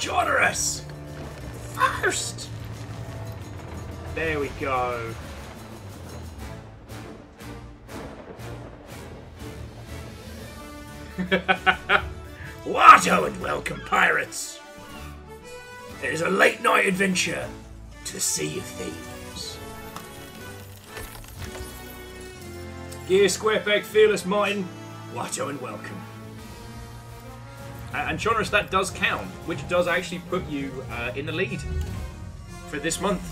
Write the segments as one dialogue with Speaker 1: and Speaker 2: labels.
Speaker 1: Jonorus! First! There we go. Watto and welcome, pirates! It is a late night adventure to the Sea of Thieves. Gear Square Peg Fearless Martin, Watto and welcome. And Jonas, that does count, which does actually put you uh, in the lead for this month.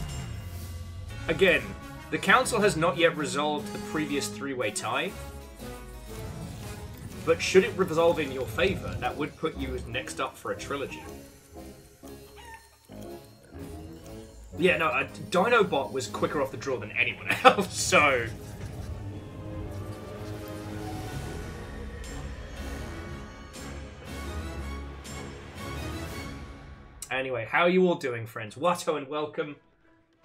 Speaker 1: Again, the council has not yet resolved the previous three-way tie, but should it resolve in your favour, that would put you next up for a trilogy. Yeah, no, uh, Dinobot was quicker off the draw than anyone else, so... How are you all doing, friends? Watto and welcome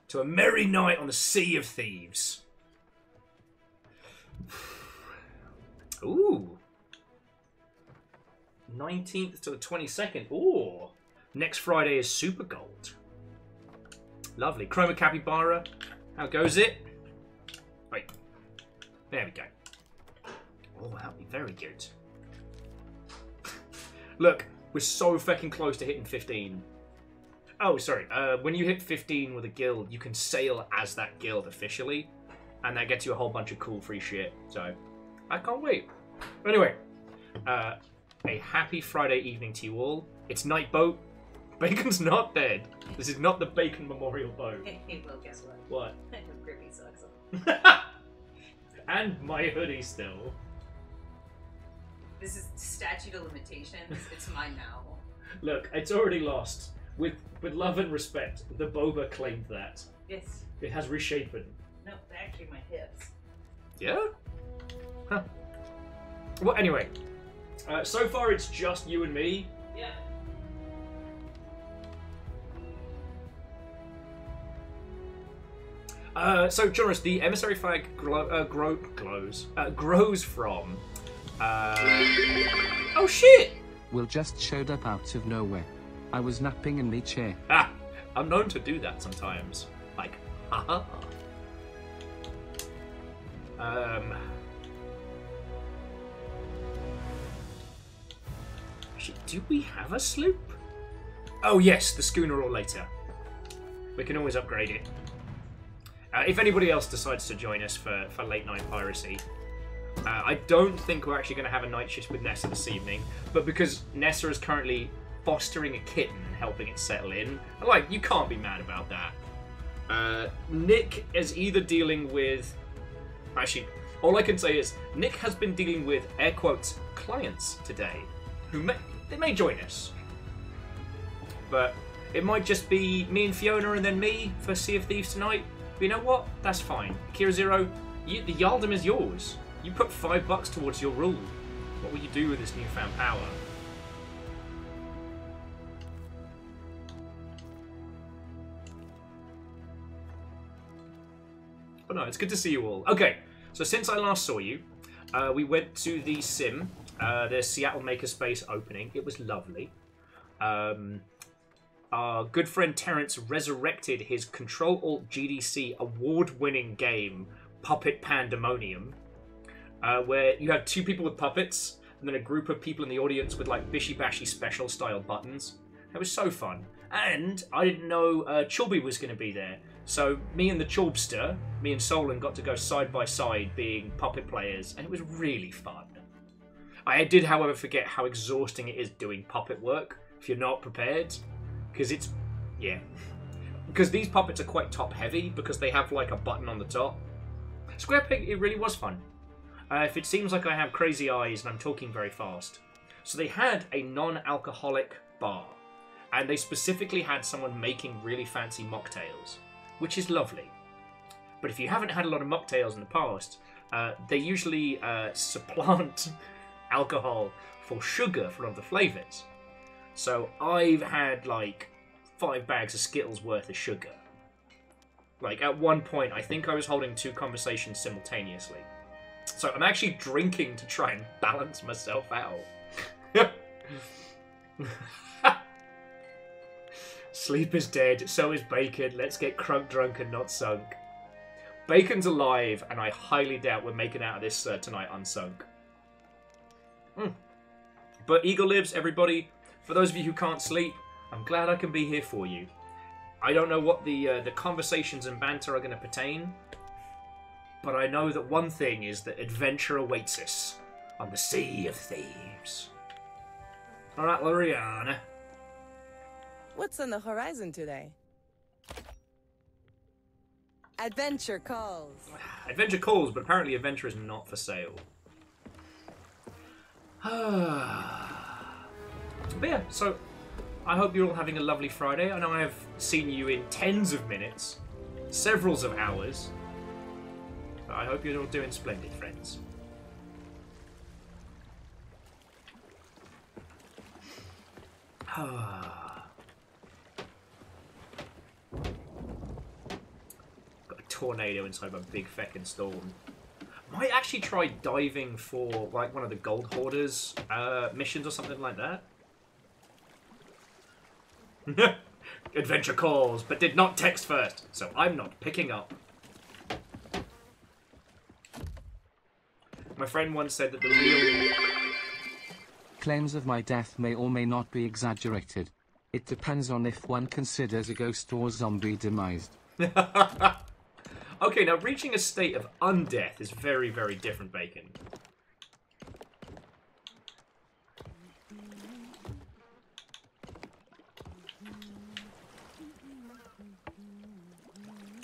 Speaker 1: to a merry night on the Sea of Thieves. Ooh. 19th to the 22nd. Ooh. Next Friday is Super Gold. Lovely. Chroma Capybara. How goes it? Wait. There we go. Oh, that'll be very good. Look, we're so fucking close to hitting 15. Oh, sorry. Uh, when you hit 15 with a guild, you can sail as that guild officially, and that gets you a whole bunch of cool free shit. So, I can't wait. Anyway, uh, a happy Friday evening to you all. It's night boat. Bacon's not dead. This is not the Bacon Memorial boat.
Speaker 2: Hey, well, guess what?
Speaker 1: What?
Speaker 2: I have grippy socks on.
Speaker 1: and my hoodie still.
Speaker 2: This is statute of limitations. It's mine now.
Speaker 1: Look, it's already lost. With with love and respect, the boba claimed that.
Speaker 2: Yes.
Speaker 1: It has reshapen.
Speaker 2: No, they're actually my hips.
Speaker 1: Yeah? Huh. Well, anyway. Uh, so far, it's just you and me.
Speaker 2: Yeah.
Speaker 1: Uh, so, Jonas, the emissary flag glow, uh, grow, glows, uh, grows from. Uh... Oh shit!
Speaker 3: Will just showed up out of nowhere. I was napping in my chair.
Speaker 1: Ah, I'm known to do that sometimes. Like, haha. Um. Do we have a sloop? Oh yes, the schooner or later. We can always upgrade it. Uh, if anybody else decides to join us for, for late night piracy, uh, I don't think we're actually going to have a night shift with Nessa this evening, but because Nessa is currently fostering a kitten and helping it settle in, like, you can't be mad about that. Uh, Nick is either dealing with. Actually, all I can say is Nick has been dealing with air quotes clients today, who may they may join us, but it might just be me and Fiona and then me for Sea of Thieves tonight. But you know what? That's fine. Kira Zero, you, the Jarldom is yours. You put five bucks towards your rule. What will you do with this newfound power? But no, it's good to see you all. Okay, so since I last saw you, uh, we went to the Sim, uh, the Seattle Makerspace opening. It was lovely. Um, our good friend Terrence resurrected his Control Alt GDC award winning game, Puppet Pandemonium, uh, where you have two people with puppets and then a group of people in the audience with like bishy bashy special style buttons. It was so fun. And I didn't know uh, Chulby was going to be there. So me and the Chulbster, me and Solon got to go side by side being puppet players, and it was really fun. I did, however, forget how exhausting it is doing puppet work if you're not prepared because it's yeah. Because these puppets are quite top heavy because they have like a button on the top. Square peg it really was fun. Uh, if it seems like i have crazy eyes and i'm talking very fast. So they had a non-alcoholic bar and they specifically had someone making really fancy mocktails which is lovely but if you haven't had a lot of mocktails in the past uh, they usually uh, supplant alcohol for sugar for other flavors so I've had like five bags of Skittles worth of sugar. Like at one point, I think I was holding two conversations simultaneously. So I'm actually drinking to try and balance myself out. Sleep is dead, so is Bacon. Let's get crunk drunk and not sunk. Bacon's alive, and I highly doubt we're making out of this uh, tonight unsunk. Hmm. But Eagle lives, everybody. For those of you who can't sleep, I'm glad I can be here for you. I don't know what the uh, the conversations and banter are going to pertain, but I know that one thing is that adventure awaits us on the Sea of Thieves. All right, Loriana.
Speaker 4: What's on the horizon today? Adventure calls.
Speaker 1: Adventure calls, but apparently Adventure is not for sale. but yeah, so I hope you're all having a lovely Friday. I know I have seen you in tens of minutes, severals of hours. But I hope you're all doing splendid, friends. Got ah. Tornado inside a big feckin' storm. Might actually try diving for like one of the gold hoarders uh, missions or something like that. Adventure calls, but did not text first, so I'm not picking up. My friend once said that the real.
Speaker 3: Claims of my death may or may not be exaggerated. It depends on if one considers a ghost or zombie demised.
Speaker 1: okay, now reaching a state of undeath is very, very different, Bacon.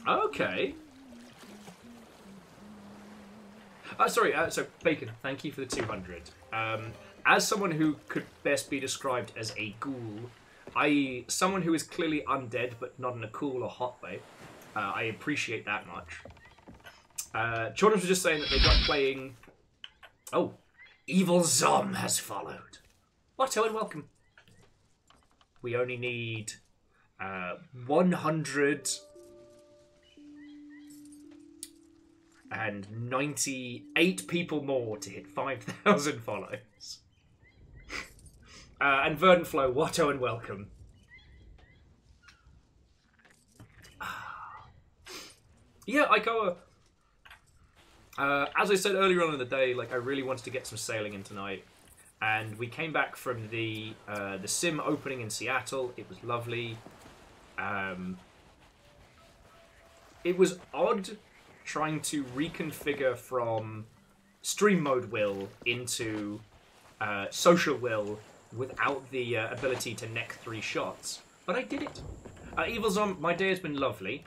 Speaker 1: Okay. Uh, sorry, uh, so Bacon, thank you for the 200. Um, as someone who could best be described as a ghoul, i.e., someone who is clearly undead but not in a cool or hot way, uh, I appreciate that much. Uh, Jordan was just saying that they got playing. Oh, Evil Zom has followed. Watto and welcome. We only need uh, 100 and 98 people more to hit 5,000 follows. uh, and Verdant Flow, Watto and welcome. Yeah, I go. Uh, as I said earlier on in the day, like I really wanted to get some sailing in tonight, and we came back from the uh, the sim opening in Seattle. It was lovely. Um, it was odd trying to reconfigure from stream mode will into uh, social will without the uh, ability to neck three shots, but I did it. Uh, Evil Zom, my day has been lovely.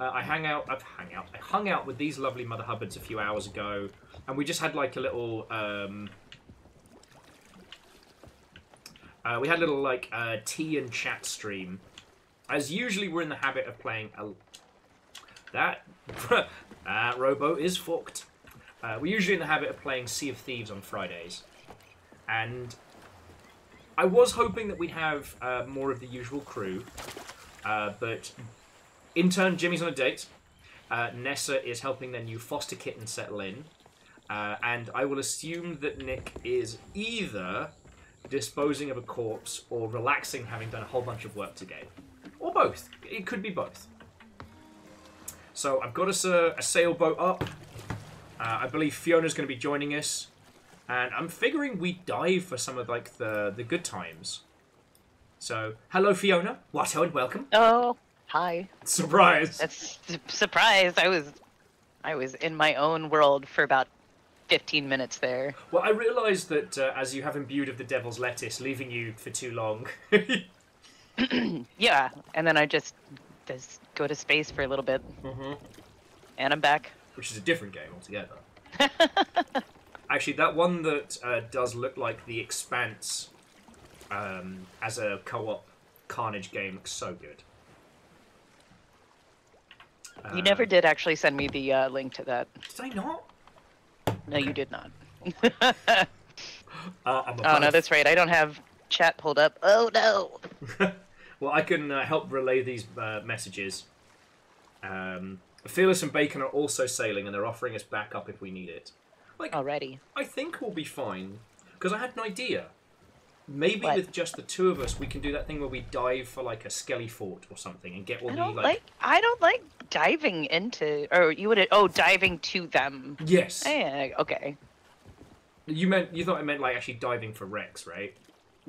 Speaker 1: Uh, I hang out, I've hang out, I hung out with these lovely Mother Hubbards a few hours ago, and we just had like a little. Um, uh, we had a little like uh, tea and chat stream. As usually, we're in the habit of playing a. That that rowboat is fucked. Uh, we're usually in the habit of playing Sea of Thieves on Fridays, and I was hoping that we'd have uh, more of the usual crew, uh, but in turn, Jimmy's on a date. Uh, Nessa is helping their new foster kitten settle in, uh, and I will assume that Nick is either disposing of a corpse or relaxing, having done a whole bunch of work today, or both. It could be both. So I've got us a, a sailboat up. Uh, I believe Fiona's going to be joining us, and I'm figuring we dive for some of like the the good times. So hello, Fiona. Watto and welcome.
Speaker 5: Oh, hi.
Speaker 1: Surprise.
Speaker 5: That's surprise. I was, I was in my own world for about fifteen minutes there.
Speaker 1: Well, I realised that uh, as you have imbued of the devil's lettuce, leaving you for too long.
Speaker 5: Yeah, and then I just just go to space for a little bit,
Speaker 1: Mhm.
Speaker 5: and I'm back.
Speaker 1: which is a different game altogether. Actually, that one that uh, does look like The Expanse um, as a co-op Carnage game looks so good.
Speaker 5: You
Speaker 1: Uh,
Speaker 5: never did actually send me the uh, link to that.
Speaker 1: Did I not?
Speaker 5: No, you did not.
Speaker 1: Uh, I'm
Speaker 5: Oh no, that's right. I don't have chat pulled up. Oh no.
Speaker 1: well, I can uh, help relay these uh, messages. Um, Fearless and Bacon are also sailing, and they're offering us backup if we need it. Like,
Speaker 5: Already.
Speaker 1: I think we'll be fine because I had an idea. Maybe with just the two of us, we can do that thing where we dive for like a skelly fort or something and get all
Speaker 5: I
Speaker 1: the
Speaker 5: don't
Speaker 1: like.
Speaker 5: like. I don't like diving into, or you would. Oh, diving to them.
Speaker 1: Yes,
Speaker 5: Eh, okay.
Speaker 1: you meant you thought I meant like actually diving for wrecks, right?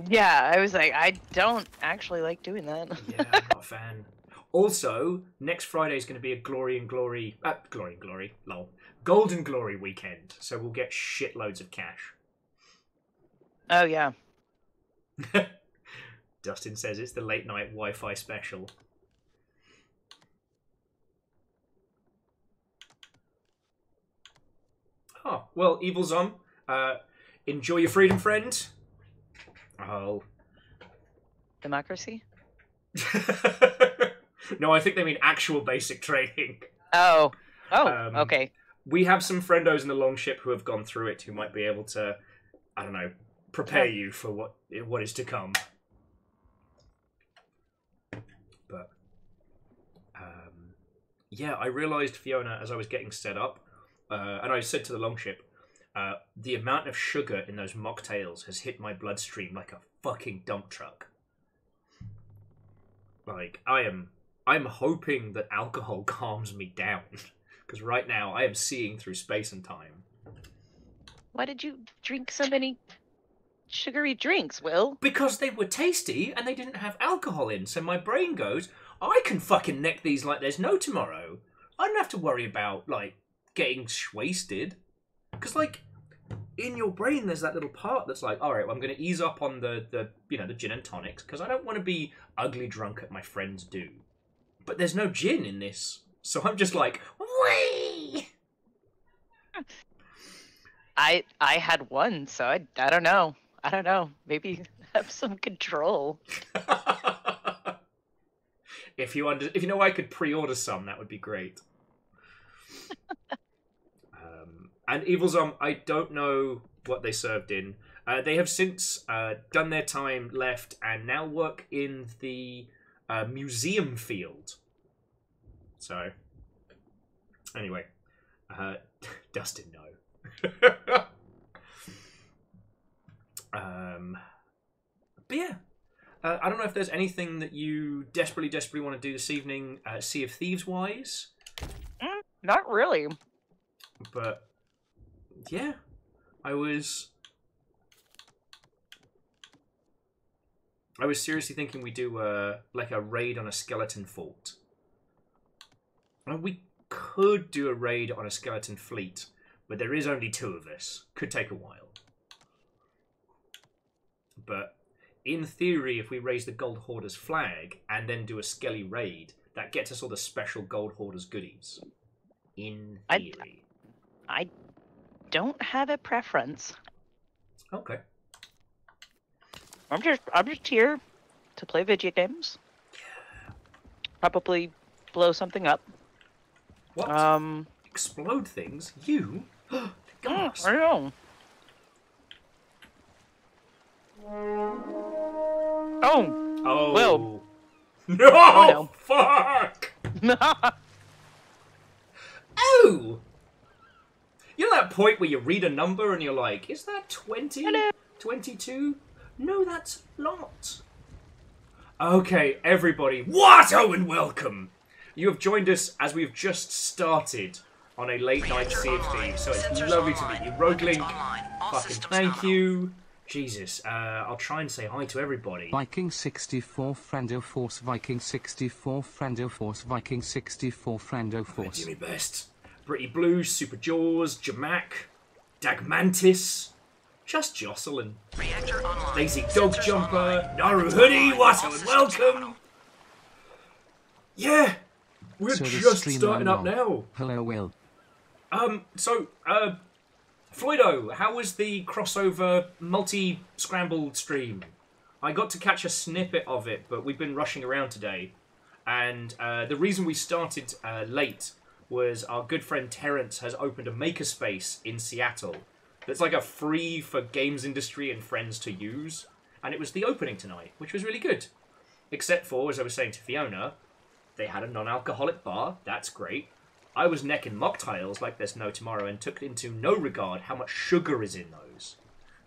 Speaker 5: Yeah, I was like, I don't actually like doing that.
Speaker 1: Yeah, I'm not a fan. Also, next Friday is going to be a Glory and Glory, uh, Glory and Glory, lol, Golden Glory weekend. So we'll get shitloads of cash.
Speaker 5: oh yeah.
Speaker 1: Dustin says it's the late night Wi-Fi special. Oh well, Evil Zom, uh, enjoy your freedom, friend. Oh.
Speaker 5: Democracy.
Speaker 1: no, I think they mean actual basic training.
Speaker 5: Oh. Oh.
Speaker 1: Um,
Speaker 5: okay.
Speaker 1: We have some friendos in the longship who have gone through it who might be able to, I don't know, prepare you for what what is to come. But, um, yeah, I realised Fiona as I was getting set up, uh, and I said to the longship, uh, the amount of sugar in those mocktails has hit my bloodstream like a fucking dump truck. Like I am, I'm hoping that alcohol calms me down. Because right now I am seeing through space and time.
Speaker 5: Why did you drink so many sugary drinks, Will?
Speaker 1: Because they were tasty and they didn't have alcohol in, so my brain goes, I can fucking neck these like there's no tomorrow. I don't have to worry about, like, getting wasted. Because, like, in your brain there's that little part that's like, alright, well, I'm going to ease up on the, the, you know, the gin and tonics, because I don't want to be ugly drunk at my friends do. But there's no gin in this. So I'm just like, wee!
Speaker 5: I I had one, so I I don't know. I don't know. Maybe have some control.
Speaker 1: if you under, if you know I could pre-order some, that would be great. um, and Evil Zom, I don't know what they served in. Uh, they have since uh, done their time, left, and now work in the uh, museum field. So, anyway, uh, Dustin, no. Um, but yeah, uh, I don't know if there's anything that you desperately, desperately want to do this evening, uh, Sea of Thieves wise,
Speaker 5: Mm, not really.
Speaker 1: but yeah, I was. I was seriously thinking we do uh, like a raid on a skeleton fort. And we could do a raid on a skeleton fleet, but there is only two of us. Could take a while. But in theory, if we raise the Gold Hoarders flag and then do a Skelly raid, that gets us all the special Gold Hoarders goodies. In
Speaker 5: I-
Speaker 1: theory.
Speaker 5: I don't have a preference.
Speaker 1: Okay.
Speaker 5: I'm just I'm just here to play video games. Probably blow something up.
Speaker 1: What?
Speaker 5: Um,
Speaker 1: Explode things? You? Gasp.
Speaker 5: I don't know. Oh,
Speaker 1: Oh.
Speaker 5: Will.
Speaker 1: No!
Speaker 5: Oh, no.
Speaker 1: Fuck! Oh! You know that point where you read a number and you're like, is that 20?
Speaker 5: Hello.
Speaker 1: 22? No, that's not. Okay, everybody, what? Oh, and welcome! You have joined us as we've just started on a late night Sea of Thieves, so it's lovely to meet you. Roguelink, fucking thank you. Jesus, uh, I'll try and say hi to everybody.
Speaker 3: Viking 64 Frando Force Viking 64 Frando Force Viking 64 Frando Force.
Speaker 1: do my best. Britty Blues, Super Jaws, Jamak, Dagmantis, Just Jocelyn, Lazy Dog Jumper, Naru Hoodie, what and welcome! Yeah, we're
Speaker 3: So
Speaker 1: just starting up now.
Speaker 3: Hello Will.
Speaker 1: Um, so, uh, Floydo, how was the crossover multi scrambled stream? I got to catch a snippet of it, but we've been rushing around today. And uh, the reason we started uh, late was our good friend Terrence has opened a makerspace in Seattle that's like a free for games industry and friends to use. And it was the opening tonight, which was really good. Except for, as I was saying to Fiona, they had a non alcoholic bar. That's great. I was necking mocktails like there's no tomorrow and took into no regard how much sugar is in those.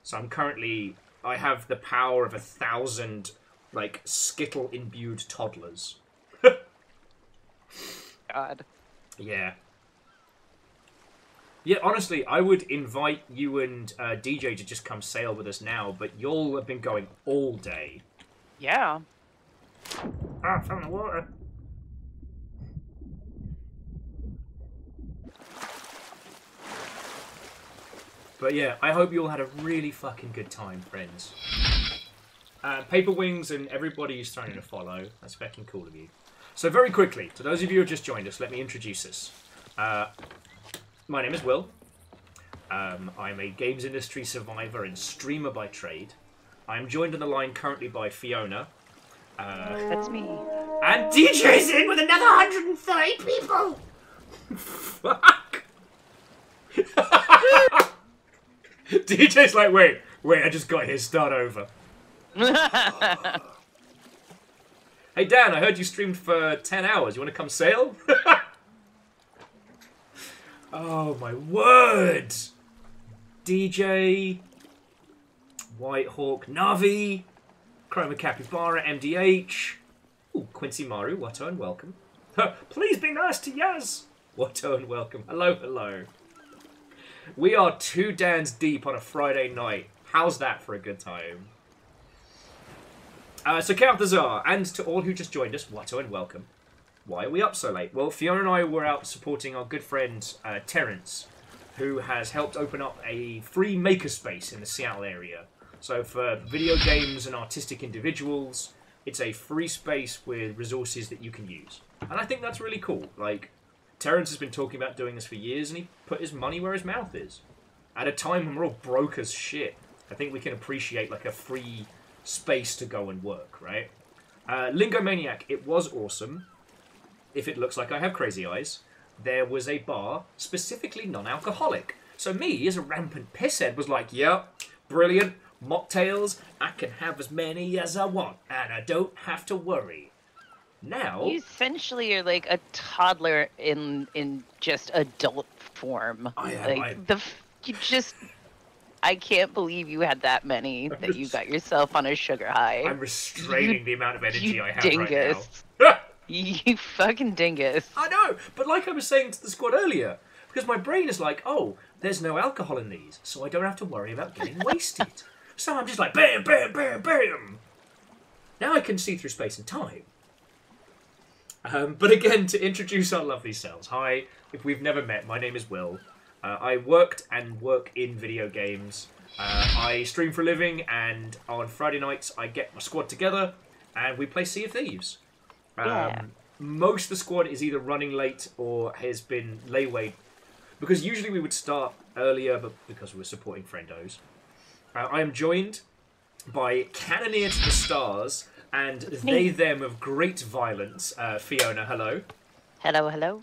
Speaker 1: So I'm currently I have the power of a thousand like skittle imbued toddlers.
Speaker 5: God.
Speaker 1: Yeah. Yeah, honestly, I would invite you and uh, DJ to just come sail with us now, but y'all have been going all day.
Speaker 5: Yeah.
Speaker 1: Ah, found the water. But yeah, I hope you all had a really fucking good time, friends. Uh, Paper Wings and everybody who's trying to follow. That's fucking cool of you. So very quickly, to those of you who have just joined us, let me introduce us. Uh, my name is Will. Um, I'm a games industry survivor and streamer by trade. I'm joined on the line currently by Fiona. Uh,
Speaker 5: That's me.
Speaker 1: and DJ's in with another 130 people! Fuck! DJ's like, wait, wait, I just got here, start over. Hey Dan, I heard you streamed for 10 hours. You want to come sail? oh my word! DJ, Whitehawk, Navi, Chroma Capybara, MDH. Ooh, Quincy Maru, Watto and welcome. Please be nice to Yaz. Watto and welcome. Hello, hello. We are two Dans deep on a Friday night. How's that for a good time? Uh, so, Count the Czar, and to all who just joined us, Watto and welcome. Why are we up so late? Well, Fiona and I were out supporting our good friend uh, Terence, who has helped open up a free makerspace in the Seattle area. So, for video games and artistic individuals, it's a free space with resources that you can use. And I think that's really cool. Like, Terence has been talking about doing this for years, and he put his money where his mouth is. At a time when we're all broke as shit, I think we can appreciate like a free space to go and work, right? Uh, Lingomaniac, it was awesome. If it looks like I have crazy eyes, there was a bar specifically non-alcoholic. So me, as a rampant pisshead, was like, "Yep, brilliant mocktails. I can have as many as I want, and I don't have to worry." Now,
Speaker 5: You essentially are like a toddler in in just adult form.
Speaker 1: I am,
Speaker 5: Like
Speaker 1: I am.
Speaker 5: the you just I can't believe you had that many that you got yourself on a sugar high.
Speaker 1: I'm restraining the amount of energy
Speaker 5: you
Speaker 1: I have
Speaker 5: dingus.
Speaker 1: right now.
Speaker 5: You fucking dingus.
Speaker 1: I know, but like I was saying to the squad earlier, because my brain is like, oh, there's no alcohol in these, so I don't have to worry about getting wasted. so I'm just like, bam, bam, bam, bam. Now I can see through space and time. Um, but again, to introduce our lovely selves. Hi, if we've never met, my name is Will. Uh, I worked and work in video games. Uh, I stream for a living, and on Friday nights I get my squad together and we play Sea of Thieves. Um,
Speaker 5: Yeah.
Speaker 1: Most of the squad is either running late or has been layway because usually we would start earlier, but because we're supporting friendos. Uh, I am joined by Cannoneer to the Stars and they them of great violence. Uh, Fiona, hello.
Speaker 5: Hello, hello.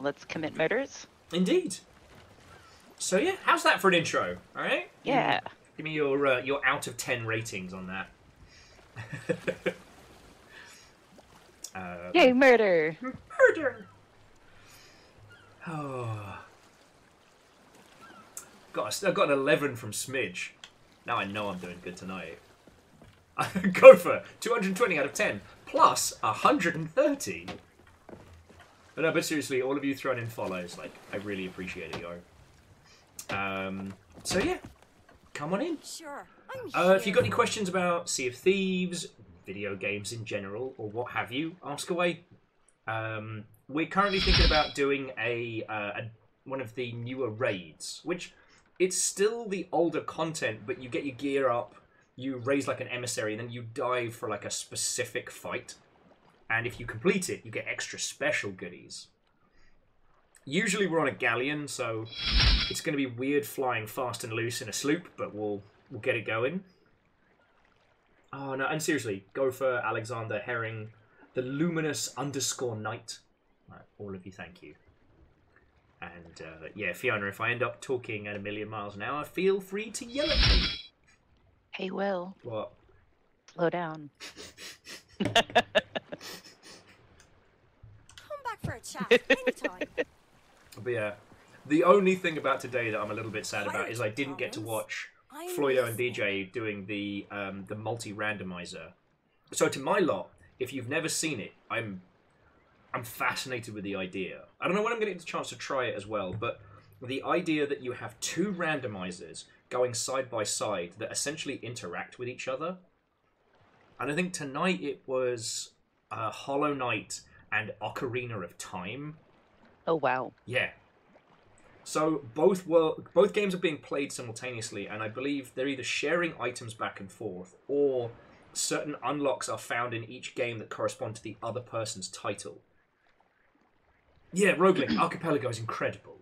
Speaker 5: Let's commit murders.
Speaker 1: Indeed. So yeah, how's that for an intro? All right.
Speaker 5: Yeah.
Speaker 1: Give me your uh, your out of ten ratings on that. um,
Speaker 5: Yay, murder.
Speaker 1: Murder. Oh. Got a, I got an eleven from Smidge. Now I know I'm doing good tonight. Gopher, 220 out of 10, plus 130. But no, but seriously, all of you throwing in follows, like, I really appreciate it, yo. Um, so yeah, come on in.
Speaker 4: Sure. I'm
Speaker 1: Uh, if you've got any questions about Sea of Thieves, video games in general, or what have you, ask away. Um, we're currently thinking about doing a, uh, a one of the newer raids, which it's still the older content, but you get your gear up, you raise like an emissary, and then you dive for like a specific fight. And if you complete it, you get extra special goodies. Usually we're on a galleon, so it's going to be weird flying fast and loose in a sloop, but we'll we'll get it going. Oh no, and seriously, go for Alexander Herring, the luminous underscore knight. Right, all of you, thank you. And uh, yeah, Fiona, if I end up talking at a million miles an hour, feel free to yell at me.
Speaker 5: Hey, Will,
Speaker 1: What?
Speaker 5: slow down.
Speaker 4: Come back for a chat anytime.
Speaker 1: But yeah, the only thing about today that I'm a little bit sad about is I didn't get to watch
Speaker 4: I'm
Speaker 1: and DJ doing the um, the multi randomizer. So to my lot, if you've never seen it, I'm I'm fascinated with the idea. I don't know when I'm going to get the chance to try it as well, but the idea that you have two randomizers going side by side that essentially interact with each other. And I think tonight it was uh, Hollow Knight and Ocarina of Time.
Speaker 5: Oh wow.
Speaker 1: Yeah. So both were both games are being played simultaneously, and I believe they're either sharing items back and forth, or certain unlocks are found in each game that correspond to the other person's title. Yeah, Roguelink Archipelago is incredible.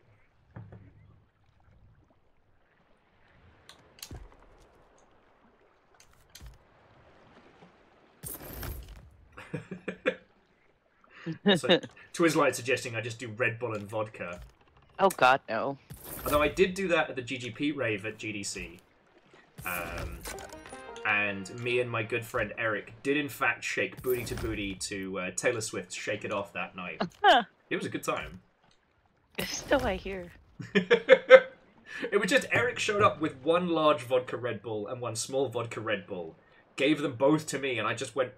Speaker 1: so, Twizlight suggesting I just do Red Bull and vodka.
Speaker 5: Oh god, no.
Speaker 1: Although I did do that at the GGP rave at GDC. Um, and me and my good friend Eric did in fact shake booty to booty to uh, Taylor Swift's Shake It Off that night. it was a good time.
Speaker 5: So I hear.
Speaker 1: it was just Eric showed up with one large vodka Red Bull and one small vodka Red Bull, gave them both to me, and I just went,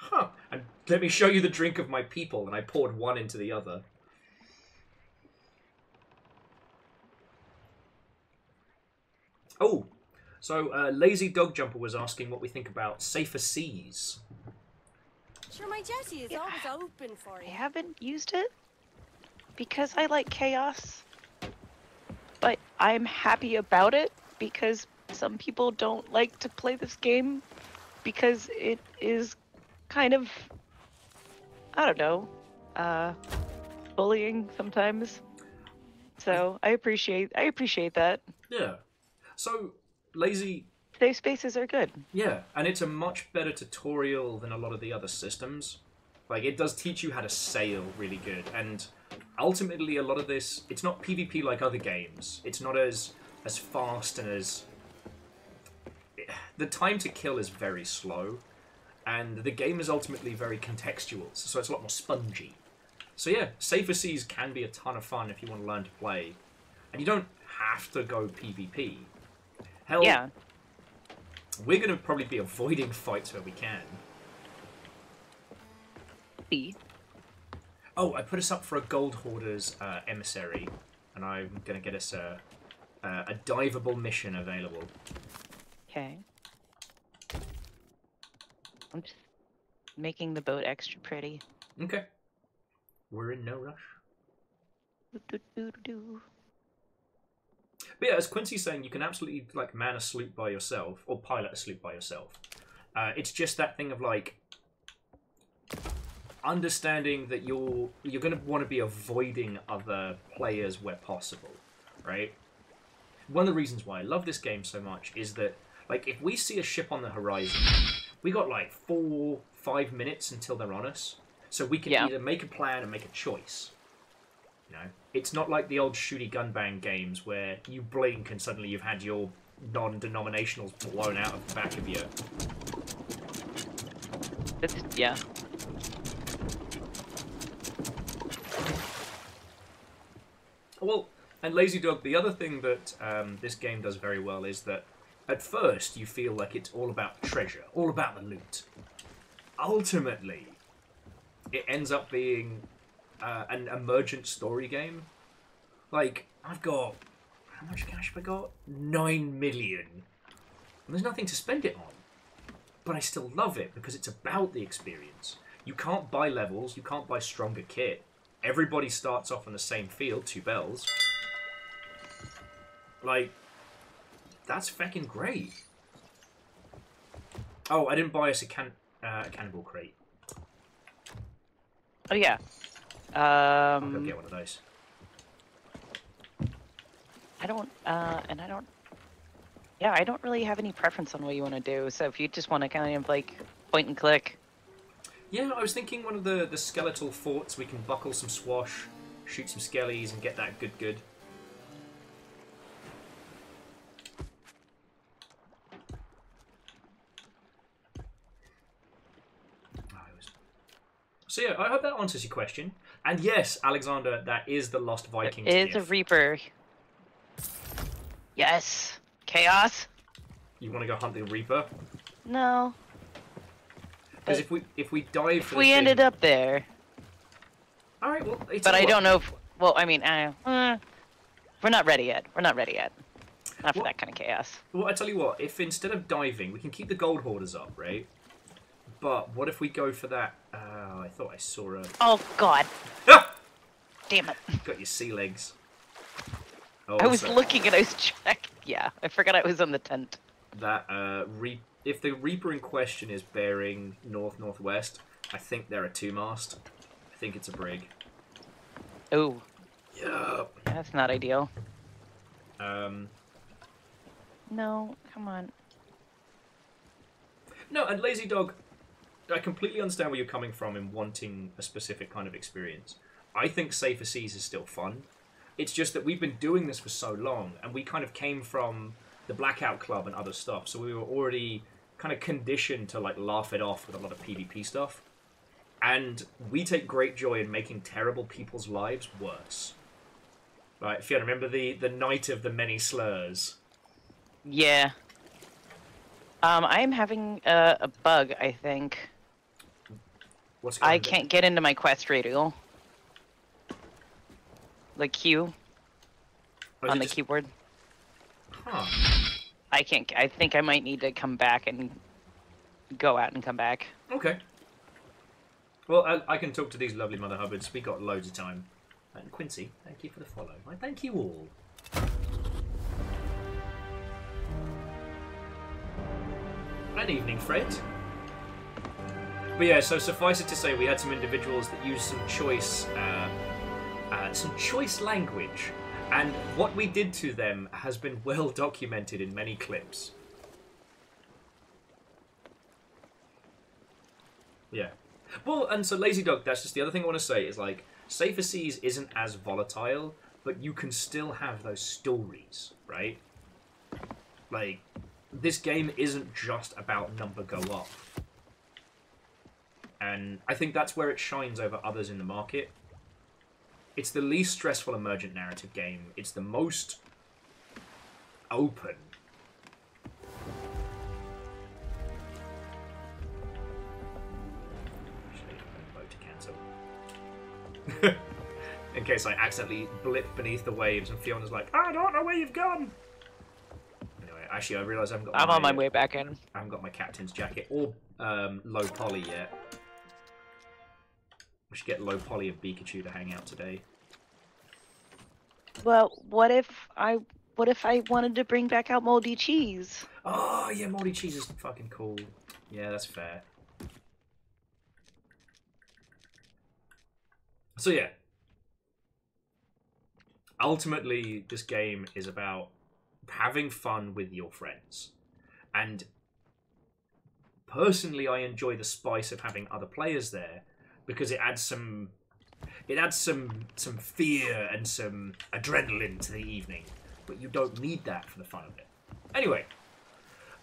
Speaker 1: huh, and let me show you the drink of my people, and I poured one into the other. Oh, so uh, Lazy Dog Jumper was asking what we think about Safer Seas.
Speaker 4: Sure, my jetty is
Speaker 5: Yeah.
Speaker 4: always open for
Speaker 5: I
Speaker 4: you.
Speaker 5: haven't used it because I like chaos. But I'm happy about it because some people don't like to play this game because it is kind of I don't know, uh bullying sometimes. So I appreciate I appreciate that.
Speaker 1: Yeah. So Lazy
Speaker 5: Safe spaces are good.
Speaker 1: Yeah, and it's a much better tutorial than a lot of the other systems. Like it does teach you how to sail really good, and ultimately a lot of this it's not PvP like other games. It's not as as fast and as the time to kill is very slow, and the game is ultimately very contextual, so it's a lot more spongy. So yeah, Safer Seas can be a ton of fun if you want to learn to play, and you don't have to go PvP. Hell,
Speaker 5: Yeah.
Speaker 1: we're going to probably be avoiding fights where we can.
Speaker 5: See.
Speaker 1: Oh, I put us up for a Gold Hoarders uh, emissary, and I'm going to get us a, a, a diveable mission available.
Speaker 5: Okay. I'm just making the boat extra pretty.
Speaker 1: Okay. We're in no rush. But yeah, as Quincy's saying, you can absolutely like man a sloop by yourself or pilot a sloop by yourself. Uh, it's just that thing of like understanding that you're you're going to want to be avoiding other players where possible, right? One of the reasons why I love this game so much is that like if we see a ship on the horizon, we got like four five minutes until they're on us, so we can
Speaker 5: Yeah.
Speaker 1: either make a plan and make a choice. You know, it's not like the old shooty gun bang games where you blink and suddenly you've had your non-denominationals blown out of the back of
Speaker 5: you. Yeah.
Speaker 1: Well, and Lazy Dog. The other thing that um, this game does very well is that at first you feel like it's all about treasure, all about the loot. Ultimately, it ends up being uh, an emergent story game. Like I've got how much cash have I got? Nine million. And there's nothing to spend it on. But I still love it because it's about the experience. You can't buy levels, you can't buy stronger kit. Everybody starts off on the same field, two bells. Like, that's fucking great. Oh, I didn't buy us a can uh, a cannonball crate.
Speaker 5: Oh yeah.
Speaker 1: I'll
Speaker 5: Um,
Speaker 1: get one of those.
Speaker 5: I don't. Uh, and I don't. Yeah, I don't really have any preference on what you want to do. So if you just want to kind of like point and click,
Speaker 1: Yeah, I was thinking one of the, the skeletal forts we can buckle some swash, shoot some skellies, and get that good good. Ah, it was- So yeah, I hope that answers your question. And yes, Alexander, that is the Lost Vikings.
Speaker 5: it's a reaper. Yes, chaos.
Speaker 1: You want to go hunt the Reaper?
Speaker 5: No.
Speaker 1: Because if we if we dive,
Speaker 5: if we ended
Speaker 1: thing-
Speaker 5: up there,
Speaker 1: All right. Well, it's
Speaker 5: but I don't know if. Well, I mean, I, uh, we're not ready yet. We're not ready yet. Not for
Speaker 1: What-
Speaker 5: that kind of chaos.
Speaker 1: Well, I tell you what. If instead of diving, we can keep the gold hoarders up, right? But what if we go for that? Uh, I thought I saw a.
Speaker 5: Oh God,
Speaker 1: Ah!
Speaker 5: damn it!
Speaker 1: Got your sea legs. Oh,
Speaker 5: I was
Speaker 1: so
Speaker 5: looking and I was checking. Yeah, I forgot I was on the tent.
Speaker 1: that. Uh, re- if the Reaper in question is bearing north northwest, I think they're a two mast. I think it's a brig.
Speaker 5: Oh,
Speaker 1: Yeah.
Speaker 5: that's not ideal.
Speaker 1: Um.
Speaker 5: No, come on.
Speaker 1: No, and Lazy Dog, I completely understand where you're coming from in wanting a specific kind of experience. I think Safer Seas is still fun. It's just that we've been doing this for so long, and we kind of came from the Blackout Club and other stuff, so we were already kind of conditioned to like laugh it off with a lot of PvP stuff. And we take great joy in making terrible people's lives worse. Right, Fiona, remember the the night of the many slurs?
Speaker 5: Yeah. Um, I am having a, a bug. I think
Speaker 1: What's
Speaker 5: I can't get into my quest radio. The Q
Speaker 1: oh,
Speaker 5: on the
Speaker 1: just-
Speaker 5: keyboard.
Speaker 1: Huh.
Speaker 5: I can't. I think I might need to come back and go out and come back.
Speaker 1: Okay. Well, I, I can talk to these lovely Mother Hubbards. We got loads of time. And Quincy, thank you for the follow. I thank you all. Good evening, Fred. But yeah, so suffice it to say, we had some individuals that used some choice, uh, uh, some choice language, and what we did to them has been well documented in many clips. Yeah. Well, and so Lazy Dog, that's just the other thing I want to say is like, Safer Seas isn't as volatile, but you can still have those stories, right? Like, this game isn't just about number go up. And I think that's where it shines over others in the market. It's the least stressful emergent narrative game. It's the most open. Actually, I'm gonna cancel. In case I accidentally blip beneath the waves and Fiona's like, I don't know where you've gone. Anyway, actually, I realise I haven't got
Speaker 5: I'm on my way back in.
Speaker 1: I haven't got my captain's jacket or um, low poly yet. We should get low poly of Pikachu to hang out today.
Speaker 5: Well, what if I? What if I wanted to bring back out moldy cheese?
Speaker 1: Oh yeah, moldy cheese is fucking cool. Yeah, that's fair. So yeah. Ultimately, this game is about having fun with your friends. And personally I enjoy the spice of having other players there because it adds some it adds some some fear and some adrenaline to the evening. But you don't need that for the fun of it. Anyway,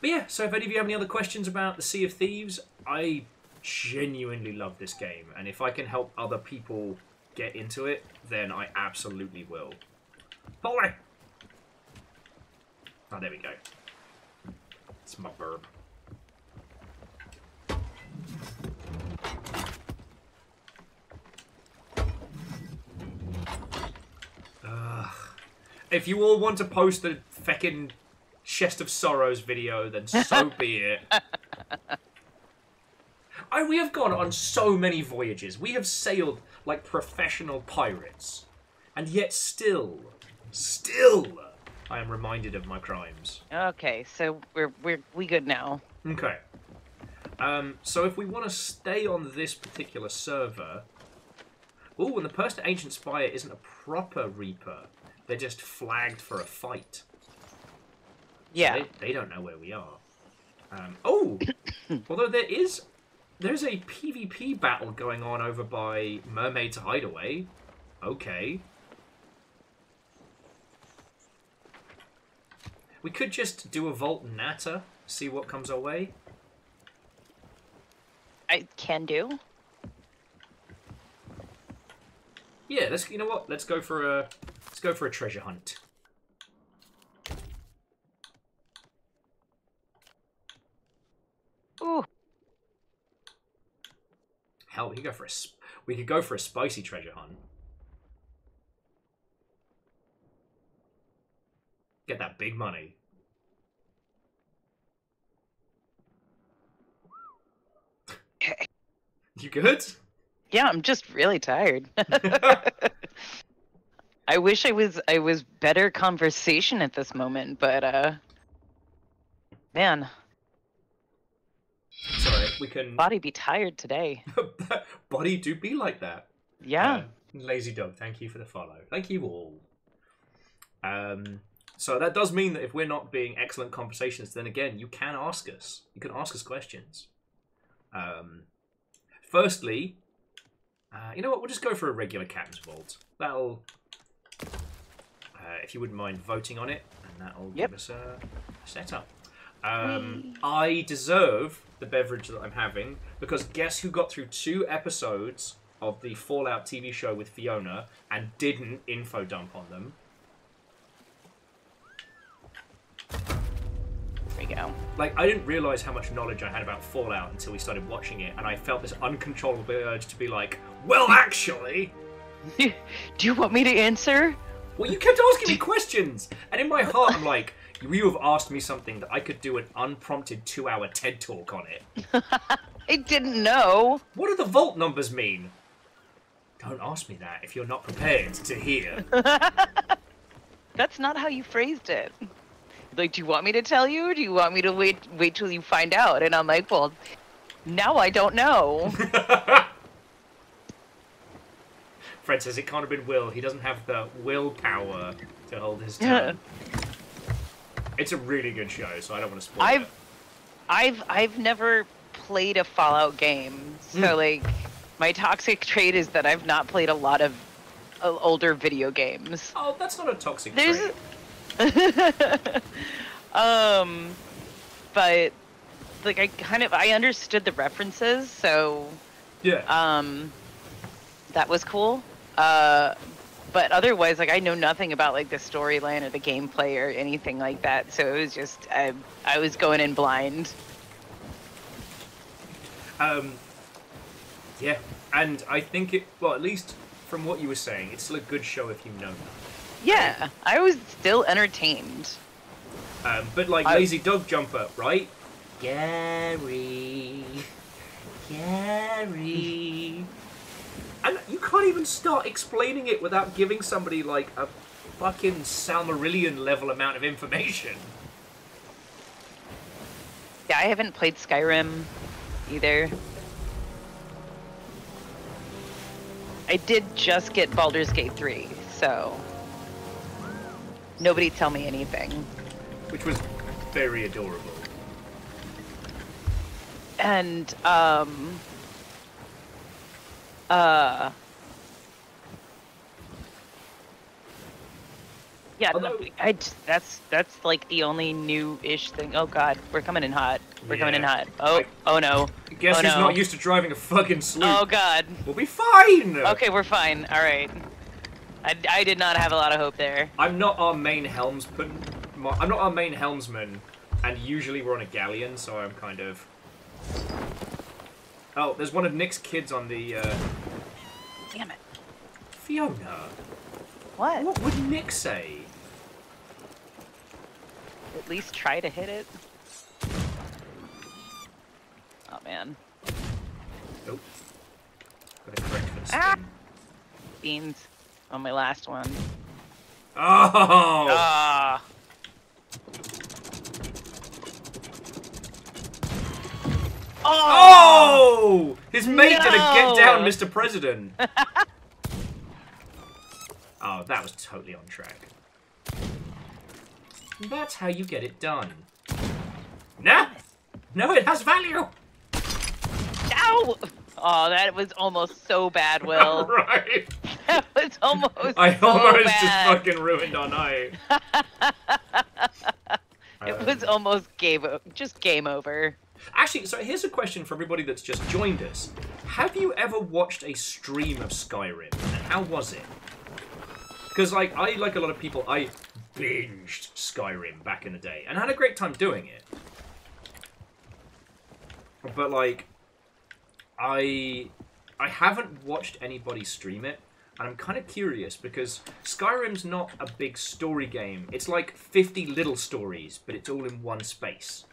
Speaker 1: but yeah, so if any of you have any other questions about the Sea of Thieves, I genuinely love this game, and if I can help other people get into it, then I absolutely will. Polly! Oh, ah, there we go. It's my verb. Ugh. If you all want to post the feckin' Chest of Sorrows video, then so be it. I, we have gone on so many voyages. We have sailed like professional pirates. And yet still, still, I am reminded of my crimes.
Speaker 5: Okay, so we're we're we good now.
Speaker 1: Okay. Um, so if we want to stay on this particular server... Oh, and the person Ancient Spire isn't a proper Reaper. They're just flagged for a fight.
Speaker 5: Yeah.
Speaker 1: They, they don't know where we are. Um, oh, although there is, there's a PvP battle going on over by Mermaid's Hideaway. Okay. We could just do a Vault Natter, see what comes our way.
Speaker 5: I can do.
Speaker 1: Yeah, let's. You know what? Let's go for a. Let's go for a treasure hunt. Ooh. Hell, we could go for a we could go for a spicy treasure hunt. Get that big money. you good?
Speaker 5: Yeah, I'm just really tired. I wish I was I was better conversation at this moment, but uh man,
Speaker 1: Sorry, we can.
Speaker 5: body be tired today.
Speaker 1: Body do be like that.
Speaker 5: Yeah.
Speaker 1: Uh, Lazy Dog, thank you for the follow. Thank you all. Um, so that does mean that if we're not being excellent conversations, then again, you can ask us. You can ask us questions. Um, firstly, uh, you know what? We'll just go for a regular Captain's Vault. That'll, if you wouldn't mind voting on it, and that'll
Speaker 5: Yep.
Speaker 1: give us a setup. Um, I deserve the beverage that I'm having because guess who got through two episodes of the Fallout TV show with Fiona and didn't info dump on them?
Speaker 5: There we go.
Speaker 1: Like, I didn't realize how much knowledge I had about Fallout until we started watching it, and I felt this uncontrollable urge to be like, well, actually.
Speaker 5: Do you want me to answer?
Speaker 1: Well, you kept asking me questions, and in my heart, I'm like, you have asked me something that I could do an unprompted two-hour TED talk on it.
Speaker 5: I didn't know.
Speaker 1: What do the vault numbers mean? Don't ask me that if you're not prepared to hear.
Speaker 5: That's not how you phrased it. Like, do you want me to tell you, or do you want me to wait wait till you find out? And I'm like, well, now I don't know.
Speaker 1: Fred says it can't have been Will. He doesn't have the willpower to hold his tongue. it's a really good show, so I don't want to spoil
Speaker 5: I've
Speaker 1: it.
Speaker 5: I've I've never played a Fallout game, so
Speaker 1: Mm.
Speaker 5: like my toxic trait is that I've not played a lot of uh, older video games.
Speaker 1: Oh, that's not a toxic
Speaker 5: There's
Speaker 1: trait.
Speaker 5: um but like I kind of I understood the references, so
Speaker 1: Yeah.
Speaker 5: um that was cool. Uh but otherwise like I know nothing about like the storyline or the gameplay or anything like that. So it was just I I was going in blind.
Speaker 1: Um, yeah, and I think it. Well, at least from what you were saying, it's still a good show if you know that.
Speaker 5: Yeah, I was still entertained.
Speaker 1: Um, but like
Speaker 5: I-
Speaker 1: Lazy Dog Jumper, right? Gary, Gary, and you can't even start explaining it without giving somebody like a fucking Silmarillion level amount of information.
Speaker 5: Yeah, I haven't played Skyrim either. I did just get Baldur's Gate 3, so nobody tell me anything.
Speaker 1: which was very adorable.
Speaker 5: And um uh Yeah, no,
Speaker 1: Although-
Speaker 5: I j- that's that's like the only new-ish thing. Oh god, we're coming in hot. We're coming in hot. Oh,
Speaker 1: Like-
Speaker 5: oh no.
Speaker 1: Guess
Speaker 5: Oh,
Speaker 1: who's
Speaker 5: no.
Speaker 1: not used to driving a fucking sloop?
Speaker 5: Oh god.
Speaker 1: We'll be fine.
Speaker 5: Okay, we're fine. All right. I, I did not have a lot of hope there.
Speaker 1: I'm not our main helmsman. I'm not our main helmsman, and usually we're on a galleon, so I'm kind of. Oh, there's one of Nick's kids on the. Uh...
Speaker 5: Damn it.
Speaker 1: Fiona,
Speaker 5: What?
Speaker 1: what would Nick say?
Speaker 5: At least try to hit it. Oh man.
Speaker 1: Nope. Got to correct for the
Speaker 5: Ah!
Speaker 1: spin.
Speaker 5: Beans on my last one.
Speaker 1: Oh!
Speaker 5: Ah. Oh!
Speaker 1: Oh! His mate did a get down, Mr. President. oh, that was totally on track. That's how you get it done. No! No, it has value!
Speaker 5: Ow! Oh, that was almost so bad, Will.
Speaker 1: right.
Speaker 5: that was almost
Speaker 1: I
Speaker 5: so
Speaker 1: almost just fucking ruined our night.
Speaker 5: It was
Speaker 1: Um,
Speaker 5: almost game just game over.
Speaker 1: Actually, so here's a question for everybody that's just joined us. Have you ever watched a stream of Skyrim, and how was it? Because, like, I, like a lot of people, I binged Skyrim back in the day, and had a great time doing it. But, like, I I haven't watched anybody stream it, and I'm kind of curious because Skyrim's not a big story game. It's like 50 little stories, but it's all in one space.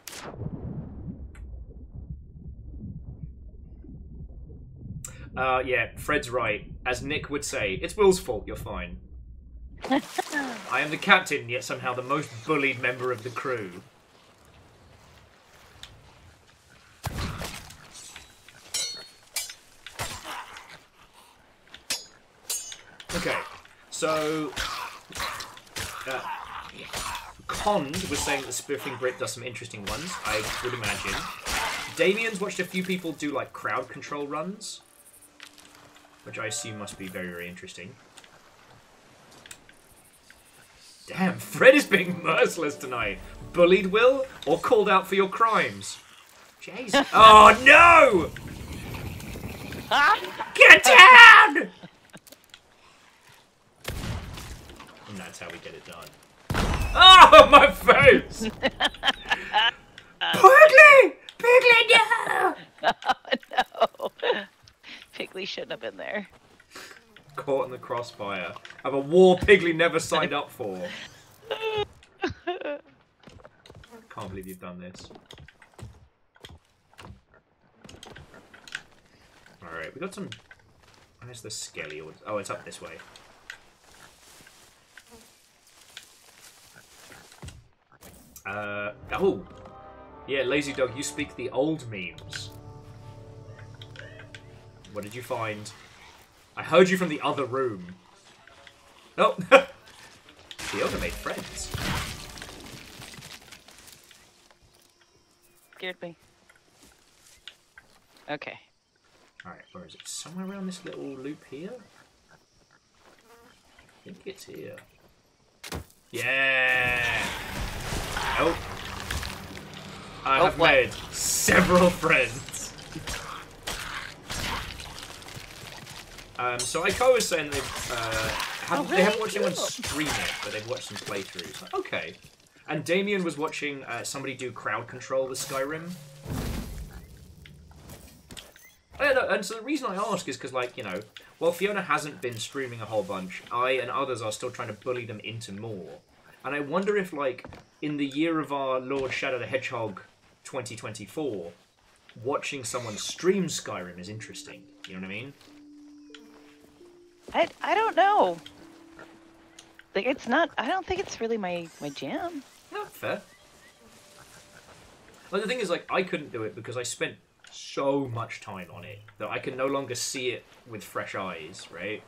Speaker 1: Uh, yeah, Fred's right. As Nick would say, it's Will's fault, you're fine. I am the captain, yet somehow the most bullied member of the crew. Okay, so uh, Cond was saying that the Spiffing Brit does some interesting ones. I would imagine. Damien's watched a few people do like crowd control runs, which I assume must be very, very interesting. Damn, Fred is being merciless tonight. Bullied Will or called out for your crimes? Jesus. Oh no! Get down! And that's how we get it done. Oh, my face! Pigly! Pigly, no!
Speaker 5: Oh, no. Piggly shouldn't have been there.
Speaker 1: Caught in the crossfire of a war Piggly never signed up for. Can't believe you've done this. Alright, we got some... Where's the skelly? Oh, it's up this way. Uh, oh! Yeah, Lazy Dog, you speak the old memes. What did you find? I heard you from the other room. Oh! Fiona made friends.
Speaker 5: Scared me. Okay.
Speaker 1: Alright, where is it? Somewhere around this little loop here? I think it's here. Yeah! Oh. I
Speaker 5: Oh,
Speaker 1: have
Speaker 5: what?
Speaker 1: made several friends. Um, so Aiko was saying they've, uh, haven't,
Speaker 5: Oh,
Speaker 1: they haven't watched anyone stream it, but they've watched some playthroughs. Like, Okay. And Damien was watching uh, somebody do crowd control with Skyrim. Know, and so the reason I ask is because, like, you know, while Fiona hasn't been streaming a whole bunch, I and others are still trying to bully them into more. And I wonder if, like, in the year of our Lord Shadow the Hedgehog 2024, watching someone stream Skyrim is interesting. You know what I mean?
Speaker 5: I I don't know. Like it's not. I don't think it's really my my jam.
Speaker 1: No, fair. Like, the thing is, like, I couldn't do it because I spent so much time on it that I can no longer see it with fresh eyes, right?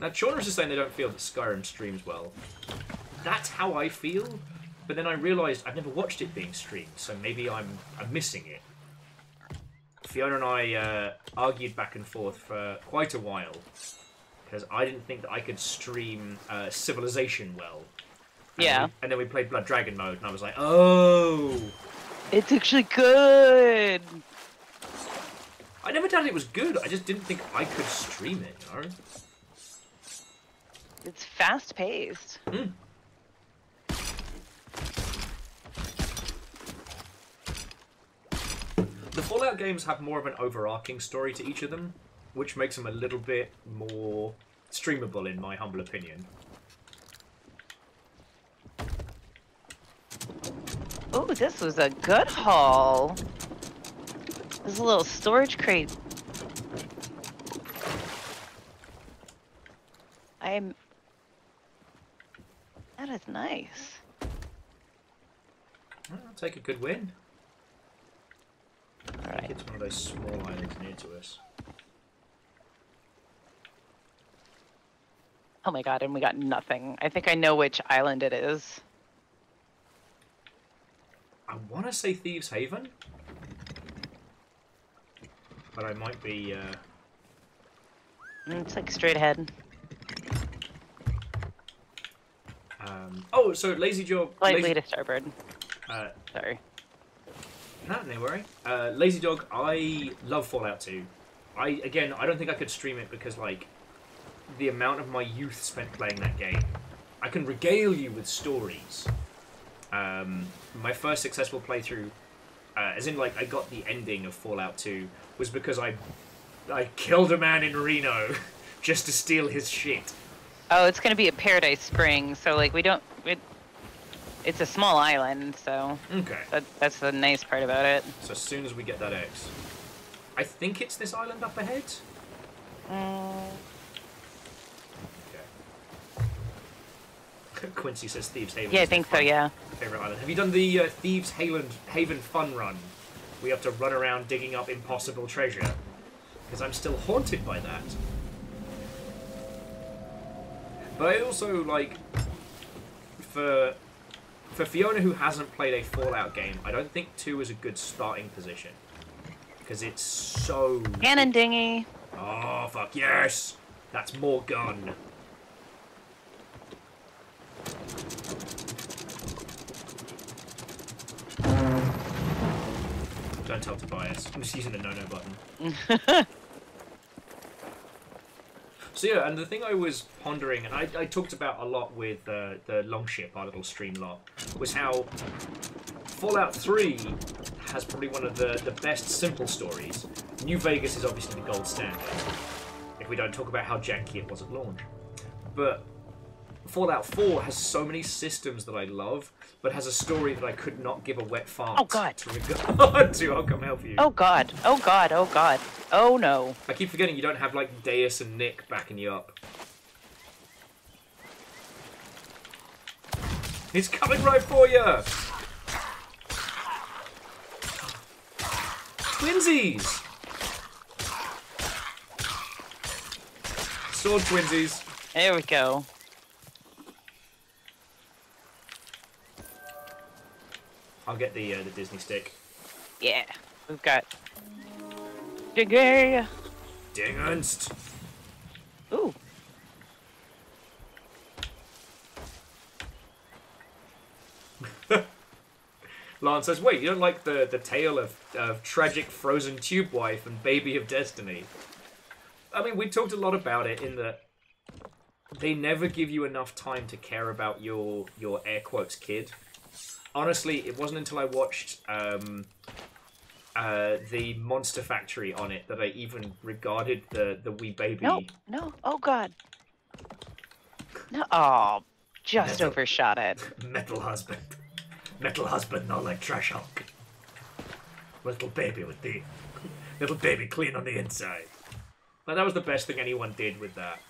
Speaker 1: Now, Chauner's is saying they don't feel that Skyrim streams well. That's how I feel, but then I realised I've never watched it being streamed, so maybe I'm I'm missing it. Fiona and I uh, argued back and forth for quite a while because I didn't think that I could stream uh, Civilization well. And
Speaker 5: Yeah.
Speaker 1: we- and then we played Blood Dragon mode, and I was like, oh.
Speaker 5: It's actually good.
Speaker 1: I never doubted it was good. I just didn't think I could stream it. You know?
Speaker 5: It's fast paced.
Speaker 1: The Fallout games have more of an overarching story to each of them, which makes them a little bit more streamable, in my humble opinion.
Speaker 5: Oh, this was a good haul. There's a little storage crate. I'm. That is nice.
Speaker 1: I'll take a good win.
Speaker 5: Alright.
Speaker 1: it's one of those small islands near to us.
Speaker 5: Oh my god, and we got nothing. I think I know which island it is.
Speaker 1: I want to say Thieves Haven, but I might be. Uh...
Speaker 5: Mm, It's like straight ahead.
Speaker 1: Um... Oh, so Lazy Dog.
Speaker 5: Slightly
Speaker 1: Lazy...
Speaker 5: to starboard.
Speaker 1: Uh,
Speaker 5: Sorry.
Speaker 1: No, no worry. Uh, Lazy Dog. I love Fallout 2. I again, I don't think I could stream it because like the amount of my youth spent playing that game. I can regale you with stories, Um, my first successful playthrough, uh, as in like I got the ending of Fallout 2, was because I I killed a man in Reno just to steal his shit.
Speaker 5: Oh, it's gonna be a Paradise Springs, so like we don't. It, it's a small island, so
Speaker 1: Okay.
Speaker 5: that, that's the nice part about it.
Speaker 1: So as soon as we get that X, I think it's this island up ahead.
Speaker 5: Mm,
Speaker 1: Okay. Quincy says Thieves Haven.
Speaker 5: yeah, I think so. Yeah.
Speaker 1: Favorite island. Have you done the uh, Thieves Haven Haven fun run? We have to run around digging up impossible treasure. Because I'm still haunted by that. But I also like for for Fiona who hasn't played a Fallout game, I don't think two is a good starting position. Because it's so
Speaker 5: Cannon dingy.
Speaker 1: Oh fuck yes! That's more gun. Don't tell Tobias. I'm just using the no-no button. so yeah, and the thing I was pondering, and I, I talked about a lot with uh, the Longship, our little stream lot, was how Fallout 3 has probably one of the, the best simple stories. New Vegas is obviously the gold standard, if we don't talk about how janky it was at launch. But Fallout 4 has so many systems that I love, but has a story that I could not give a wet fart
Speaker 5: Oh, God.
Speaker 1: to regard to. I'll come help you.
Speaker 5: Oh God. Oh God. Oh God. Oh no.
Speaker 1: I keep forgetting you don't have like Deus and Nick backing you up. He's coming right for you! Twinsies! Sword twinsies.
Speaker 5: There we go.
Speaker 1: I'll get the uh, the Disney stick.
Speaker 5: Yeah. We've got. Digger.
Speaker 1: Dingunst!
Speaker 5: Ooh.
Speaker 1: Lance says, wait, you don't like the, the tale of, of tragic frozen tube wife and baby of destiny? I mean, we talked a lot about it in that they never give you enough time to care about your your air quotes kid. Honestly, it wasn't until I watched um, uh, the Monster Factory on it that I even regarded the the wee baby.
Speaker 5: No. No. Oh God. No. Oh, just
Speaker 1: Metal.
Speaker 5: overshot it.
Speaker 1: Metal husband. Metal husband, not like trash hulk. Little baby with the little baby clean on the inside. Like that was the best thing anyone did with that.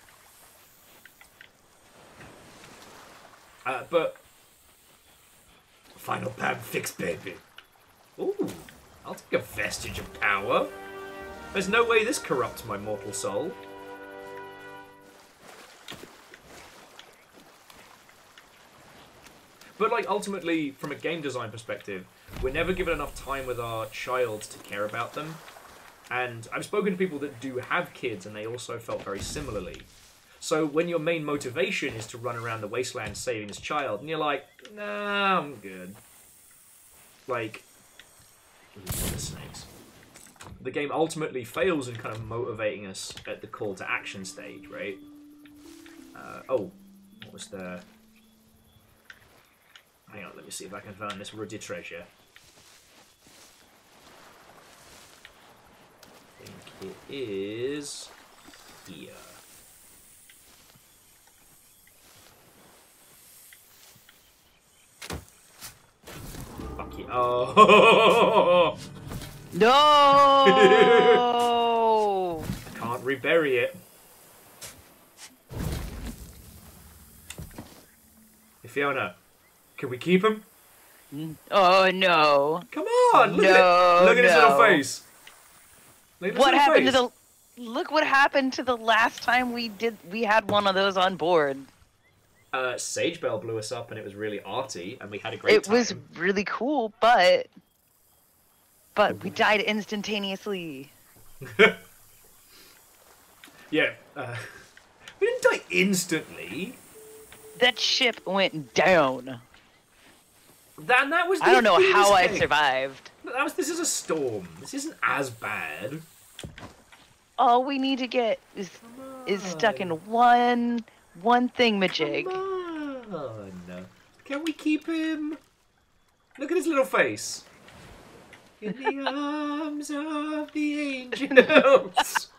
Speaker 1: Uh, but final Pad fix baby. Ooh, I'll take a vestige of power. There's no way this corrupts my mortal soul. But like ultimately, from a game design perspective, we're never given enough time with our child to care about them. And I've spoken to people that do have kids, and they also felt very similarly. So when your main motivation is to run around the wasteland saving this child, and you're like, nah, I'm good. Like, the snakes. The game ultimately fails in kind of motivating us at the call to action stage, right? Uh, oh, what was the? Hang on, let me see if I can find this ruddy treasure. I think it is here. Fuck you. Oh!
Speaker 5: No.
Speaker 1: I can't rebury it. Hey, Fiona, can we keep him? Mm.
Speaker 5: oh no.
Speaker 1: Come on! Look
Speaker 5: No,
Speaker 1: at it! Look at his little face! Look
Speaker 5: What happened to the? Look what happened to the last time we did. We had one of those on board.
Speaker 1: Uh, Sage Bell blew us up and it was really arty and we had a great
Speaker 5: It
Speaker 1: time.
Speaker 5: was really cool, but but we died instantaneously.
Speaker 1: Yeah. Uh, we didn't die instantly.
Speaker 5: That ship went down.
Speaker 1: That, that was
Speaker 5: I don't know how
Speaker 1: this
Speaker 5: I survived.
Speaker 1: That was, this is a storm. This isn't as bad.
Speaker 5: All we need to get is is stuck in one one thing, Majig.
Speaker 1: Come on. Can we keep him? Look at his little face. In the arms of the angels.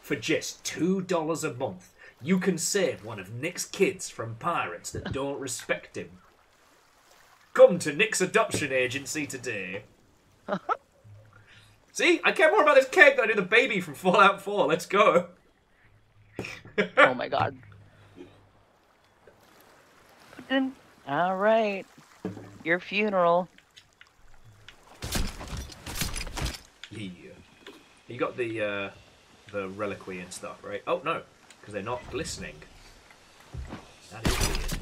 Speaker 1: For just two dollars a month, you can save one of Nick's kids from pirates that don't respect him. Come to Nick's adoption agency today. See, I care more about this cake than I do the baby from Fallout 4. Let's go.
Speaker 5: Oh my god. All right, your funeral.
Speaker 1: Yeah. You got the uh, the reliquary and stuff, right? Oh no, because they're not glistening. That is weird.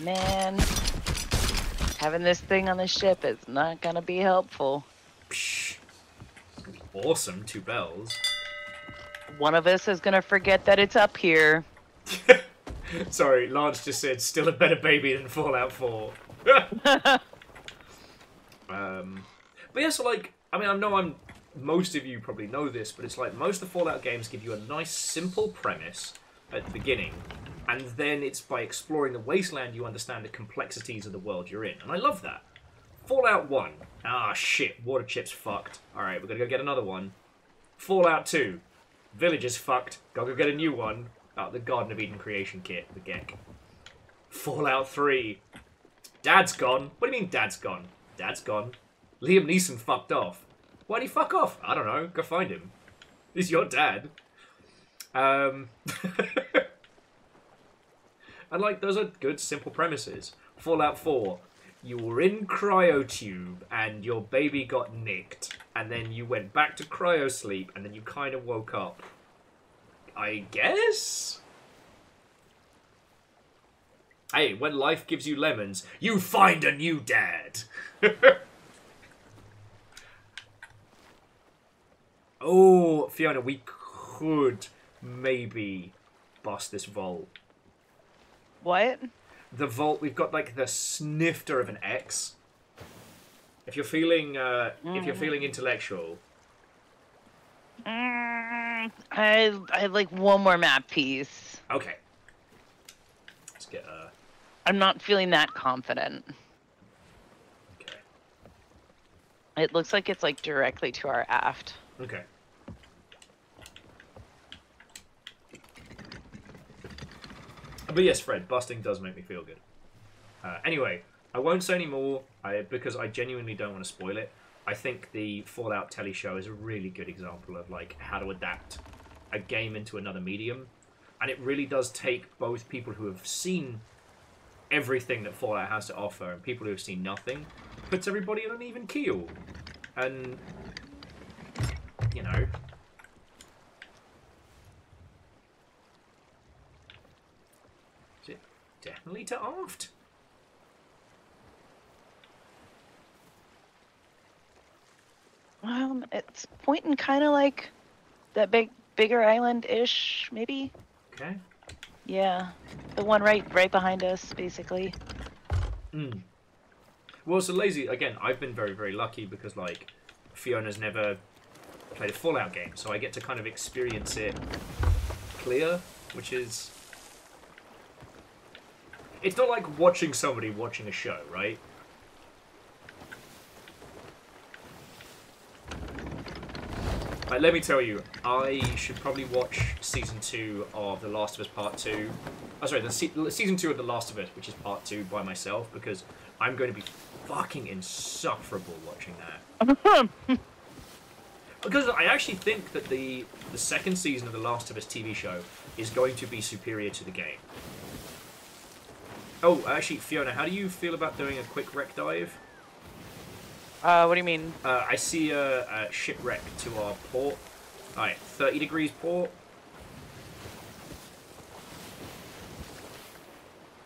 Speaker 5: Man, having this thing on the ship is not gonna be helpful.
Speaker 1: Psh. It's gonna be awesome. Two bells.
Speaker 5: One of us is gonna forget that it's up here.
Speaker 1: Sorry, Lance just said still a better baby than Fallout 4. um, but yeah, so like, I mean, I know I'm. Most of you probably know this, but it's like most of the Fallout games give you a nice, simple premise at the beginning, and then it's by exploring the wasteland you understand the complexities of the world you're in, and I love that. Fallout 1. Ah, shit, water chip's fucked. Alright, we're gonna go get another one. Fallout 2. Village is fucked. Gotta go get a new one. Oh, the Garden of Eden creation kit, the GECK. Fallout 3. Dad's gone. What do you mean Dad's gone? Dad's gone. Liam Neeson fucked off. Why'd he fuck off? I don't know. Go find him. He's your dad. Um, and like, those are good, simple premises. Fallout 4. You were in cryotube and your baby got nicked, and then you went back to cryo sleep, and then you kind of woke up. I guess? Hey, when life gives you lemons, you find a new dad. oh, Fiona, we could maybe bust this vault.
Speaker 5: What?
Speaker 1: The vault, we've got like the snifter of an X. If you're feeling, uh, if you're feeling intellectual,
Speaker 5: Mm, I I like one more map piece.
Speaker 1: okay. Let's get uh,
Speaker 5: I'm not feeling that confident.
Speaker 1: okay,
Speaker 5: It looks like it's like directly to our aft.
Speaker 1: okay. But yes, Fred, busting does make me feel good. Uh, anyway, I won't say any more I, because I genuinely don't want to spoil it. I think the Fallout Telly show is a really good example of like how to adapt a game into another medium, and it really does take both people who have seen everything that Fallout has to offer and people who have seen nothing, puts everybody on an even keel, and you know. Is it to aft?
Speaker 5: Um, it's pointing kind of like that big, bigger island-ish, maybe.
Speaker 1: Okay.
Speaker 5: Yeah, the one right, right behind us, basically.
Speaker 1: Mm. Well, so lazy again. I've been very, very lucky because like Fiona's never played a Fallout game, so I get to kind of experience it clear, which is. It's not like watching somebody watching a show, right? Like, let me tell you, I should probably watch season two of The Last of Us Part Two. Oh, sorry, the se- season two of The Last of Us, which is Part Two, by myself because I'm going to be fucking insufferable watching that. because I actually think that the the second season of The Last of Us TV show is going to be superior to the game. Oh, actually, Fiona, how do you feel about doing a quick wreck dive?
Speaker 5: Uh, what do you mean?
Speaker 1: Uh, I see a, a shipwreck to our port. Alright, 30 degrees port.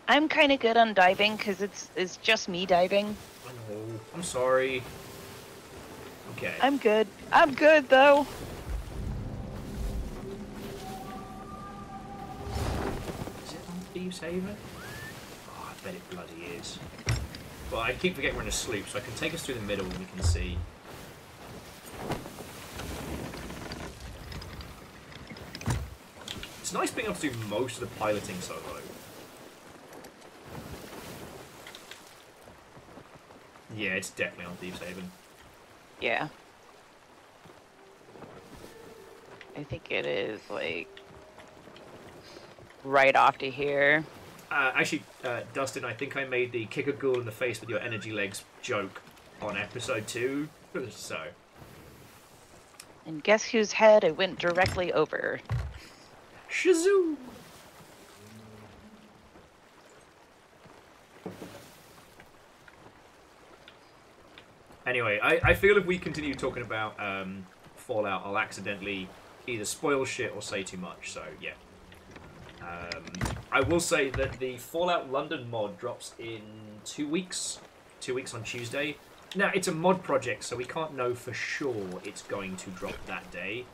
Speaker 5: I'm kind of good on diving because it's it's just me diving.
Speaker 1: I know. I'm sorry. Okay.
Speaker 5: I'm good. I'm good though.
Speaker 1: Is it on Thieves Haven? Bet it bloody is. Well, I keep forgetting we're in a sloop, so I can take us through the middle and we can see. It's nice being able to do most of the piloting solo. Yeah, it's definitely on Thieves Haven.
Speaker 5: Yeah. I think it is like right off to here.
Speaker 1: Uh, actually, uh, Dustin, I think I made the kick a ghoul in the face with your energy legs joke on episode two. So,
Speaker 5: And guess whose head it went directly over?
Speaker 1: shazoo! Anyway, I, I feel if we continue talking about um, Fallout, I'll accidentally either spoil shit or say too much. So yeah. Um, I will say that the Fallout London mod drops in two weeks. Two weeks on Tuesday. Now it's a mod project, so we can't know for sure it's going to drop that day.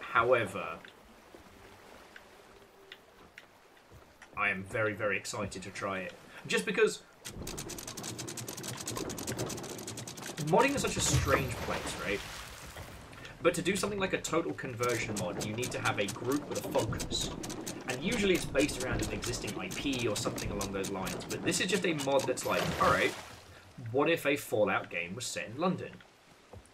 Speaker 1: However, I am very, very excited to try it. Just because modding is such a strange place, right? But to do something like a total conversion mod, you need to have a group with a focus. And usually it's based around an existing IP or something along those lines. But this is just a mod that's like, alright, what if a Fallout game was set in London?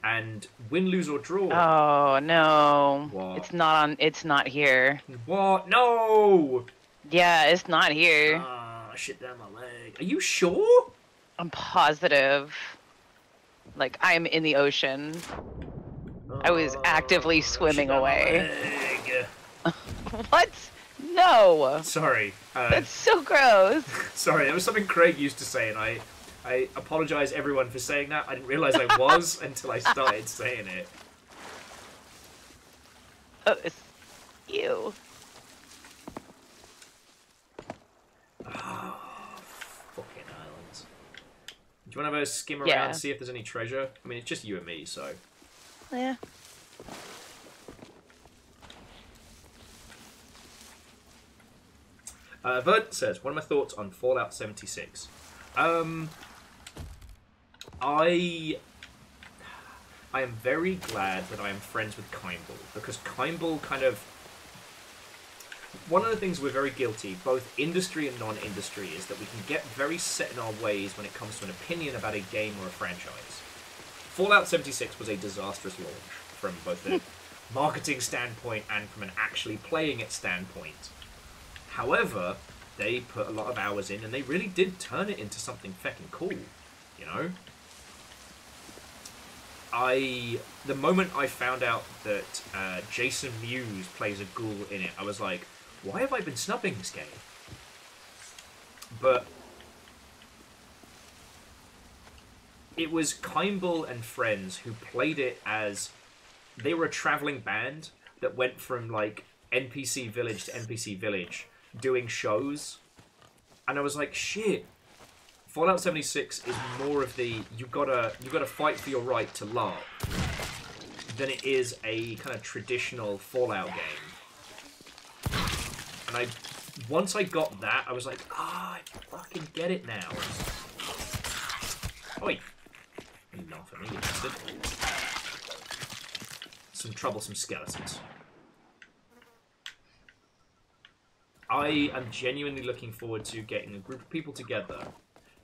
Speaker 1: And win, lose, or draw.
Speaker 5: Oh no.
Speaker 1: What?
Speaker 5: It's not on it's not here.
Speaker 1: What? No!
Speaker 5: Yeah, it's not here.
Speaker 1: Ah, shit down my leg. Are you sure?
Speaker 5: I'm positive. Like I'm in the ocean. I was actively
Speaker 1: Ah,
Speaker 5: swimming
Speaker 1: shit down my
Speaker 5: away. What? No.
Speaker 1: Sorry. Uh,
Speaker 5: That's so gross.
Speaker 1: Sorry, that was something Craig used to say, and I, I apologize everyone for saying that. I didn't realize I was until I started saying it.
Speaker 5: Oh, it's you.
Speaker 1: Fucking islands. Do you want to have a skim around
Speaker 5: Yeah.
Speaker 1: and see if there's any treasure? I mean, it's just you and me, so.
Speaker 5: Yeah.
Speaker 1: Uh, Vert says, "What are my thoughts on Fallout 76?" Um, I, I am very glad that I am friends with Kimball because Kimball kind of. One of the things we're very guilty, both industry and non-industry, is that we can get very set in our ways when it comes to an opinion about a game or a franchise. Fallout 76 was a disastrous launch from both a marketing standpoint and from an actually playing it standpoint. However, they put a lot of hours in and they really did turn it into something fucking cool, you know? I the moment I found out that uh, Jason Mewes plays a ghoul in it, I was like, why have I been snubbing this game? But it was Kimball and friends who played it as they were a traveling band that went from like NPC village to NPC village doing shows. And I was like, shit. Fallout 76 is more of the you gotta you gotta fight for your right to LARP than it is a kind of traditional Fallout game. And I once I got that, I was like, ah, I fucking get it now. Oi. You laugh at me, you bastard. Some troublesome skeletons. I am genuinely looking forward to getting a group of people together,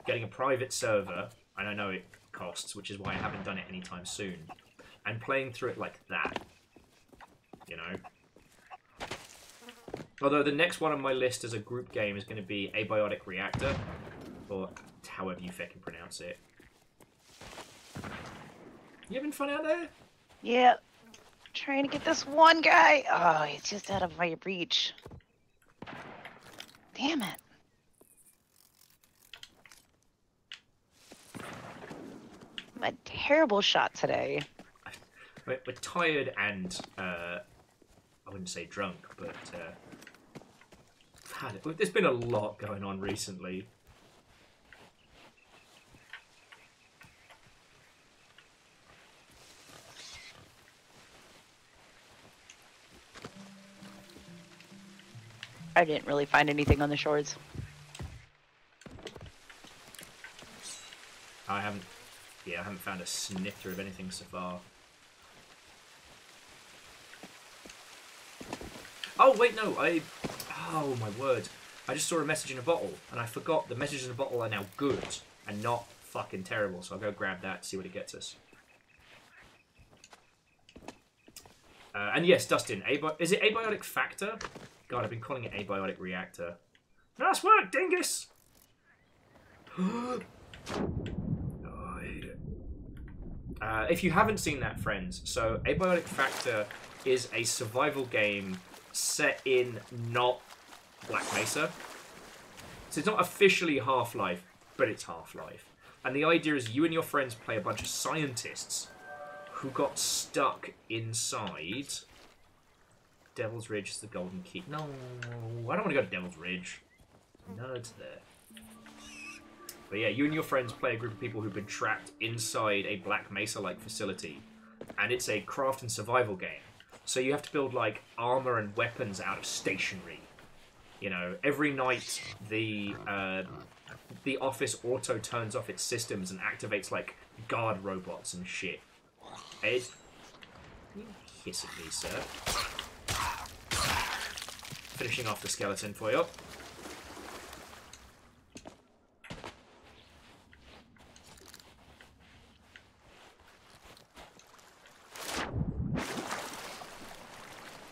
Speaker 1: getting a private server, and I know it costs, which is why I haven't done it anytime soon, and playing through it like that. You know? Although the next one on my list as a group game is going to be Abiotic Reactor, or however you fucking pronounce it. You having fun out there?
Speaker 5: Yeah. Trying to get this one guy. Oh, he's just out of my reach. Damn it. I'm a terrible shot today.
Speaker 1: We're, we're tired and uh, I wouldn't say drunk, but uh, there's been a lot going on recently.
Speaker 5: I didn't really find anything on the shores.
Speaker 1: I haven't, yeah, I haven't found a snifter of anything so far. Oh wait, no, I, oh my word, I just saw a message in a bottle, and I forgot the messages in a bottle are now good and not fucking terrible. So I'll go grab that, see what it gets us. Uh, and yes, Dustin, is it abiotic factor? God, I've been calling it abiotic reactor. Nice work, dingus! oh, I hate it. Uh, if you haven't seen that, friends, so Abiotic Factor is a survival game set in not Black Mesa. So it's not officially Half Life, but it's Half Life. And the idea is you and your friends play a bunch of scientists who got stuck inside. Devil's Ridge is the golden key. No, I don't want to go to Devil's Ridge. Nerds there. But yeah, you and your friends play a group of people who've been trapped inside a Black Mesa like facility. And it's a craft and survival game. So you have to build like armor and weapons out of stationery. You know, every night the uh, the office auto turns off its systems and activates like guard robots and shit. Ed, you hiss at me, sir. Finishing off the skeleton for you.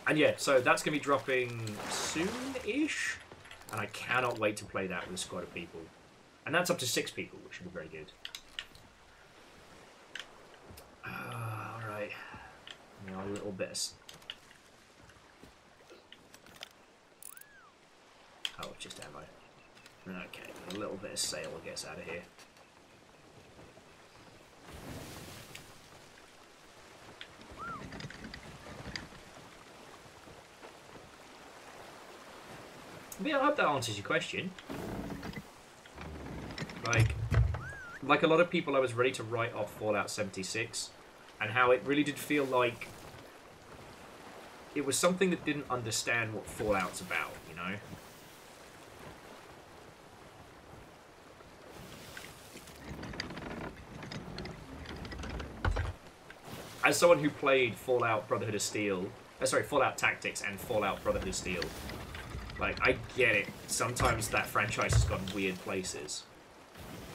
Speaker 1: And yeah, so that's going to be dropping soon-ish. And I cannot wait to play that with a squad of people. And that's up to six people, which should be very good. Uh, Alright. A little bit of... s- Oh, just ammo. Okay, a little bit of sail gets out of here. Yeah, I hope that answers your question. Like, like a lot of people, I was ready to write off Fallout 76, and how it really did feel like it was something that didn't understand what Fallout's about, you know? As someone who played Fallout Brotherhood of Steel, uh, sorry, Fallout Tactics and Fallout Brotherhood of Steel, like, I get it. Sometimes that franchise has gone weird places.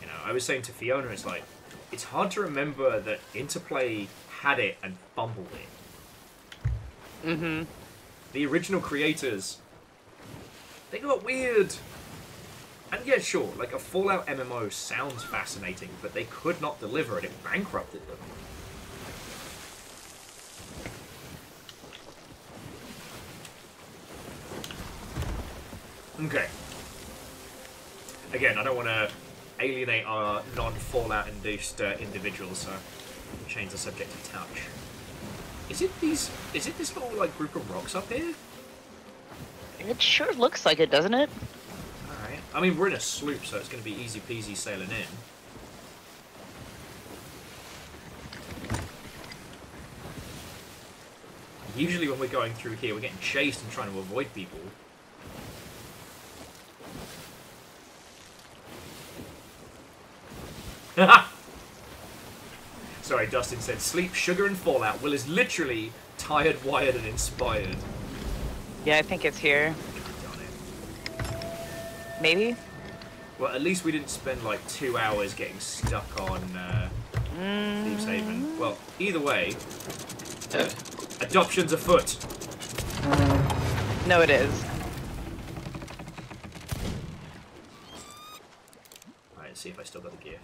Speaker 1: You know, I was saying to Fiona, it's like, it's hard to remember that Interplay had it and fumbled it.
Speaker 5: Mm-hmm.
Speaker 1: The original creators, they got weird. And yeah, sure, like a Fallout MMO sounds fascinating, but they could not deliver it. It bankrupted them. Okay. Again, I don't want to alienate our non-Fallout induced uh, individuals, so change the subject a touch. Is it these? Is it this little like group of rocks up here?
Speaker 5: It sure looks like it, doesn't it?
Speaker 1: All right. I mean, we're in a sloop, so it's going to be easy peasy sailing in. Usually, when we're going through here, we're getting chased and trying to avoid people. Sorry, Dustin said sleep, sugar, and fallout. Will is literally tired, wired, and inspired.
Speaker 5: Yeah, I think it's here. Maybe?
Speaker 1: Well, at least we didn't spend like two hours getting stuck on uh, Thieves Haven. Well, either way, adoption's afoot.
Speaker 5: No, it is.
Speaker 1: Alright, let's see if I still got the gift.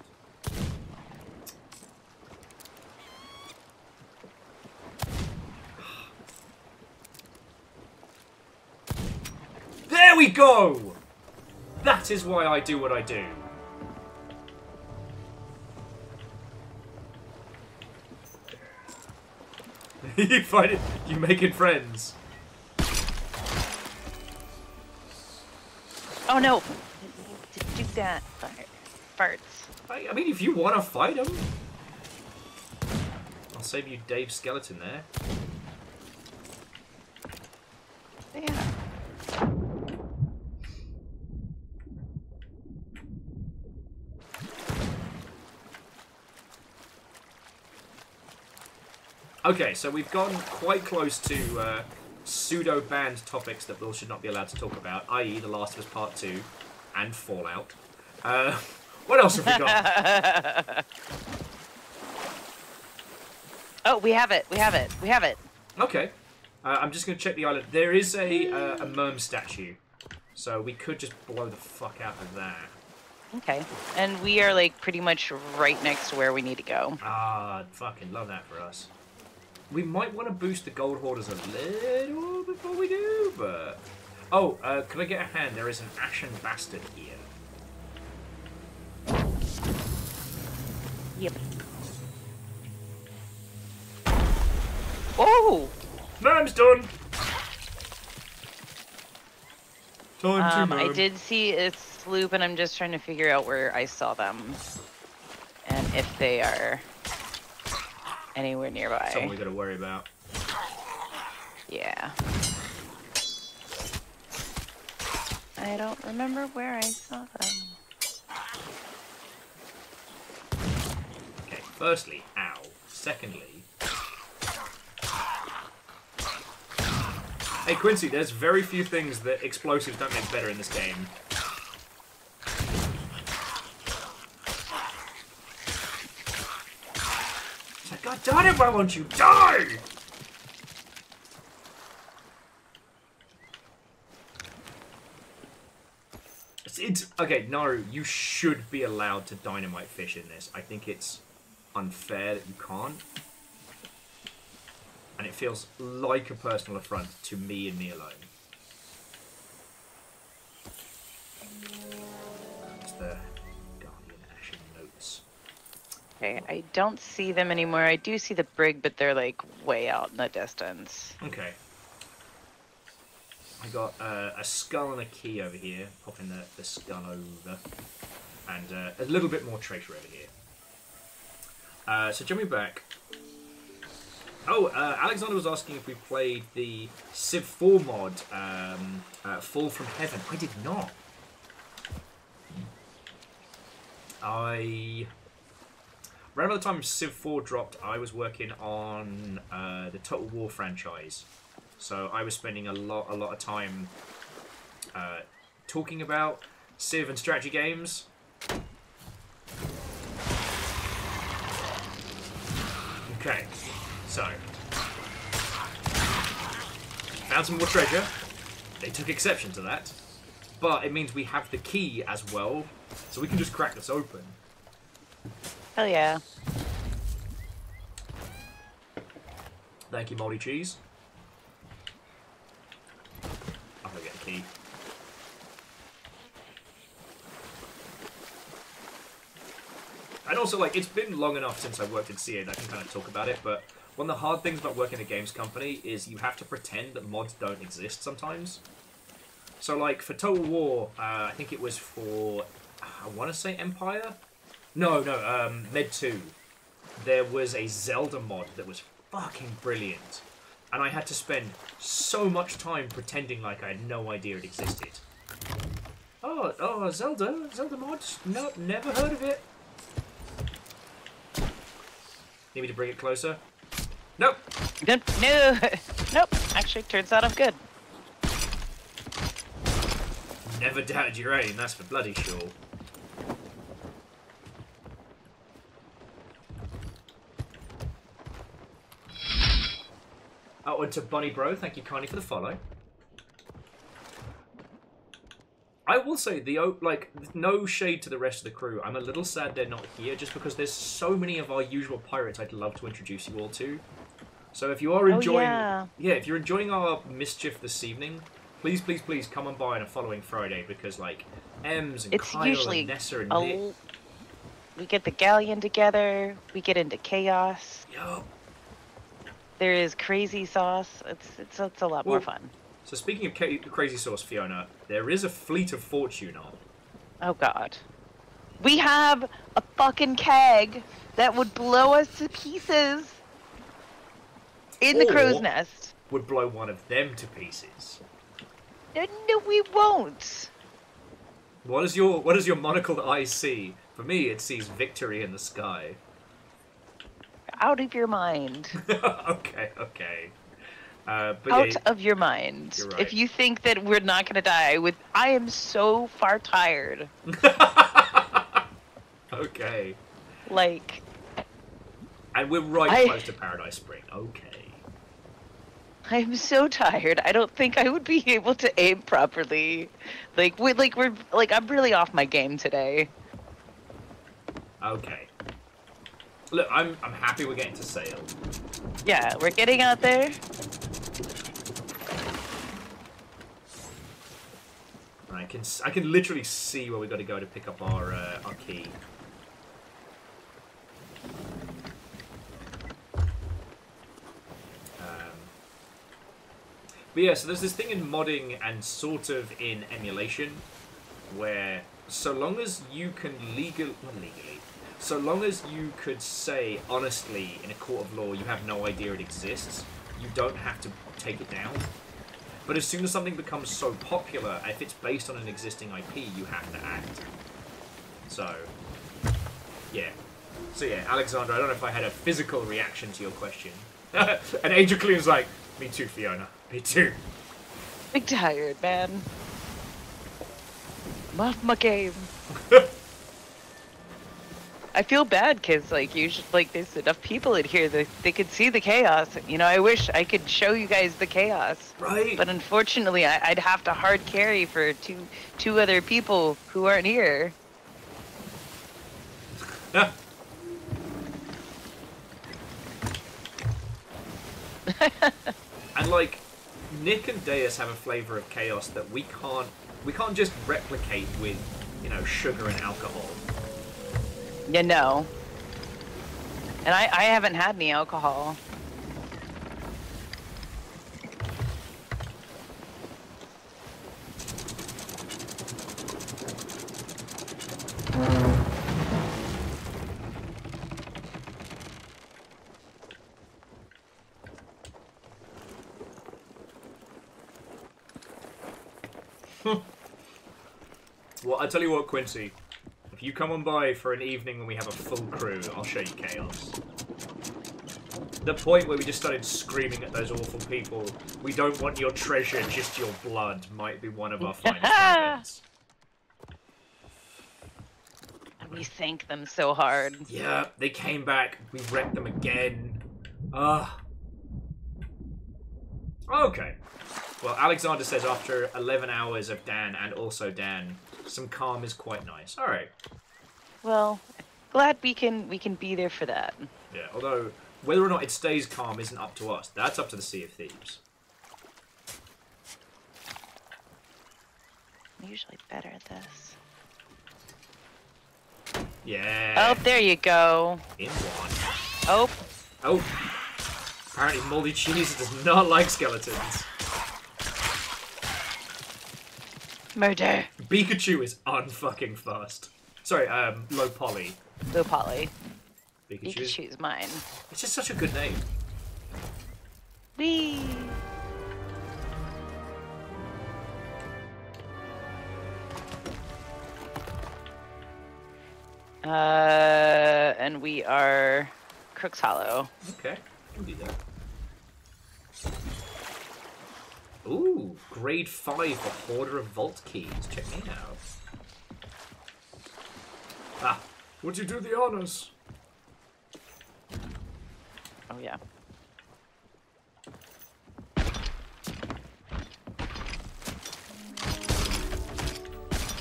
Speaker 1: There we go! That is why I do what I do. you find it, you making friends.
Speaker 5: Oh no! Do that. Fart- Farts.
Speaker 1: I, I mean, if you want to fight him, I'll save you Dave Skeleton there.
Speaker 5: Yeah.
Speaker 1: Okay, so we've gone quite close to uh, pseudo-banned topics that Bill should not be allowed to talk about, i.e. The Last of Us Part 2 and Fallout. Uh, What else have we got?
Speaker 5: oh, we have it. We have it. We have it.
Speaker 1: okay. Uh, I'm just going to check the island. There is a, uh, a Merm statue. So we could just blow the fuck out of that.
Speaker 5: Okay. And we are like pretty much right next to where we need to go.
Speaker 1: Ah, fucking love that for us. We might want to boost the gold hoarders a little before we do, but... Oh, uh, can I get a hand? There is an Ashen Bastard here.
Speaker 5: Yep. Oh!
Speaker 1: Merm's done! Time
Speaker 5: Um, I did see a sloop, and I'm just trying to figure out where I saw them, and if they are anywhere nearby.
Speaker 1: Something we got to worry about.
Speaker 5: Yeah. I don't remember where I saw them.
Speaker 1: Okay, firstly, ow. Secondly... Hey Quincy, there's very few things that explosives don't make better in this game. It's like, God darn it, why won't you die? It's, it's okay, Naru, you should be allowed to dynamite fish in this. I think it's unfair that you can't. And it feels like a personal affront to me and me alone. That's the
Speaker 5: Okay, I don't see them anymore. I do see the brig, but they're like way out in the distance.
Speaker 1: Okay. I got uh, a skull and a key over here. Popping the, the skull over. And uh, a little bit more treasure over here. Uh, so jumping back. Oh, uh, Alexander was asking if we played the Civ 4 mod, um, uh, Fall from Heaven. I did not. I around the time Civ 4 dropped, I was working on uh, the Total War franchise. So I was spending a lot, a lot of time uh, talking about Civ and strategy games. Okay, so found some more treasure. They took exception to that, but it means we have the key as well, so we can just crack this open.
Speaker 5: Hell yeah.
Speaker 1: Thank you, moldy cheese. I'm gonna get the key. And also, like, it's been long enough since I've worked in CA that I can kind of talk about it, but one of the hard things about working in a games company is you have to pretend that mods don't exist sometimes. So, like, for Total War, uh, I think it was for, I want to say Empire? No, no, um, Med 2. There was a Zelda mod that was fucking brilliant. And I had to spend so much time pretending like I had no idea it existed. Oh, oh, Zelda? Zelda mod? Nope, never heard of it. Need me to bring it closer? Nope.
Speaker 5: Nope. No. nope. Actually, turns out I'm good.
Speaker 1: Never doubted your aim, that's for bloody sure. Oh, and to Bunny Bro, thank you kindly for the follow. I will say the like no shade to the rest of the crew. I'm a little sad they're not here, just because there's so many of our usual pirates I'd love to introduce you all to. So if you are
Speaker 5: Oh,
Speaker 1: enjoying,
Speaker 5: yeah.
Speaker 1: if you're enjoying our mischief this evening, please, please, please come on by on a following Friday because like Ems and
Speaker 5: It's
Speaker 1: Kyle
Speaker 5: usually
Speaker 1: and Nessa and
Speaker 5: a
Speaker 1: Nick.
Speaker 5: we get the galleon together. We get into chaos.
Speaker 1: Yup.
Speaker 5: There is crazy sauce. It's it's it's a lot more fun.
Speaker 1: So speaking of ca- crazy sauce, Fiona, there is a fleet of fortune on.
Speaker 5: Oh god. We have a fucking keg that would blow us to pieces in the crow's nest.
Speaker 1: Would blow one of them to pieces.
Speaker 5: No, no, we won't.
Speaker 1: What does your what does your monocled eye see? For me, it sees victory in the sky.
Speaker 5: Out of your mind.
Speaker 1: okay, okay. Uh, but
Speaker 5: Out
Speaker 1: yeah,
Speaker 5: of your mind.
Speaker 1: You're
Speaker 5: If you think that we're not gonna die with I am so far tired.
Speaker 1: Okay.
Speaker 5: Like,
Speaker 1: And we're right
Speaker 5: I-
Speaker 1: close to Paradise Spring. Okay.
Speaker 5: I'm so tired. I don't think I would be able to aim properly. Like, we like we're like I'm really off my game today.
Speaker 1: Okay. Look, I'm I'm happy we're getting to sail.
Speaker 5: Yeah, we're getting out there.
Speaker 1: I can I can literally see where we got to go to pick up our uh, our key. Um, but yeah, so there's this thing in modding and sort of in emulation where so long as you can legal not legally so long as you could say honestly in a court of law you have no idea it exists you don't have to take it down. But as soon as something becomes so popular if it's based on an existing ip you have to act. So yeah. So yeah alexander i don't know if i had a physical reaction to your question. And angel clean's like me too fiona. Me too.
Speaker 5: Big tired, man. I'm off my game. I feel bad because like you should like there's enough people in here that they could see the chaos. You know, I wish I could show you guys the chaos,
Speaker 1: right
Speaker 5: but unfortunately, I, I'd have to hard carry for two two other people who aren't here.
Speaker 1: and like Nick and Deus have a flavor of chaos that we can't we can't just replicate with you know sugar and alcohol.
Speaker 5: You know. And I I haven't had any alcohol.
Speaker 1: Well, I tell you what, Quincy, if you come on by for an evening when we have a full crew, I'll show you chaos. The point where we just started screaming at those awful people, "We don't want your treasure, just your blood," might be one of our finest moments.
Speaker 5: And we thank them so hard.
Speaker 1: Yeah, they came back. We wrecked them again. Ah. Okay. Well, Alexander says after 11 hours of Dan and also Dan, some calm is quite nice. All right.
Speaker 5: Well, glad we can we can be there for that.
Speaker 1: Yeah. Although whether or not it stays calm isn't up to us. That's up to the Sea of Thieves.
Speaker 5: I'm usually better at this.
Speaker 1: Yeah.
Speaker 5: Oh, there you go.
Speaker 1: In one.
Speaker 5: Oh,
Speaker 1: Oh. Apparently, moldy cheese does not like skeletons.
Speaker 5: Murder.
Speaker 1: Pikachu is unfucking fast. Sorry, um, low poly.
Speaker 5: Low Polly.
Speaker 1: Pikachu.
Speaker 5: Pikachu's mine.
Speaker 1: It's just such a good name.
Speaker 5: Whee! Uh, and we are Crooks Hollow.
Speaker 1: Okay, can do that. Ooh, grade 5 for Hoarder of Vault Keys. Check me out. Ah, would you do the honors?
Speaker 5: Oh yeah.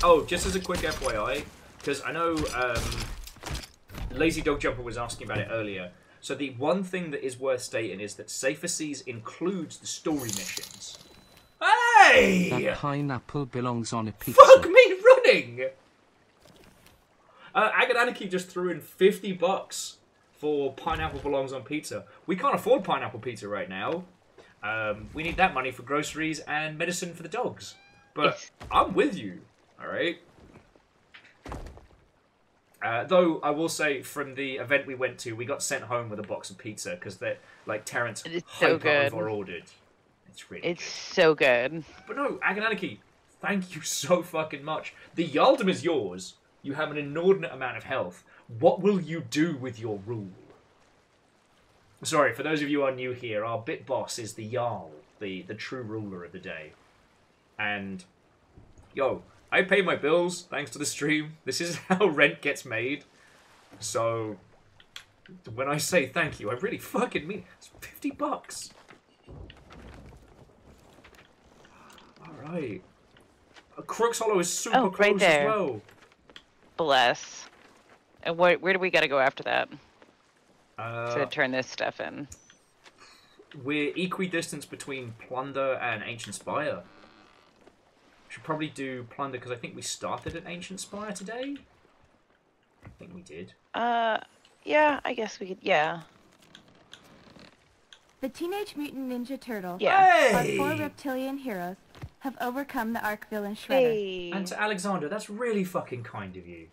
Speaker 1: Oh, just as a quick FYI, because I know um, Lazy Dog Jumper was asking about it earlier. So the one thing that is worth stating is that Safer Seas includes the story missions. Hey!
Speaker 3: That pineapple belongs on a pizza.
Speaker 1: Fuck me running! Uh, Agadaniki just threw in 50 bucks for Pineapple Belongs on Pizza. We can't afford pineapple pizza right now. Um, we need that money for groceries and medicine for the dogs. But
Speaker 5: Yes.
Speaker 1: I'm with you, alright? Uh, though I will say, from the event we went to, we got sent home with a box of pizza because that, like Terrence
Speaker 5: so
Speaker 1: hyper ordered. It's really
Speaker 5: It's so good.
Speaker 1: but no, Agananiki, thank you so fucking much. The Jarldom is yours. You have an inordinate amount of health. What will you do with your rule? Sorry, for those of you who are new here, our bit boss is the Jarl, the, the true ruler of the day. And, yo, I pay my bills thanks to the stream. This is how rent gets made. So when I say thank you, I really fucking mean it. It's fifty bucks. Right. Uh, Crooks Hollow is super
Speaker 5: Oh,
Speaker 1: close
Speaker 5: right there.
Speaker 1: as well.
Speaker 5: Bless. And where, where do we gotta go after that
Speaker 1: Uh,
Speaker 5: to turn this stuff in?
Speaker 1: we're equidistant between Plunder and Ancient Spire. Should probably do Plunder because I think we started at Ancient Spire today. I think we did.
Speaker 5: Uh, yeah, I guess we could. Yeah,
Speaker 6: The Teenage Mutant Ninja Turtles,
Speaker 5: yeah.
Speaker 6: our four reptilian heroes, have overcome the Arc villain Shredder.
Speaker 5: Hey.
Speaker 1: And to Alexander, that's really fucking kind of you.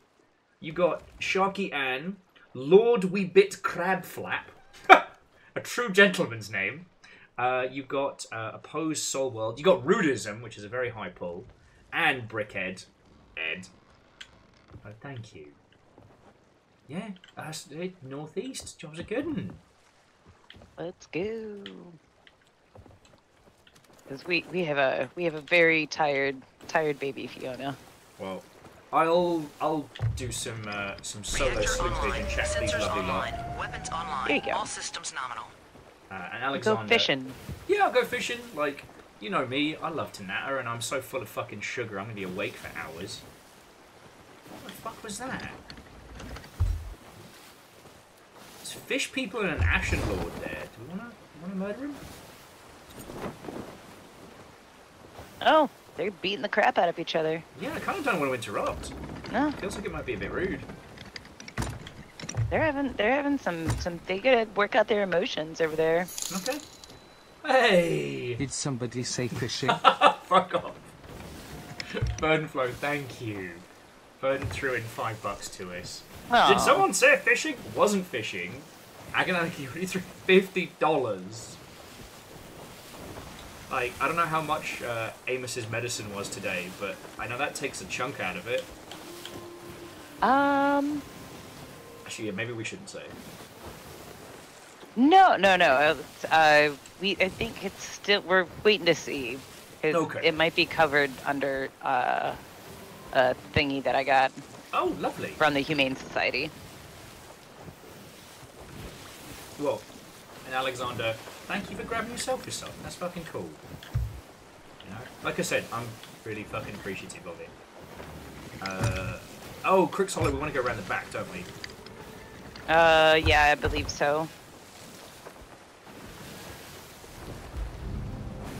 Speaker 1: You got Sharky Ann, Lord We Bit Crab Flap, a true gentleman's name. Uh, you've got uh, Opposed Soul World. You've got Rudism, which is a very high pull, and Brickhead, Ed. Oh, thank you. Yeah, that's it. Northeast. Jobs are good. 'un.
Speaker 5: Let's go. Because we we have a we have a very tired tired baby Fiona.
Speaker 1: Well, I'll I'll do some uh, some solo
Speaker 7: Reactor
Speaker 1: sleuth
Speaker 7: online.
Speaker 1: vision check these
Speaker 7: Sensors
Speaker 1: lovely lot.
Speaker 7: Weapons online.
Speaker 5: There you go.
Speaker 7: All systems nominal.
Speaker 1: Uh, and
Speaker 5: Go fishing.
Speaker 1: Yeah, I'll go fishing. Like, you know me, I love to natter, and I'm so full of fucking sugar, I'm gonna be awake for hours. What the fuck was that? There's fish people and an Ashen Lord there. Do we wanna, wanna murder him?
Speaker 5: Oh, they're beating the crap out of each other.
Speaker 1: Yeah, I kind of don't want to interrupt.
Speaker 5: No,
Speaker 1: Feels like it might be a bit rude.
Speaker 5: they're having they're having some some they gotta work out their emotions over there.
Speaker 1: Okay. Hey!
Speaker 3: Did somebody say fishing?
Speaker 1: Fuck off. Burden Flow, thank you. Burden threw in five bucks to us.
Speaker 5: Aw.
Speaker 1: Did someone say fishing? Wasn't fishing. Agonaki already threw fifty dollars. Like, I don't know how much uh, Amos's medicine was today, but I know that takes a chunk out of it.
Speaker 5: Um,
Speaker 1: Actually, yeah, maybe we shouldn't say.
Speaker 5: no, no, no. Uh, we I think it's still we're waiting to see. 'cause
Speaker 1: Okay.
Speaker 5: It might be covered under uh, a thingy that I got
Speaker 1: Oh, lovely.
Speaker 5: from the Humane Society.
Speaker 1: Well, and Alexander, thank you for grabbing yourself yourself. That's fucking cool. You know, like I said, I'm really fucking appreciative of it. Uh, oh, Crooks Hollow, we want to go around the back, don't we?
Speaker 5: Uh, yeah, I believe so.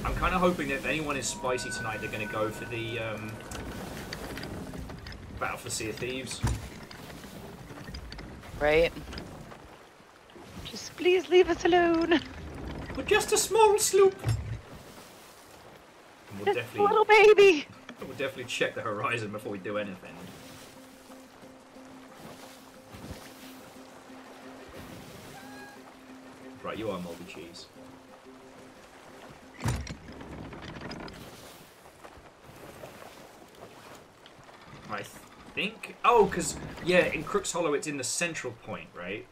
Speaker 1: I'm kind of hoping that if anyone is spicy tonight, they're going to go for the um, Battle for Sea of Thieves.
Speaker 5: Right? Just please leave us alone.
Speaker 1: But just a small sloop. And we'll
Speaker 5: Just a
Speaker 1: definitely,
Speaker 5: little baby.
Speaker 1: we'll definitely check the horizon before we do anything. Right, you are moldy cheese. I think. Oh, because yeah, in Crooks Hollow, it's in the central point, right?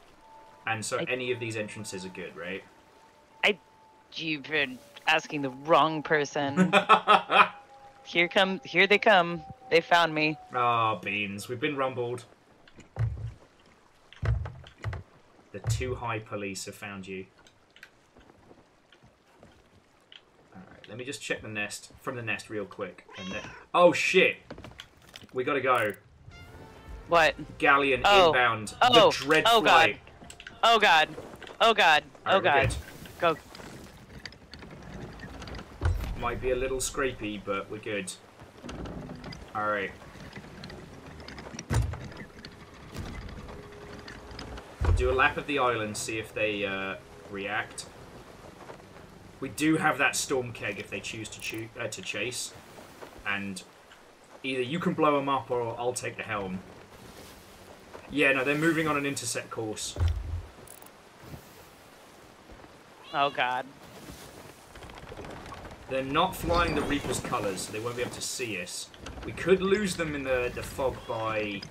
Speaker 1: And so
Speaker 5: I-
Speaker 1: any of these entrances are good, right?
Speaker 5: I, you've been asking the wrong person. here come, here they come. They found me.
Speaker 1: Ah, beans. We've been rumbled. The two high police have found you. Alright, let me just check the nest. From the nest real quick. And. Oh, shit! We gotta go.
Speaker 5: What?
Speaker 1: Galleon
Speaker 5: Oh.
Speaker 1: inbound.
Speaker 5: Oh.
Speaker 1: The dread
Speaker 5: Oh,
Speaker 1: flight.
Speaker 5: Oh god. Oh god.
Speaker 1: Alright,
Speaker 5: oh
Speaker 1: we're
Speaker 5: god. Go.
Speaker 1: Might be a little scrapey, but we're good. Alright. We'll do a lap of the island, see if they uh, react. We do have that storm keg if they choose to uh, to chase, and either you can blow them up or I'll take the helm. Yeah, no, they're moving on an intercept course.
Speaker 5: Oh god.
Speaker 1: They're not flying the Reaper's colours, so they won't be able to see us. We could lose them in the, the fog by...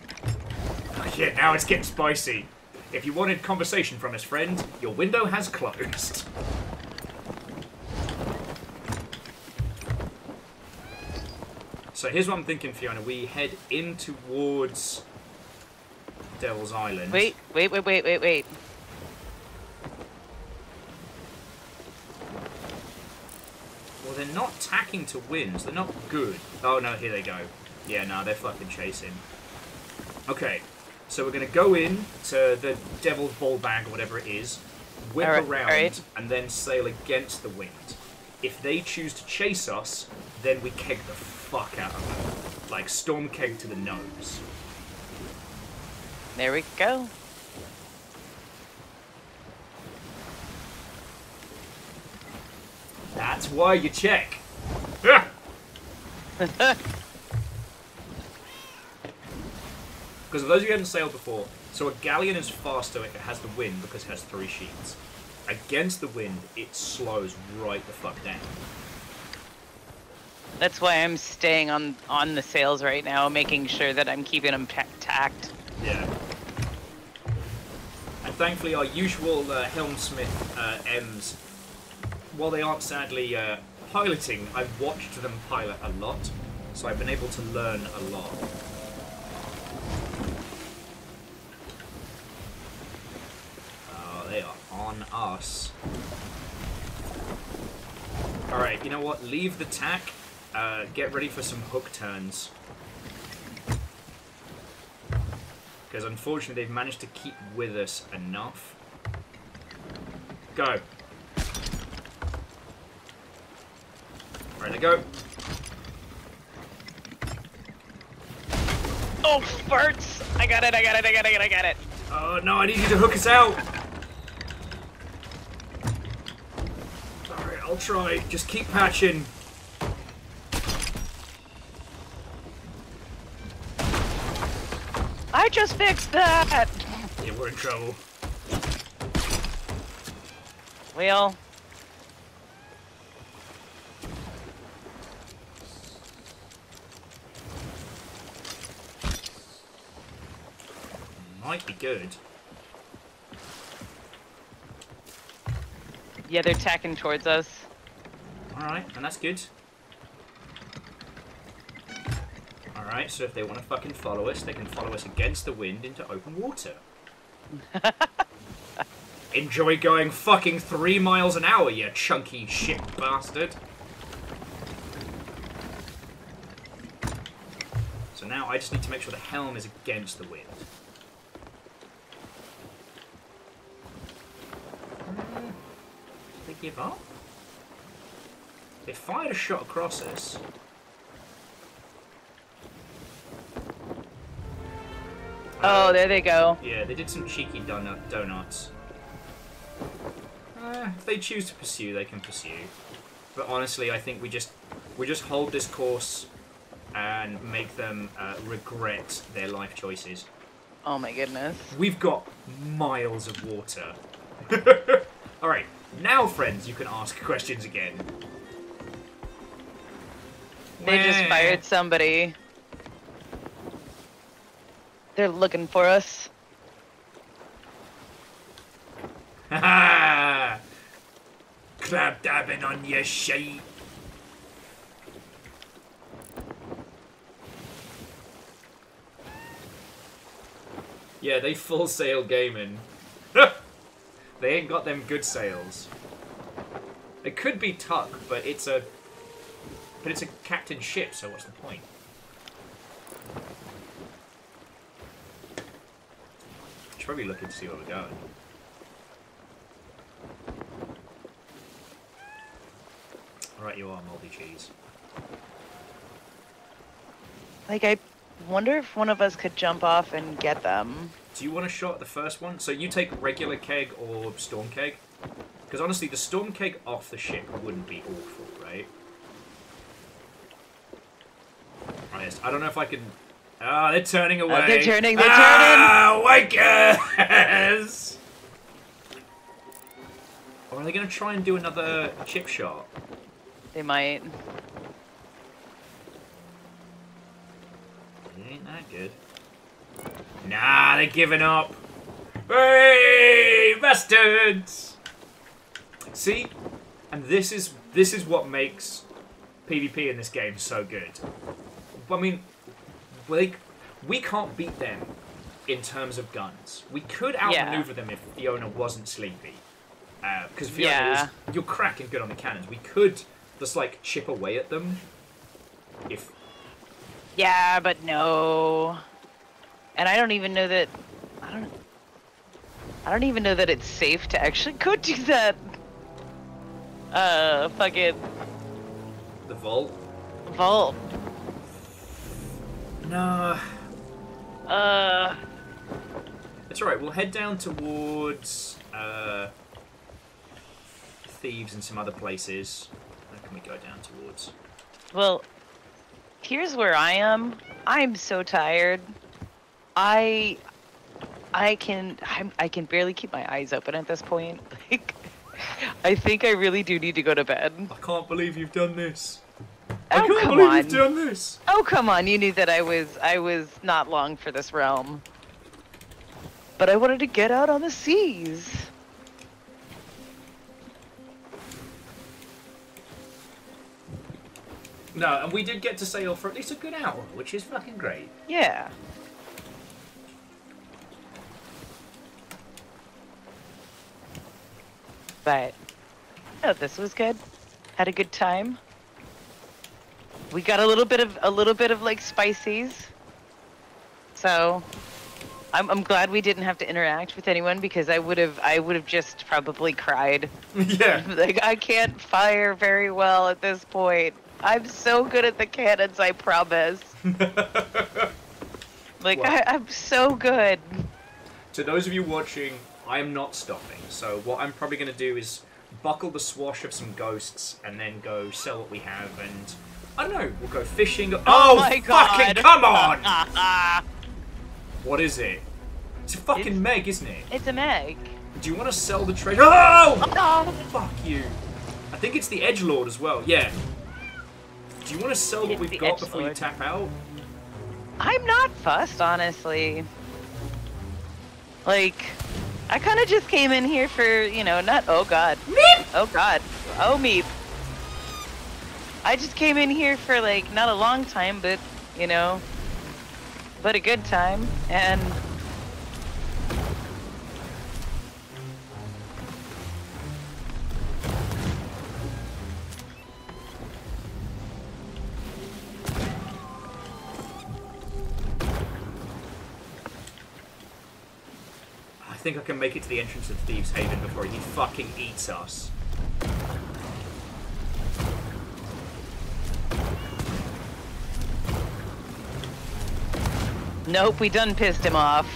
Speaker 1: Oh, yeah, now it's getting spicy. If you wanted conversation from us, friend, your window has closed. So here's what I'm thinking, Fiona. We head in towards Devil's Island.
Speaker 5: Wait, wait, wait, wait, wait, wait.
Speaker 1: Well, they're to win, so they're not good. Oh, no, here they go. Yeah, no, they're fucking chasing. Okay, so we're going to go in to the Devil's Ball Bag or whatever it is, whip
Speaker 5: Alright,
Speaker 1: around,
Speaker 5: alright.
Speaker 1: and then sail against the wind. If they choose to chase us, then we keg the fuck out of them. Like, storm keg to the nose.
Speaker 5: There we go.
Speaker 1: That's why you check. Because for those of you who haven't sailed before, so a galleon is faster if it has the wind because it has three sheets. Against the wind, it slows right the fuck down.
Speaker 5: That's why I'm staying on on the sails right now, making sure that I'm keeping them ta- tacked.
Speaker 1: Yeah. And thankfully, our usual uh, helmsmith uh, M's, while they aren't sadly uh, piloting, I've watched them pilot a lot, so I've been able to learn a lot. Oh, they are on us. Alright, you know what? Leave the tack. Uh, get ready for some hook turns. Because unfortunately they've managed to keep with us enough. Go. Ready to go.
Speaker 5: Oh, farts! I got it! I got it! I got it! I got it!
Speaker 1: Oh no, I need you to hook us out. Alright, I'll try. Just keep patching.
Speaker 5: I just fixed that.
Speaker 1: Yeah, we're in trouble.
Speaker 5: Well,
Speaker 1: Might be good.
Speaker 5: yeah, they're tacking towards us.
Speaker 1: Alright, and that's good. Alright, so if they want to fucking follow us, they can follow us against the wind into open water. Enjoy going fucking three miles an hour, you chunky shit bastard. So now I just need to make sure the helm is against the wind. Mm, They give up? They fired a shot across us.
Speaker 5: Oh, there they go.
Speaker 1: Yeah, they did some cheeky donut donuts. Uh, if they choose to pursue, they can pursue. But honestly, I think we just we just hold this course and make them uh, regret their life choices.
Speaker 5: Oh my goodness.
Speaker 1: We've got miles of water. All right, now, friends, you can ask questions again.
Speaker 5: They just fired somebody. They're looking for us.
Speaker 1: Ha! Clap dabbing on your shite. Yeah, they full sail gaming. they ain't got them good sails. It could be Tuck, but it's a but it's a captain ship, so what's the point? Should probably look to see where we're going. Right, you are moldy cheese.
Speaker 5: Like, I wonder if one of us could jump off and get them.
Speaker 1: Do you want a shot at the first one? So you take regular keg or storm keg? Because honestly, the storm keg off the ship wouldn't be awful, right? Honest, I don't know if I can. Ah, they're turning away.
Speaker 5: they're turning, they're
Speaker 1: ah, Wakers! Or are they going to try and do another chip shot?
Speaker 5: They might.
Speaker 1: It ain't that good. Nah, they're giving up. Hey, bastards! See, and this is this is what makes PvP in this game so good. I mean, we we can't beat them in terms of guns. We could
Speaker 5: Yeah.
Speaker 1: outmaneuver them if Fiona wasn't sleepy. Uh, because Fiona
Speaker 5: Yeah.
Speaker 1: is, you're cracking good on the cannons. We could just like chip away at them. If
Speaker 5: Yeah, but no. And I don't even know that. I don't. I don't even know that it's safe to actually go do that. Uh, fucking
Speaker 1: the vault,
Speaker 5: vault.
Speaker 1: no,
Speaker 5: Uh,
Speaker 1: it's all right. We'll head down towards uh, thieves and some other places. Where can we go down towards?
Speaker 5: well, here's where I am. I'm so tired. I, I can, I'm, I can barely keep my eyes open at this point. Like, I think I really do need to go to bed.
Speaker 1: I can't believe you've done this.
Speaker 5: Oh
Speaker 1: I can't
Speaker 5: come
Speaker 1: believe
Speaker 5: on!
Speaker 1: you've done this.
Speaker 5: Oh come on! You knew that I was, I was not long for this realm. But I wanted to get out on the seas.
Speaker 1: No, and we did get to sail for at least a good hour, which is fucking great.
Speaker 5: Yeah. But oh, this was good. Had a good time. We got a little bit of a little bit of like spices. So I'm I'm glad we didn't have to interact with anyone because I would have I would have just probably cried.
Speaker 1: yeah.
Speaker 5: Like I can't fire very well at this point. I'm so good at the cannons, I promise. Like I, I'm so good.
Speaker 1: To those of you watching, I am not stopping. So what I'm probably going to do is buckle the swash of some ghosts and then go sell what we have and I don't know. We'll go fishing. Oh, oh
Speaker 5: my
Speaker 1: fucking
Speaker 5: God.
Speaker 1: come on! what is it? It's a fucking
Speaker 5: It's-
Speaker 1: Meg, isn't it?
Speaker 5: It's a Meg.
Speaker 1: Do you want to sell the treasure? Oh!
Speaker 5: Oh,
Speaker 1: Fuck you. I think it's the Edge Lord as well. Yeah. Do you want to sell what
Speaker 5: It's
Speaker 1: we've got before you tap out?
Speaker 5: I'm not fussed, honestly. Like, I kind of just came in here for, you know, not. Oh God. Meep. Oh God. Oh meep. I just came in here for like not a long time, but you know, but a good time, and
Speaker 1: think I can make it to the entrance of Thieves Haven before he fucking eats us.
Speaker 5: nope, we done pissed him off.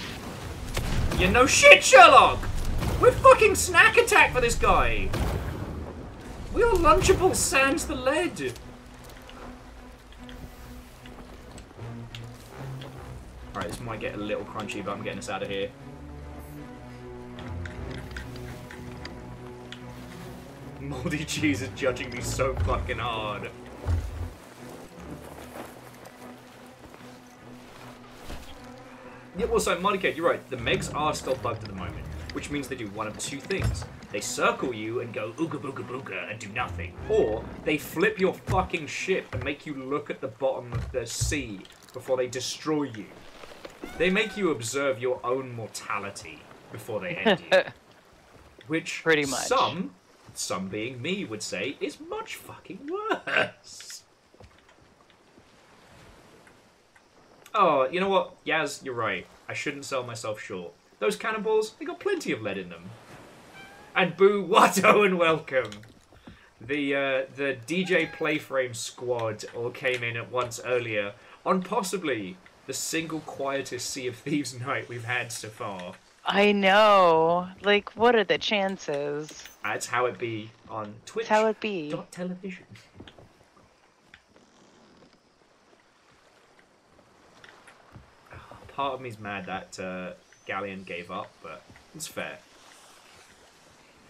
Speaker 1: You know shit, Sherlock! We're fucking snack attack for this guy! We are lunchable sans the lead! Alright, this might get a little crunchy, but I'm getting us out of here. Moldy cheese is judging me so fucking hard. Yeah, well, so Marty you're right. The Megs are still bugged at the moment, which means they do one of two things. They circle you and go ooga booga booga and do nothing, or they flip your fucking ship and make you look at the bottom of the sea before they destroy you. They make you observe your own mortality before they end you, which
Speaker 5: Pretty much.
Speaker 1: some, some being me, would say is much fucking worse. Oh, you know what? Yaz, you're right. I shouldn't sell myself short. Those cannonballs, they got plenty of lead in them. And boo, Watto, and welcome. The uh, the DJ Playframe squad all came in at once earlier on possibly the single quietest Sea of Thieves night we've had so far.
Speaker 5: I know. Like, what are the chances?
Speaker 1: That's how it be on Twitch.
Speaker 5: That's how it be.
Speaker 1: Dot television. Part of me's mad that uh, Galleon gave up, but it's fair.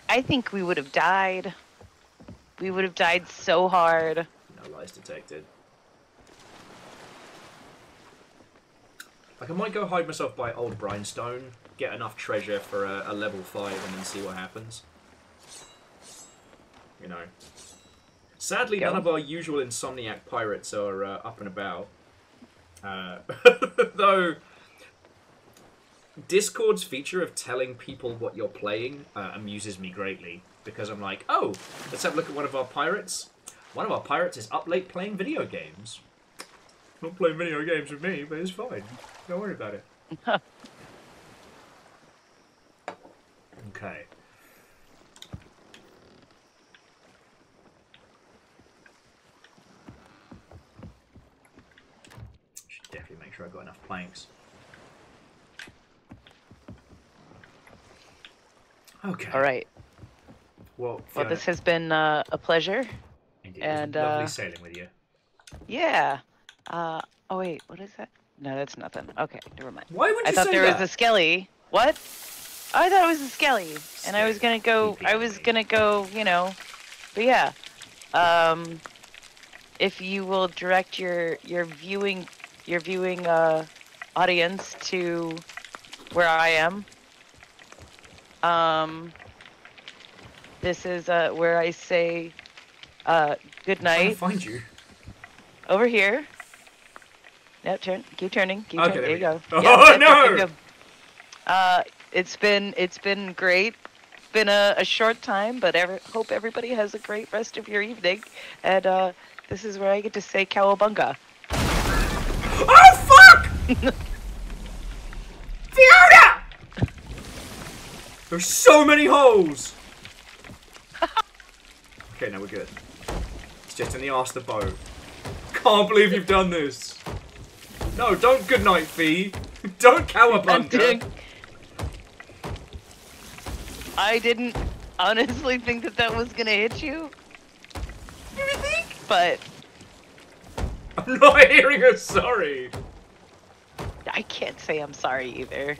Speaker 5: I think we would have died. We would have died so hard.
Speaker 1: No lies detected. Like I might go hide myself by old Brinestone, get enough treasure for a, a level five, and then see what happens. You know. Sadly,
Speaker 5: Go.
Speaker 1: none of our usual insomniac pirates are uh, up and about. Uh, though Discord's feature of telling people what you're playing uh, amuses me greatly because I'm like, oh, let's have a look at one of our pirates. One of our pirates is up late playing video games. Not playing video games with me, but it's fine. Don't worry about it. okay. Should definitely make sure I've got enough planks. Okay.
Speaker 5: All right.
Speaker 1: Well,
Speaker 5: Well, this has been uh, a pleasure.
Speaker 1: indeed,
Speaker 5: and,
Speaker 1: lovely
Speaker 5: uh,
Speaker 1: sailing with you.
Speaker 5: Yeah. Uh, oh wait, what is that? No, that's nothing. Okay, never mind.
Speaker 1: Why would you
Speaker 5: I thought there
Speaker 1: that?
Speaker 5: was a skelly. What? I thought it was a skelly, and I was gonna go. I was gonna go. You know, but yeah. Um, if you will direct your your viewing your viewing uh audience to where I am. Um, this is uh where I say uh good night
Speaker 1: find you.
Speaker 5: over here. Yep, turn. Keep turning. Keep
Speaker 1: Okay,
Speaker 5: turning.
Speaker 1: there
Speaker 5: There you
Speaker 1: go.
Speaker 5: go.
Speaker 1: Oh,
Speaker 5: Yep,
Speaker 1: no!
Speaker 5: yep, yep. Uh, it's been it's been great. It's been a, a short time, but ever, hope everybody has a great rest of your evening. And uh, this is where I get to say cowabunga.
Speaker 1: Oh fuck! Fiona! There's so many holes. okay, now we're good. It's just in the arse of the boat. Can't believe you've done this. No, don't good night, Fee. Don't cowabunga.
Speaker 5: I didn't honestly think that that was gonna hit you. But
Speaker 1: I'm not hearing a sorry.
Speaker 5: I can't say I'm sorry either.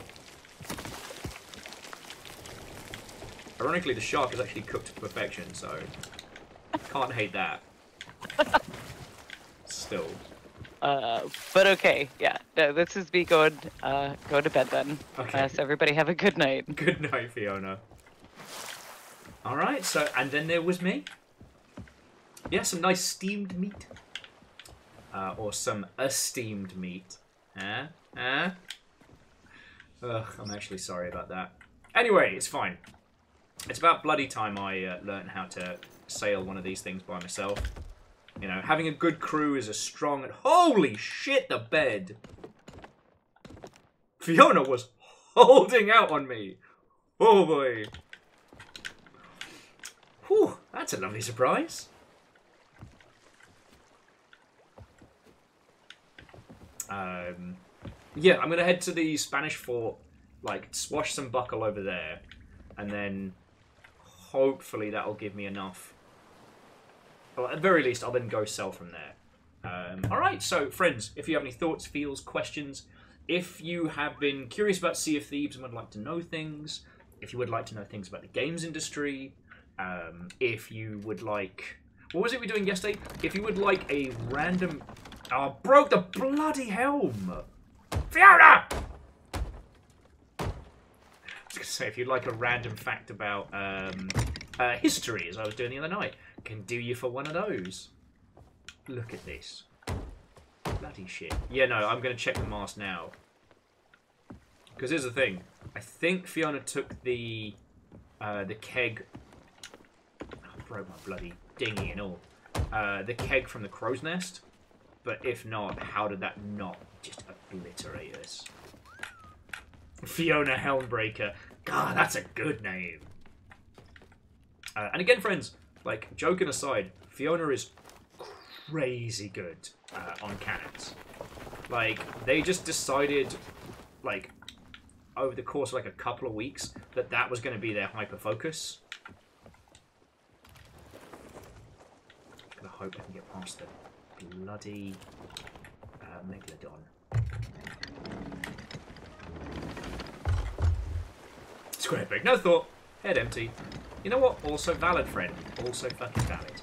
Speaker 1: Ironically, the shark is actually cooked to perfection, so can't hate that. Still.
Speaker 5: Uh, but okay, yeah. No, this is me going uh going to bed then.
Speaker 1: Okay.
Speaker 5: Uh, so everybody have a good night.
Speaker 1: Good night, Fiona. All right, so and then there was me. Yeah, some nice steamed meat, uh, or some esteemed meat. Huh? Huh? Ugh, I'm actually sorry about that. Anyway, it's fine. It's about bloody time I uh, learned how to sail one of these things by myself. You know, having a good crew is a strong. Holy shit, the bed! Fiona was holding out on me. Oh boy. Whew, that's a lovely surprise. Um, yeah, I'm gonna head to the Spanish fort, like swash some buckle over there, and then hopefully that'll give me enough. Well, at the very least, I'll then go sell from there. Um, all right, so friends, if you have any thoughts, feels, questions, if you have been curious about Sea of Thieves and would like to know things, if you would like to know things about the games industry, um, if you would like. What was it we were doing yesterday? If you would like a random. Oh, broke the bloody helm! Fiona! I was say, if you'd like a random fact about um, uh, history, as I was doing the other night, can do you for one of those. Look at this. Bloody shit. Yeah, no, I'm going to check the mast now. Because here's the thing. I think Fiona took the uh, the keg. I broke my bloody dinghy and all. Uh, the keg from the crow's nest. But if not, how did that not just obliterate us? Fiona Helmbreaker. God, that's a good name. Uh, and again, friends, like joking aside, Fiona is crazy good uh, on cannons. Like they just decided, like over the course of like a couple of weeks, that that was going to be their hyper focus. Gonna hope I can get past the bloody uh, megalodon. Square big, no thought, head empty. You know what? Also valid, friend. Also fucking valid.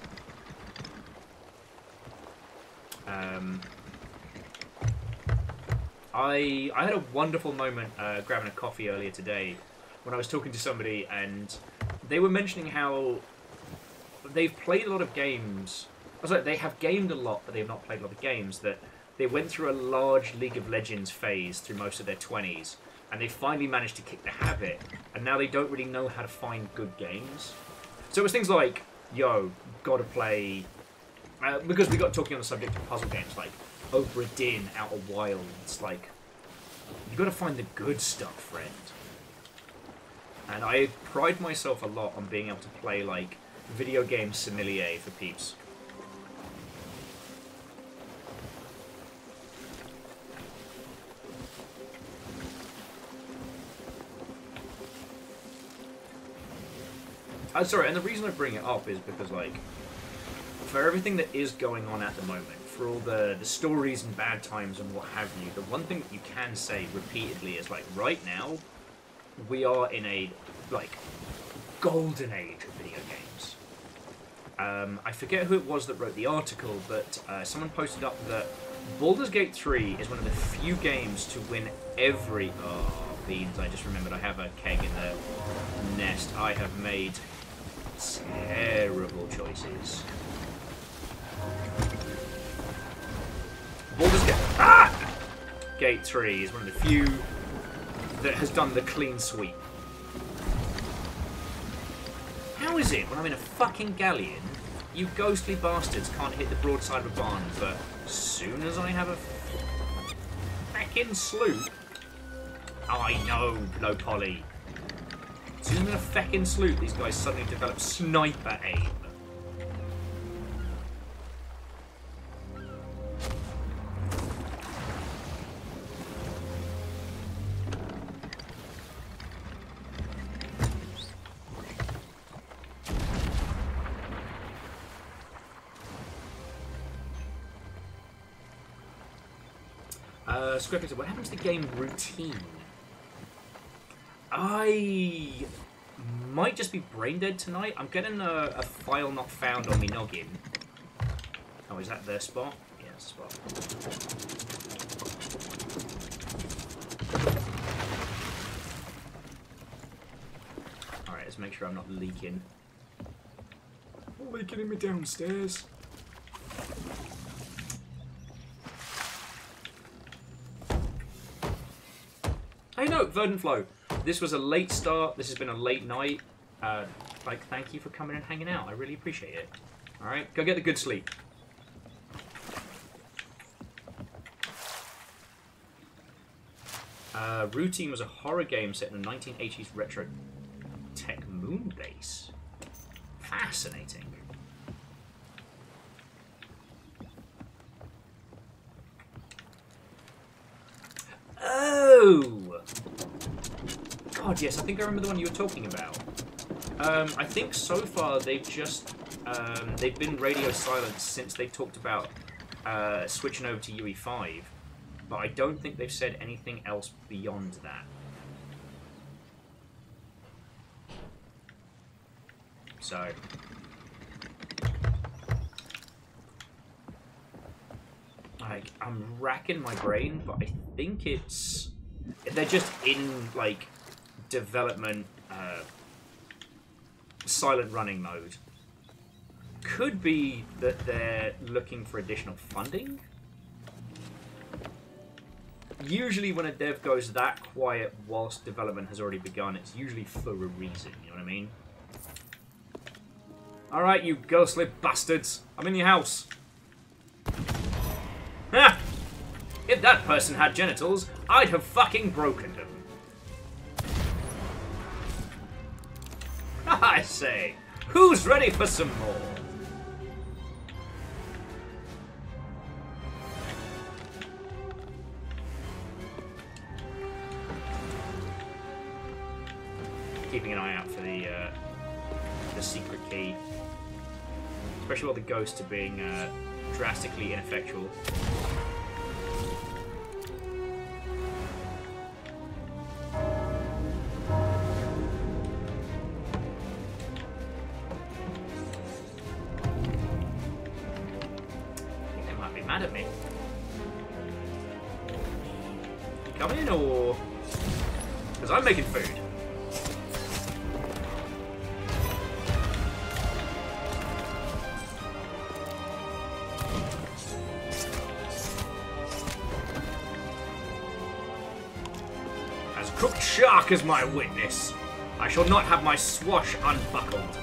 Speaker 1: Um, I I had a wonderful moment uh, grabbing a coffee earlier today when I was talking to somebody and they were mentioning how they've played a lot of games. Like, they have gamed a lot, but they have not played a lot of games. That they went through a large League of Legends phase through most of their twenties, and they finally managed to kick the habit, and now they don't really know how to find good games. So it was things like, yo, gotta play. Uh, because we got talking on the subject of puzzle games, like Obra Dinn, Outer Wilds, like, you gotta find the good stuff, friend. And I pride myself a lot on being able to play, like, video game sommelier for peeps. Uh, sorry, and the reason I bring it up is because, like, for everything that is going on at the moment, for all the, the stories and bad times and what have you, the one thing that you can say repeatedly is, like, right now, we are in a, like, golden age of video games. Um, I forget who it was that wrote the article, but uh, someone posted up that Baldur's Gate 3 is one of the few games to win every... Oh, beans, I just remembered I have a keg in the nest. I have made terrible choices. Baldur's Gate... Ah! Gate 3 is one of the few that has done the clean sweep. How is it when I'm in a fucking galleon, you ghostly bastards can't hit the broadside of a barn, but as soon as I have a fucking sloop, I know, Low Poly. Soon in a feckin' sloop, these guys suddenly develop sniper aim. Uh, said, what happens to game routine? I might just be brain dead tonight. I'm getting a, a file not found on me noggin. Oh, is that their spot? Yeah, spot. Alright, let's make sure I'm not leaking. Leaking in me downstairs. Hey, no, Verdant Flow. This was a late start. This has been a late night. Uh, like, thank you for coming and hanging out. I really appreciate it. All right, go get the good sleep. Uh, Routine was a horror game set in a 1980s retro tech moon base. Fascinating. Oh! God, yes, I think I remember the one you were talking about. Um, I think so far they've just um, they've been radio silent since they talked about uh, switching over to UE5, but I don't think they've said anything else beyond that. So. Like, I'm racking my brain, but I think it's. They're just in, like, development, uh, silent running mode. Could be that they're looking for additional funding. Usually, when a dev goes that quiet whilst development has already begun, it's usually for a reason, you know what I mean? Alright, you ghostly bastards. I'm in your house. If that person had genitals, I'd have fucking broken I say, who's ready for some more? Keeping an eye out for the uh, the secret key, especially while the ghosts are being uh, drastically ineffectual. As my witness. I shall not have my swash unbuckled.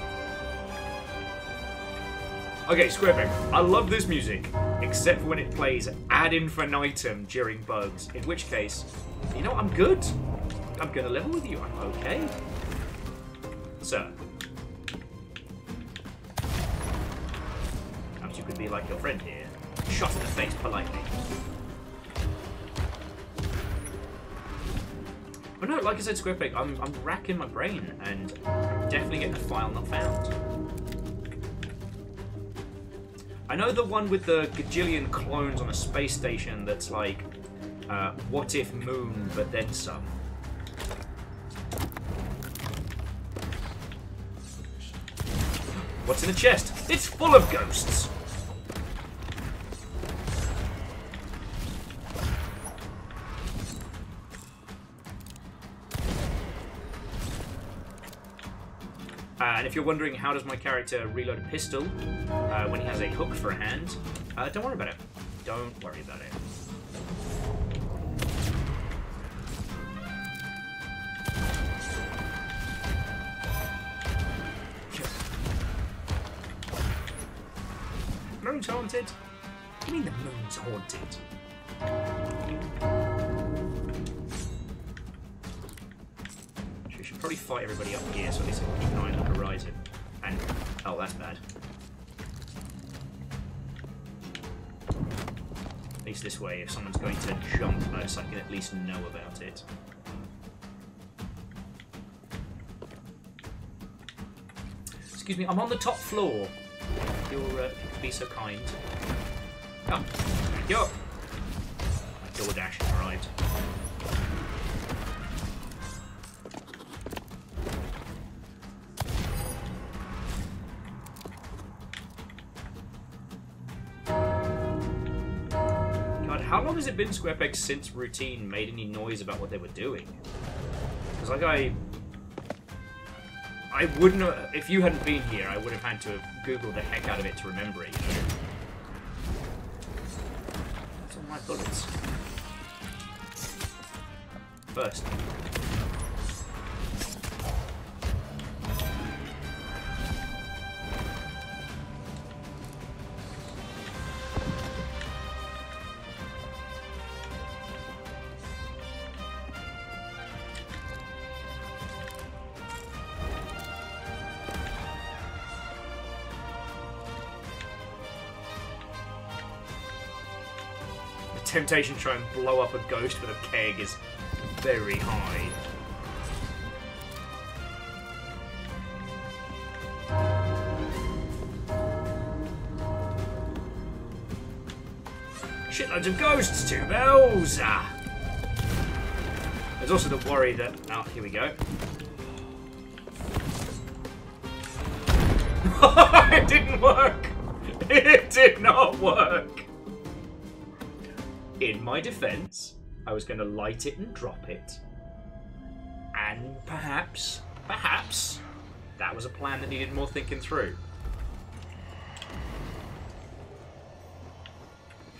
Speaker 1: Okay, Squarepeg, I love this music, except when it plays ad infinitum during bugs, in which case, you know, I'm good. I'm gonna level with you, I'm okay. Sir. Perhaps you could be like your friend here. Like I said, Squarepeg, I'm, I'm racking my brain and definitely getting a file not found. I know the one with the gajillion clones on a space station that's like, uh, what if moon, but then some. What's in the chest? It's full of ghosts! And if you're wondering how does my character reload a pistol uh, when he has a hook for a hand, uh, don't worry about it. Don't worry about it. Moon's haunted? You mean the moon's haunted? We should probably fight everybody up here so at least I can keep an eye And, oh, that's bad. At least this way, if someone's going to jump us, I can at least know about it. Excuse me, I'm on the top floor. If you'll uh, be so kind. Come. My door dashing arrived. Been Squarepeg since Routine made any noise about what they were doing? Because like I, I wouldn't. have- If you hadn't been here, I would have had to have googled the heck out of it to remember it. You know. That's all my bullets. First. Temptation to try and blow up a ghost with a keg is very high. Shitloads of ghosts, two bells! Ah. There's also the worry that. Oh, here we go. it didn't work! It did not work! In my defense, I was going to light it and drop it. And perhaps, perhaps, that was a plan that needed more thinking through.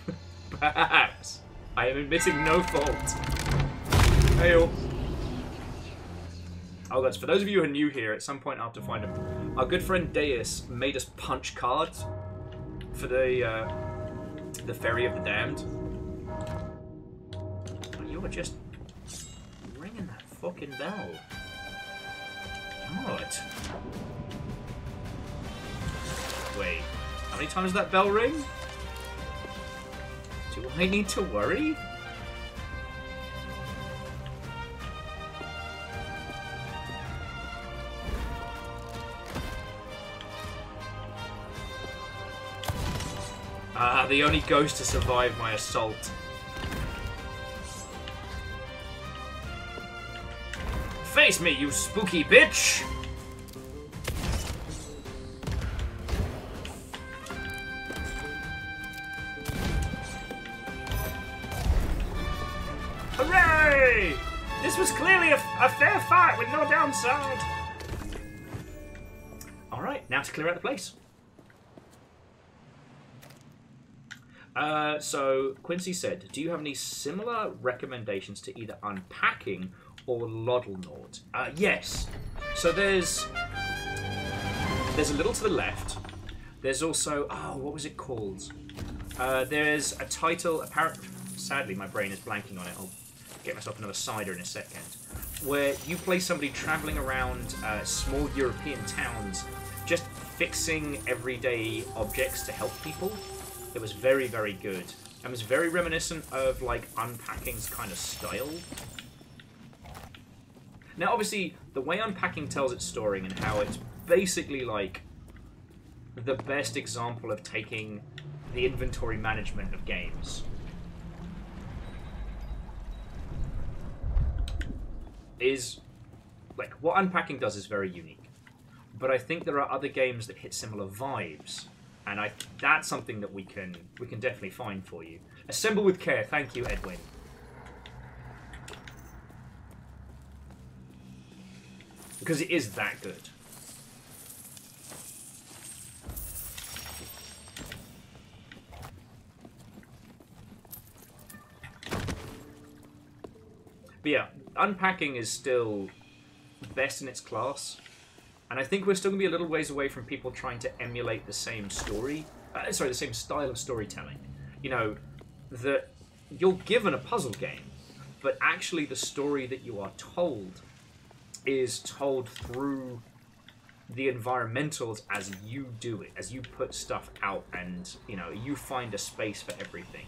Speaker 1: perhaps. I am admitting no fault. Hey, all. Oh, that's for those of you who are new here. At some point after finding our good friend Deus made us punch cards for the uh, the ferry of the damned. Fucking bell. God. Wait, how many times does that bell ring? Do I need to worry? Ah, the only ghost to survive my assault. Face me, you spooky bitch! Hooray! This was clearly a, a fair fight with no downside. Alright, now to clear out the place. Uh, so Quincy said, "Do you have any similar recommendations to either unpacking or Loddlenaut? Uh, yes. So there's there's a little to the left. There's also oh, what was it called? Uh, there's a title. Apparently, sadly, my brain is blanking on it. I'll get myself another cider in a second. Where you play somebody traveling around uh, small European towns, just fixing everyday objects to help people. It was very, very good. And was very reminiscent of like unpacking's kind of style. Now, obviously, the way unpacking tells its story and how it's basically like the best example of taking the inventory management of games. Is like what unpacking does is very unique, but I think there are other games that hit similar vibes, and I that's something that we can we can definitely find for you. Assemble with care. Thank you, Edwin. Because it is that good. But yeah, unpacking is still best in its class, and I think we're still gonna be a little ways away from people trying to emulate the same story. Uh, sorry, the same style of storytelling. You know, that you're given a puzzle game, but actually the story that you are told is told through the environmentals as you do it, as you put stuff out, and you know you find a space for everything.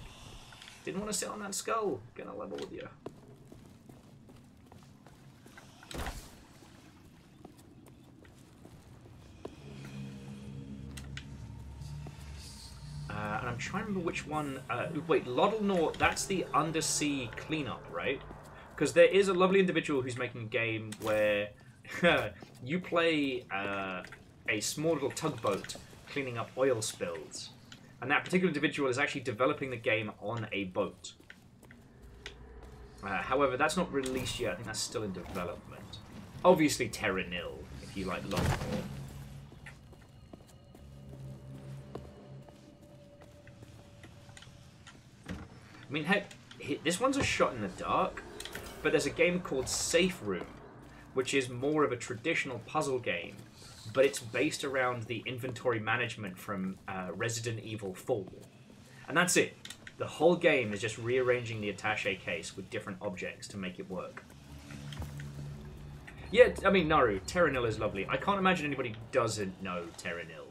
Speaker 1: Didn't want to sit on that skull. Gonna level with you. Uh, and I'm trying to remember which one. Uh, wait, Loddlenaut, that's the undersea cleanup, right? Because there is a lovely individual who's making a game where you play uh, a small little tugboat cleaning up oil spills. And that particular individual is actually developing the game on a boat. Uh, however, that's not released yet. I think that's still in development. Obviously, Terra Nil, if you like Loddlenaut. I mean, heck, this one's a shot in the dark, but there's a game called Save Room, which is more of a traditional puzzle game, but it's based around the inventory management from uh, Resident Evil 4. And that's it. The whole game is just rearranging the attache case with different objects to make it work. Yeah, I mean, Naru, Terra Nil is lovely. I can't imagine anybody doesn't know Terra Nil.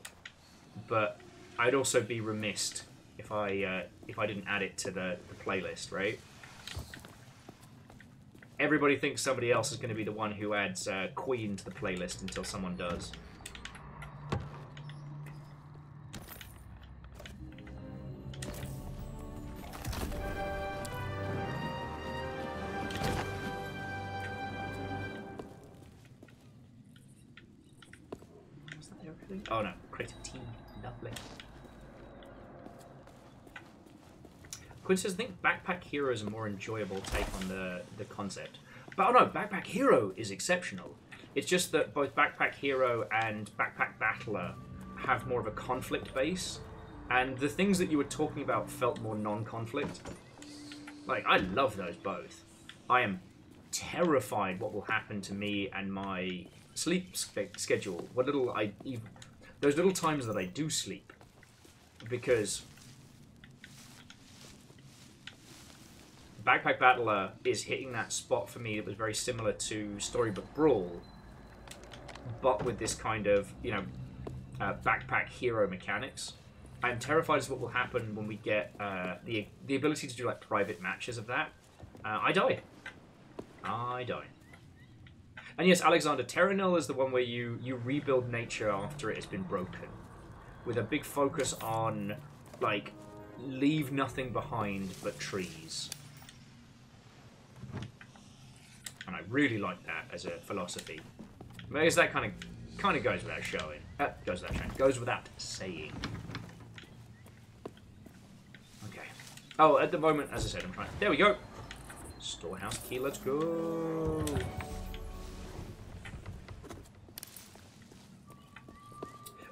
Speaker 1: But I'd also be remiss if I uh, if I didn't add it to the, the playlist, right? Everybody thinks somebody else is going to be the one who adds uh, Queen to the playlist until someone does. Quinn says, I think Backpack Hero is a more enjoyable take on the, the concept. But oh no, Backpack Hero is exceptional. It's just that both Backpack Hero and Backpack Battler have more of a conflict base, and the things that you were talking about felt more non conflict. Like, I love those both. I am terrified what will happen to me and my sleep schedule. What little I. Those little times that I do sleep. Because Backpack Battler is hitting that spot for me that was very similar to Storybook Brawl, but with this kind of, you know, uh, backpack hero mechanics. I'm terrified as what will happen when we get uh, the the ability to do like private matches of that. Uh, I die. I die. And yes, Alexander, Terra Nil is the one where you you rebuild nature after it has been broken, with a big focus on like leave nothing behind but trees. And I really like that as a philosophy. But I guess that kind of kind of goes without showing. Uh, goes without showing. Goes without saying. Okay. Oh, at the moment, as I said, I'm trying. There we go. Storehouse key. Let's go.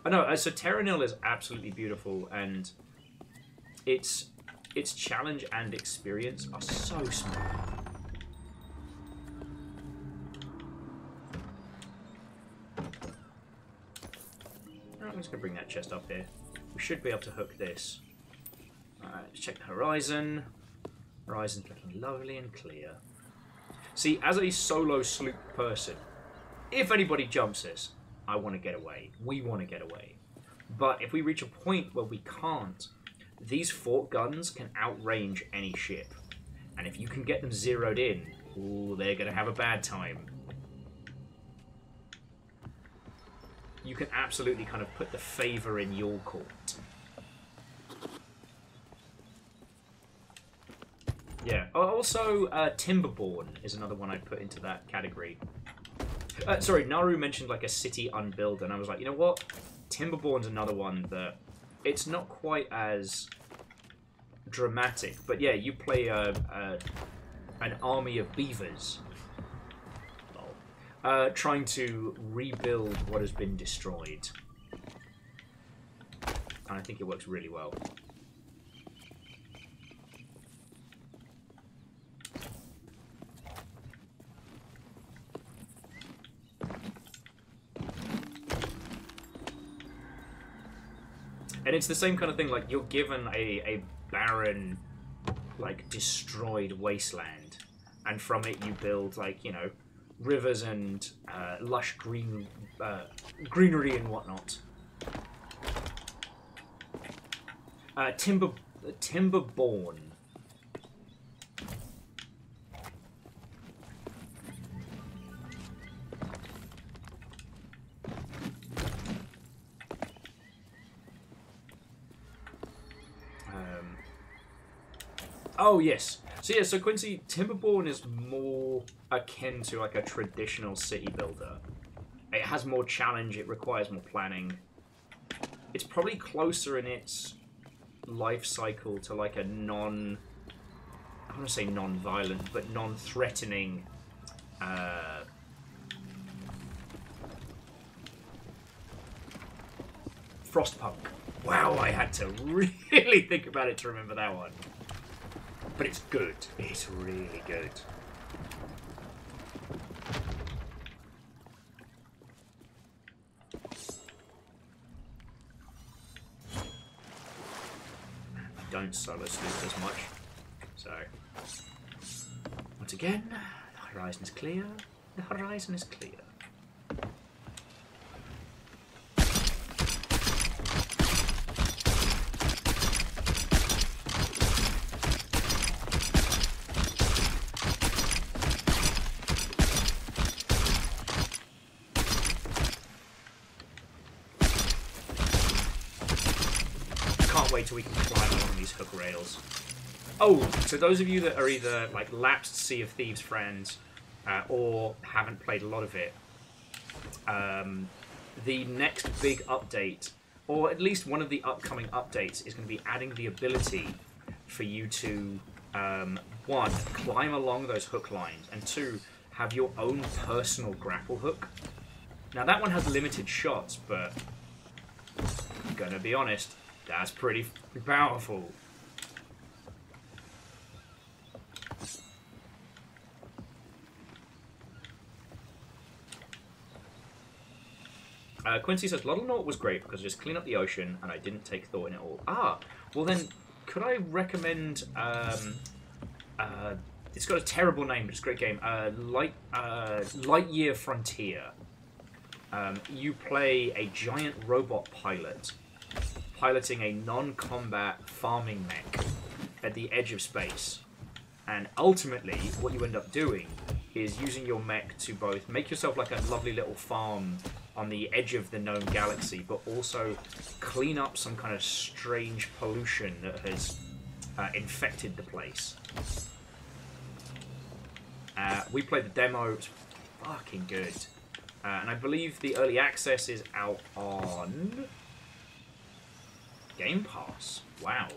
Speaker 1: I know. uh, So Terra Nil is absolutely beautiful, and its its challenge and experience are so smooth. I'm just gonna bring that chest up here. We should be able to hook this. Alright, let's check the horizon. Horizon's looking lovely and clear. See, as a solo sloop person, if anybody jumps us, I want to get away. We want to get away. But if we reach a point where we can't, these fort guns can outrange any ship. And if you can get them zeroed in, ooh, they're going to have a bad time. You can absolutely kind of put the favour in your court. Yeah. Also, uh, Timberborn is another one I'd put into that category. Uh, sorry, Naru mentioned like a city unbuilt, and I was like, you know what? Timberborn's another one that it's not quite as dramatic, but yeah, you play a, a an army of beavers, uh, trying to rebuild what has been destroyed, and I think it works really well. And it's the same kind of thing, like you're given a, a barren, like destroyed wasteland, and from it you build like, you know, rivers and uh, lush green uh, greenery and whatnot. Uh, timber Timberborn. Um, oh yes. So yeah, so Quincy Timberborn is more akin to like a traditional city builder. It has more challenge. It requires more planning. It's probably closer in its life cycle to like a non. I want to say non-violent, but non-threatening. Uh, Frostpunk. Wow, I had to really think about it to remember that one. But it's good. It's really good. I don't solo sleep as much. So, once again, the horizon is clear. The horizon is clear. Can't wait till we can climb along these hook rails. Oh, so those of you that are either like lapsed Sea of Thieves friends uh, or haven't played a lot of it, um, the next big update, or at least one of the upcoming updates, is going to be adding the ability for you to um, one climb along those hook lines, and two have your own personal grapple hook. Now that one has limited shots, but I'm gonna be honest, that's pretty powerful. Uh, Quincy says, Loddlenaut was great because I just clean up the ocean and I didn't take thought in it all. Ah, well then, could I recommend... Um, uh, it's got a terrible name, but it's a great game. Uh, Light, uh, Lightyear Frontier. Um, you play a giant robot pilot piloting a non-combat farming mech at the edge of space. And ultimately, what you end up doing is using your mech to both make yourself like a lovely little farm on the edge of the known galaxy, but also clean up some kind of strange pollution that has uh, infected the place. Uh, we played the demo; it was fucking good, uh, and I believe the early access is out on Game Pass. Wow.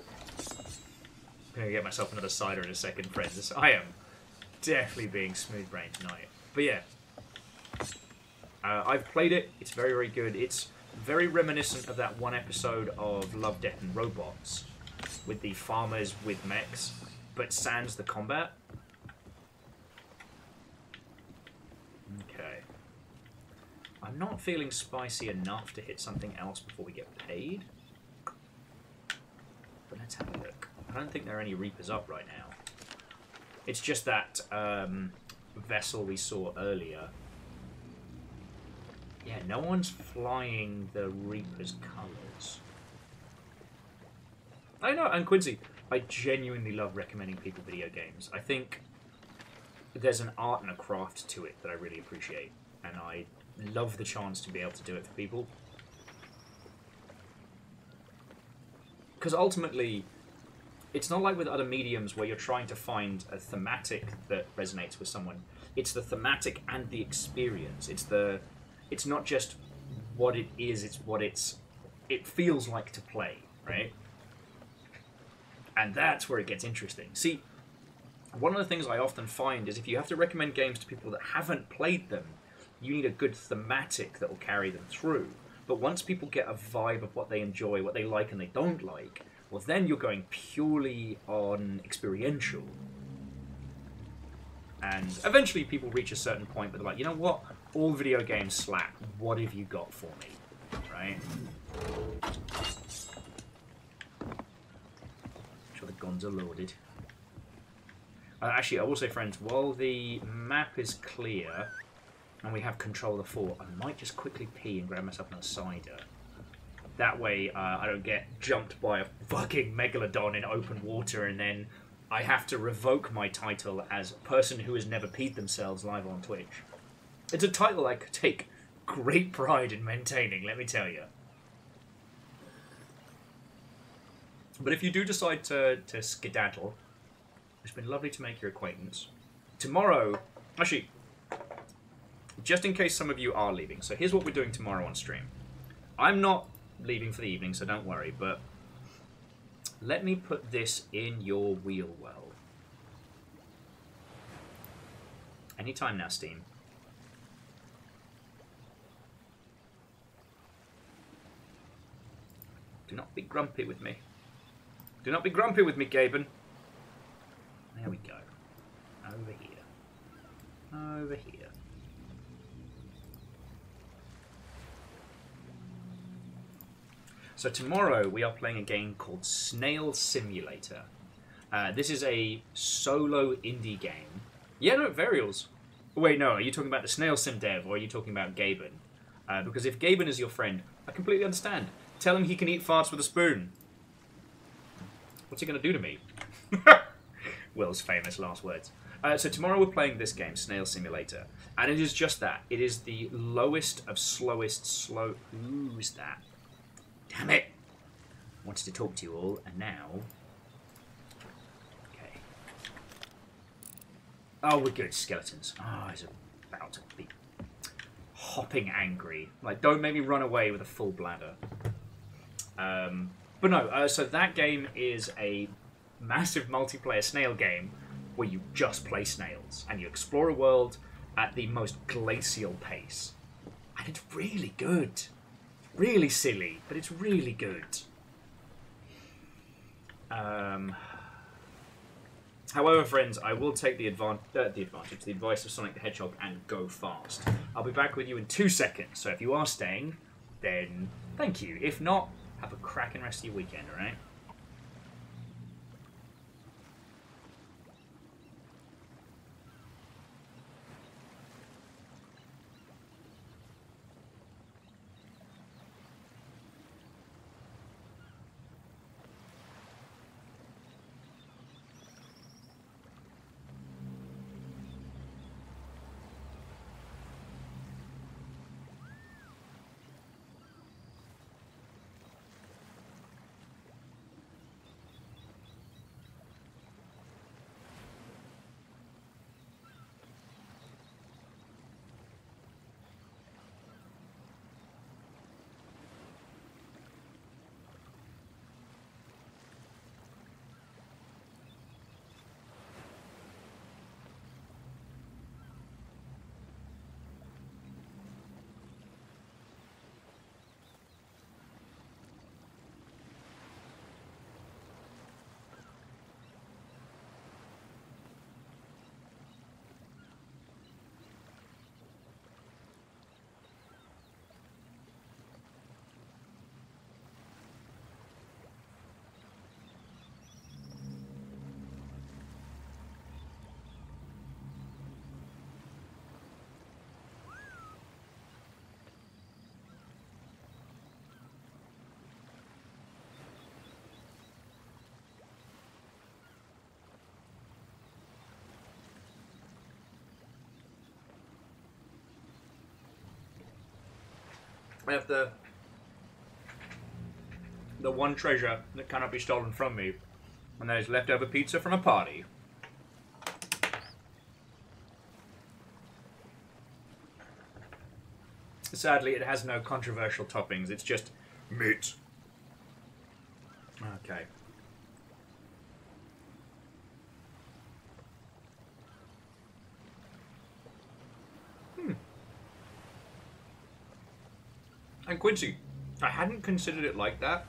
Speaker 1: I'm gonna get myself another cider in a second, friends. I am definitely being smooth brain tonight. But yeah, uh, I've played it. It's very, very good. It's very reminiscent of that one episode of Love, Death, and Robots with the farmers with mechs, but sans the combat. Okay. I'm not feeling spicy enough to hit something else before we get paid. But let's have a look. I don't think there are any Reapers up right now. It's just that um, vessel we saw earlier. Yeah, no one's flying the Reaper's colours. I know, and Quincy, I genuinely love recommending people video games. I think there's an art and a craft to it that I really appreciate, and I love the chance to be able to do it for people. Because ultimately, it's not like with other mediums where you're trying to find a thematic that resonates with someone. It's the thematic and the experience. It's the, it's not just what it is. It's what it's, it feels like to play, right? And that's where it gets interesting. See, one of the things I often find is if you have to recommend games to people that haven't played them, you need a good thematic that will carry them through. But once people get a vibe of what they enjoy, what they like and they don't like, well, then you're going purely on experiential. And eventually people reach a certain point where they're like, you know what? All video games slap. What have you got for me? Right? sure the guns are loaded. Uh, actually, I will say, friends, while the map is clear and we have control of the fort, I might just quickly pee and grab myself another cider. That way, uh, I don't get jumped by a fucking megalodon in open water, and then I have to revoke my title as person who has never peed themselves live on Twitch. It's a title I could take great pride in maintaining, let me tell you. But if you do decide to, to skedaddle, it's been lovely to make your acquaintance. Tomorrow, actually, just in case some of you are leaving, so here's what we're doing tomorrow on stream. I'm not leaving for the evening, so don't worry, but let me put this in your wheel well. Anytime now, Steam. Do not be grumpy with me. Do not be grumpy with me, Gaben. There we go. Over here. Over here. So tomorrow we are playing a game called Snail Simulator. Uh, this is a solo indie game. Yeah, no, Varials. Wait, no, are you talking about the Snail Sim dev or are you talking about Gaben? Uh, because if Gaben is your friend, I completely understand. Tell him he can eat farts with a spoon. What's he going to do to me? Will's famous last words. Uh, so tomorrow we're playing this game, Snail Simulator, and it is just that. It is the lowest of slowest slow. Who's that? Damn it! Wanted to talk to you all, and now. Okay. Oh, we're good. Skeletons. Oh, he's about to be hopping angry. Like, don't make me run away with a full bladder. Um, but no, uh, so that game is a massive multiplayer snail game where you just play snails and you explore a world at the most glacial pace. And it's really good. Really silly, but it's really good. Um, however, friends, I will take the, advan- uh, the advantage, the advice of Sonic the Hedgehog, and go fast. I'll be back with you in two seconds, so if you are staying, then thank you. If not, have a cracking rest of your weekend, alright? I have the the one treasure that cannot be stolen from me, and that is leftover pizza from a party. Sadly, it has no controversial toppings. It's just meat. Okay. Hmm. And Quincy, I hadn't considered it like that,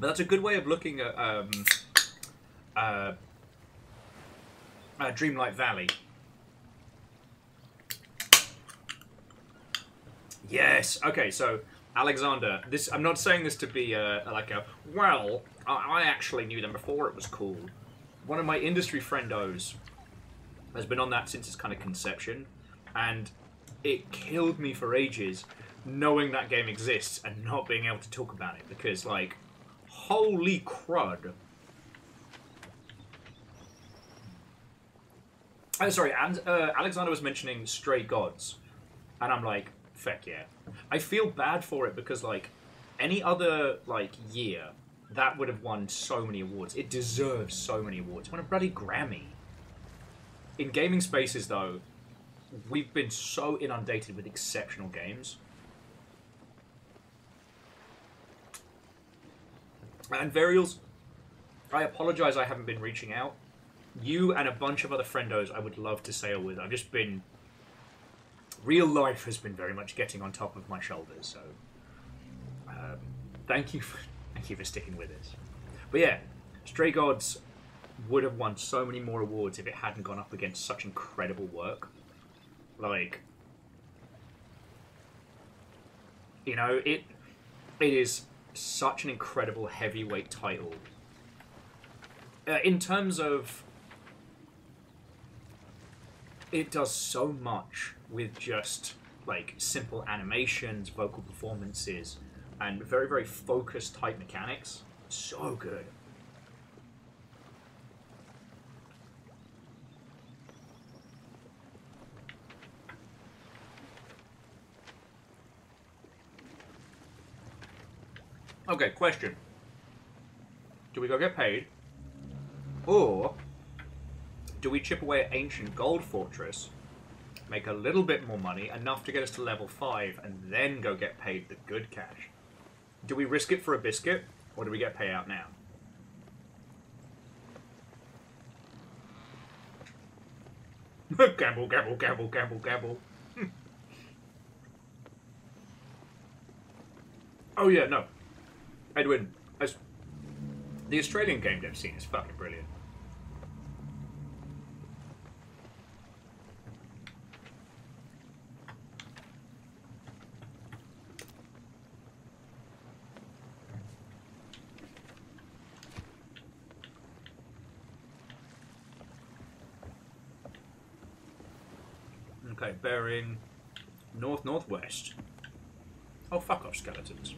Speaker 1: but that's a good way of looking at um, uh, uh, Dreamlight Valley. Yes. Okay. So Alexander, this I'm not saying this to be uh, like a well. I, I actually knew them before it was cool. One of my industry friendos has been on that since its kind of conception, and it killed me for ages knowing that game exists and not being able to talk about it because like holy crud. Oh, sorry, and uh, Alexander was mentioning Stray Gods, and I'm like, feck yeah. I feel bad for it because like any other like year, that would have won so many awards. It deserves so many awards. Won a bloody Grammy. In gaming spaces, though, we've been so inundated with exceptional games. And Varials, I apologize I haven't been reaching out. You and a bunch of other friendos I would love to sail with. I've just been. Real life has been very much getting on top of my shoulders, so. Um, thank you for thank you for sticking with us. But yeah, Stray Gods would have won so many more awards if it hadn't gone up against such incredible work. Like, you know, it it is such an incredible heavyweight title. Uh, in terms of, it does so much with just like simple animations, vocal performances, and very very focused type mechanics. So good. Okay, question. Do we go get paid? Or do we chip away at Ancient Gold Fortress, make a little bit more money, enough to get us to level 5, and then go get paid the good cash? Do we risk it for a biscuit, or do we get payout now? gamble, gamble, gamble, gamble, gamble. oh yeah, no. Edwin, as the Australian game dev scene is fucking brilliant. Okay, bearing north northwest. Oh, fuck off, skeletons.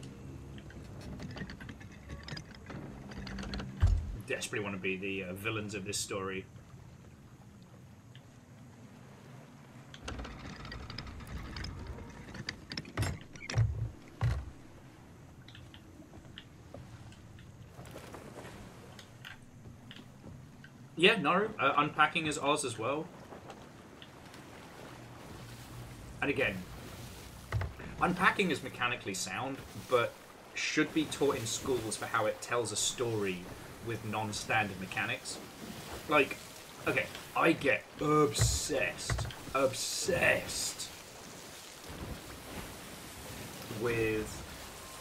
Speaker 1: Desperately want to be the uh, villains of this story. Yeah, no, uh, unpacking is Oz as well. And again, unpacking is mechanically sound, but should be taught in schools for how it tells a story with non-standard mechanics. Like, okay, I get obsessed, obsessed with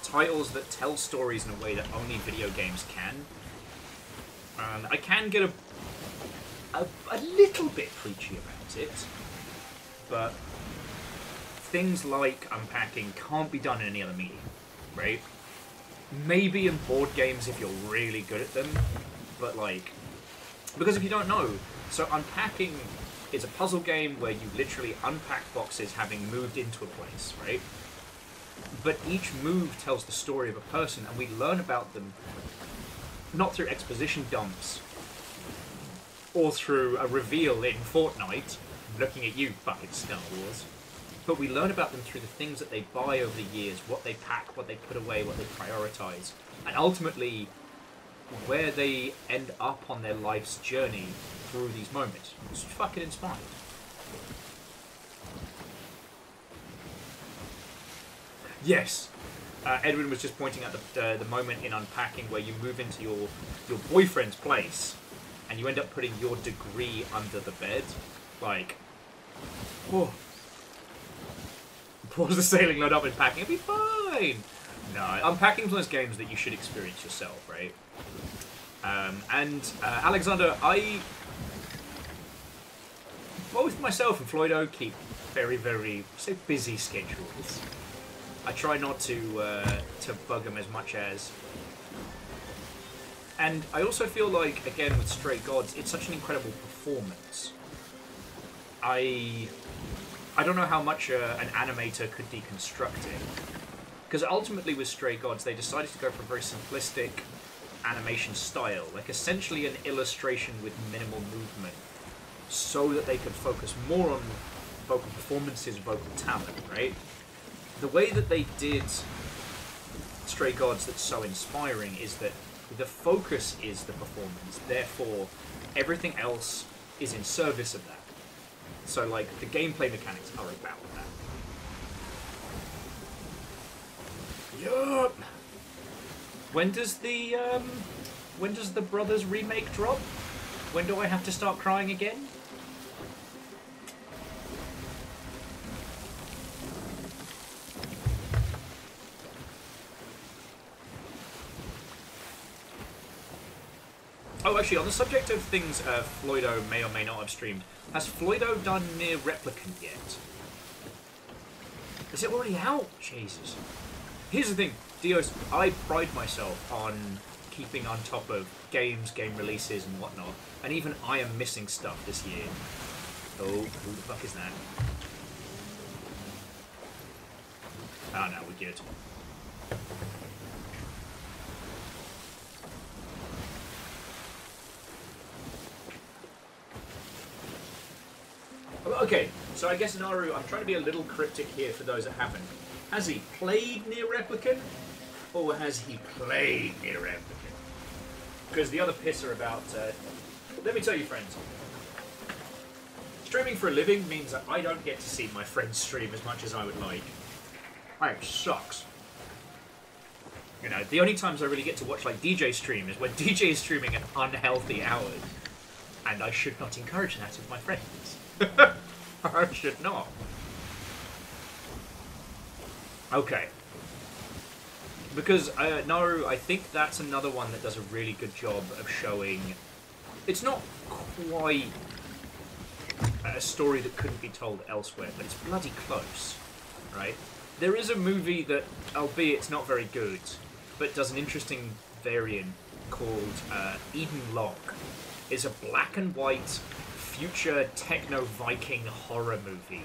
Speaker 1: titles that tell stories in a way that only video games can. And I can get a, a, a little bit preachy about it, but things like unpacking can't be done in any other medium, right? Maybe in board games if you're really good at them, but like, because if you don't know, so unpacking is a puzzle game where you literally unpack boxes having moved into a place, right? But each move tells the story of a person, and we learn about them not through exposition dumps or through a reveal in Fortnite, looking at you, fucking Star Wars, but we learn about them through the things that they buy over the years, what they pack, what they put away, what they prioritize, and ultimately where they end up on their life's journey through these moments. It's fucking inspired. Yes, uh, Edwin was just pointing out the, uh, the moment in unpacking where you move into your your boyfriend's place and you end up putting your degree under the bed. Like, whoa. Pause the sailing load up and packing. It'll be fine. No, unpacking's one of those games that you should experience yourself, right? Um, and uh, Alexander, I both myself and Floydo keep very, very say busy schedules. I try not to uh, to bug them as much as. And I also feel like, again, with Stray Gods, it's such an incredible performance. I I don't know how much uh, an animator could deconstruct it. Because ultimately with Stray Gods, they decided to go for a very simplistic animation style, like essentially an illustration with minimal movement, so that they could focus more on vocal performances, vocal talent, right? The way that they did Stray Gods that's so inspiring is that the focus is the performance, therefore everything else is in service of that. So like the gameplay mechanics are about that. Yup. When does the um, when does the Brothers remake drop? When do I have to start crying again? Oh, actually, on the subject of things uh, Floydo may or may not have streamed, has Floydo done NieR Replicant yet? Is it already out? Jesus. Here's the thing, Dios, I pride myself on keeping on top of games, game releases, and whatnot, and even I am missing stuff this year. Oh, who the fuck is that? Oh no, we're good. Okay, so I guess Naru, I'm trying to be a little cryptic here for those that haven't. Has he played NieR Replicant, or has he played NieR Replicant? Because the other pisser about. Uh, let me tell you, friends. Streaming for a living means that I don't get to see my friends stream as much as I would like. It sucks. You know, the only times I really get to watch like DJ stream is when DJ is streaming at unhealthy hours, and I should not encourage that with my friends. I should not. Okay. Because uh, Naru, I think that's another one that does a really good job of showing. It's not quite a story that couldn't be told elsewhere, but it's bloody close, right? There is a movie that, albeit it's not very good, but does an interesting variant called uh, Eden Lock. It's a black and white future techno Viking horror movie.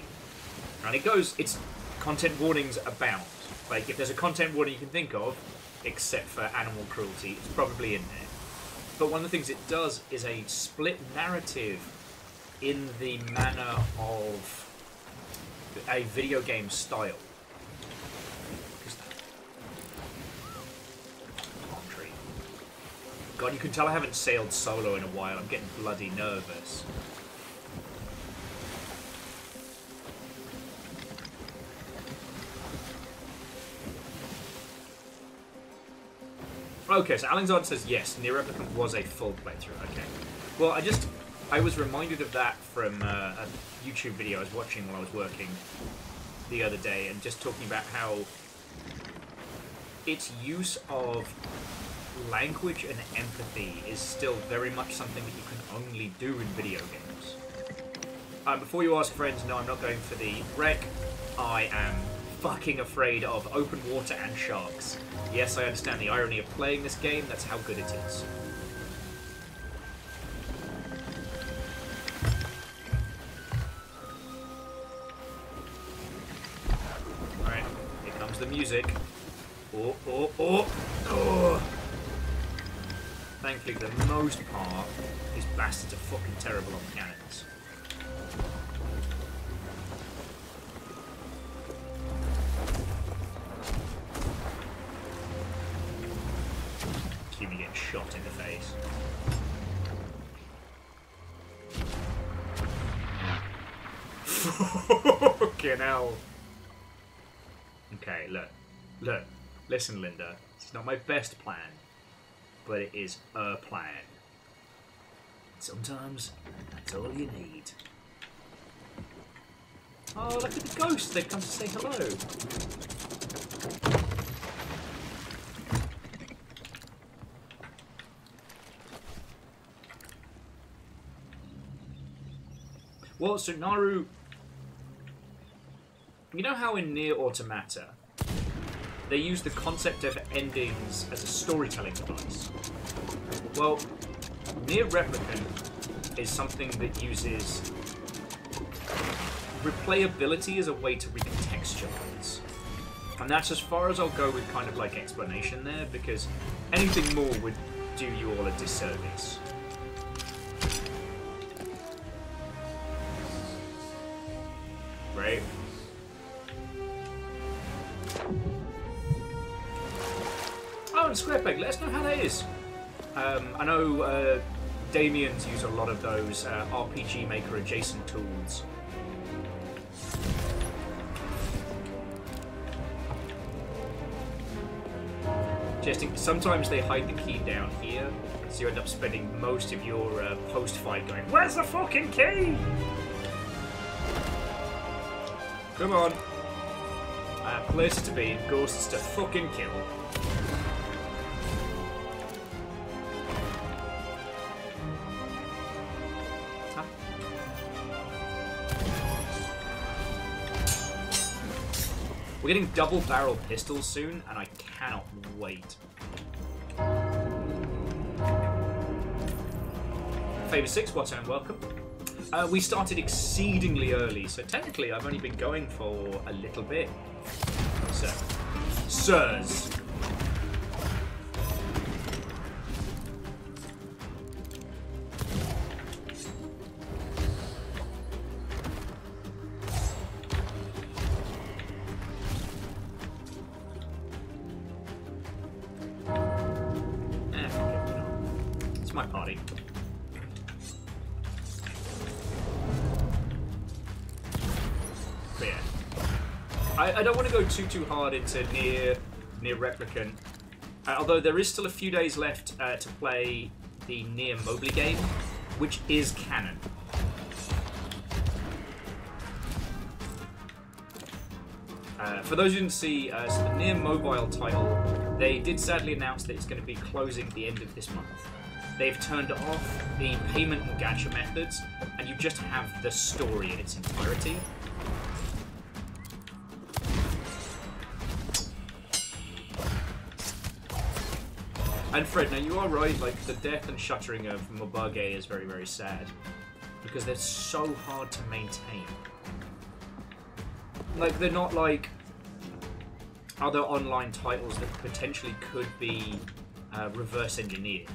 Speaker 1: And it goes, its content warnings abound. Like, if there's a content warning you can think of, except for animal cruelty, it's probably in there. But one of the things it does is a split narrative in the manner of a video game style. God, you can tell I haven't sailed solo in a while. I'm getting bloody nervous. Okay, so Alexander says yes, NieR Replicant was a full playthrough. Okay. Well, I just I was reminded of that from uh, a YouTube video I was watching while I was working the other day, and just talking about how its use of language and empathy is still very much something that you can only do in video games. Um, before you ask, friends, no, I'm not going for the wreck. I am fucking afraid of open water and sharks. Yes, I understand the irony of playing this game, that's how good it is. Alright, here comes the music. Oh, oh, oh, oh! Thankfully, the most part, these bastards are fucking terrible on cannons. Shot in the face. Fucking hell. Okay, look. Look. Listen, Linda. It's not my best plan, but it is a plan. Sometimes that's all you need. Oh, look at the ghosts. They've come to say hello. Well, so Naru. You know how in NieR Automata, they use the concept of endings as a storytelling device? Well, NieR Replicant is something that uses replayability as a way to recontextualize. And that's as far as I'll go with kind of like explanation there, because anything more would do you all a disservice. Right? Oh, and Squarepeg, let us know how that is. Um, I know uh, Damien's use a lot of those uh, RPG Maker adjacent tools. Just sometimes they hide the key down here, so you end up spending most of your uh, post-fight going, "Where's the fucking key?" Come on. Uh, places to be, ghosts to fucking kill. We're getting double barrel pistols soon, and I cannot wait. Favor 6, what's and welcome. Uh, we started exceedingly early, so technically I've only been going for a little bit. So, sirs. Too too hard into near NieR Replicant. Uh, although there is still a few days left uh, to play the near Mobley game, which is canon. Uh, for those who didn't see, uh, so the near mobile title, they did sadly announce that it's going to be closing at the end of this month. They've turned off the payment and gacha methods, and you just have the story in its entirety. And Fred, now you are right, like, the death and shuttering of Mobage is very, very sad. Because they're so hard to maintain. Like, they're not like other online titles that potentially could be uh, reverse engineered.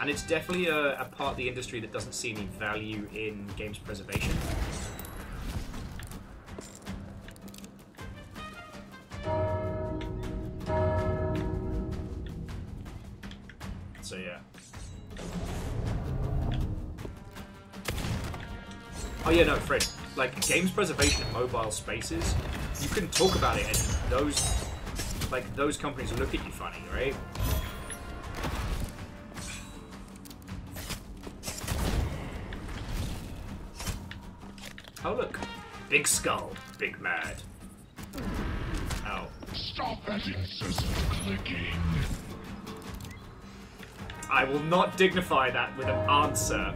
Speaker 1: And it's definitely a, a part of the industry that doesn't see any value in games preservation. Games preservation in mobile spaces, you can talk about it, and those, like those companies look at you funny, right? Oh look, big skull, big mad. Ow.
Speaker 8: Stop that incessant clicking.
Speaker 1: I will not dignify that with an answer.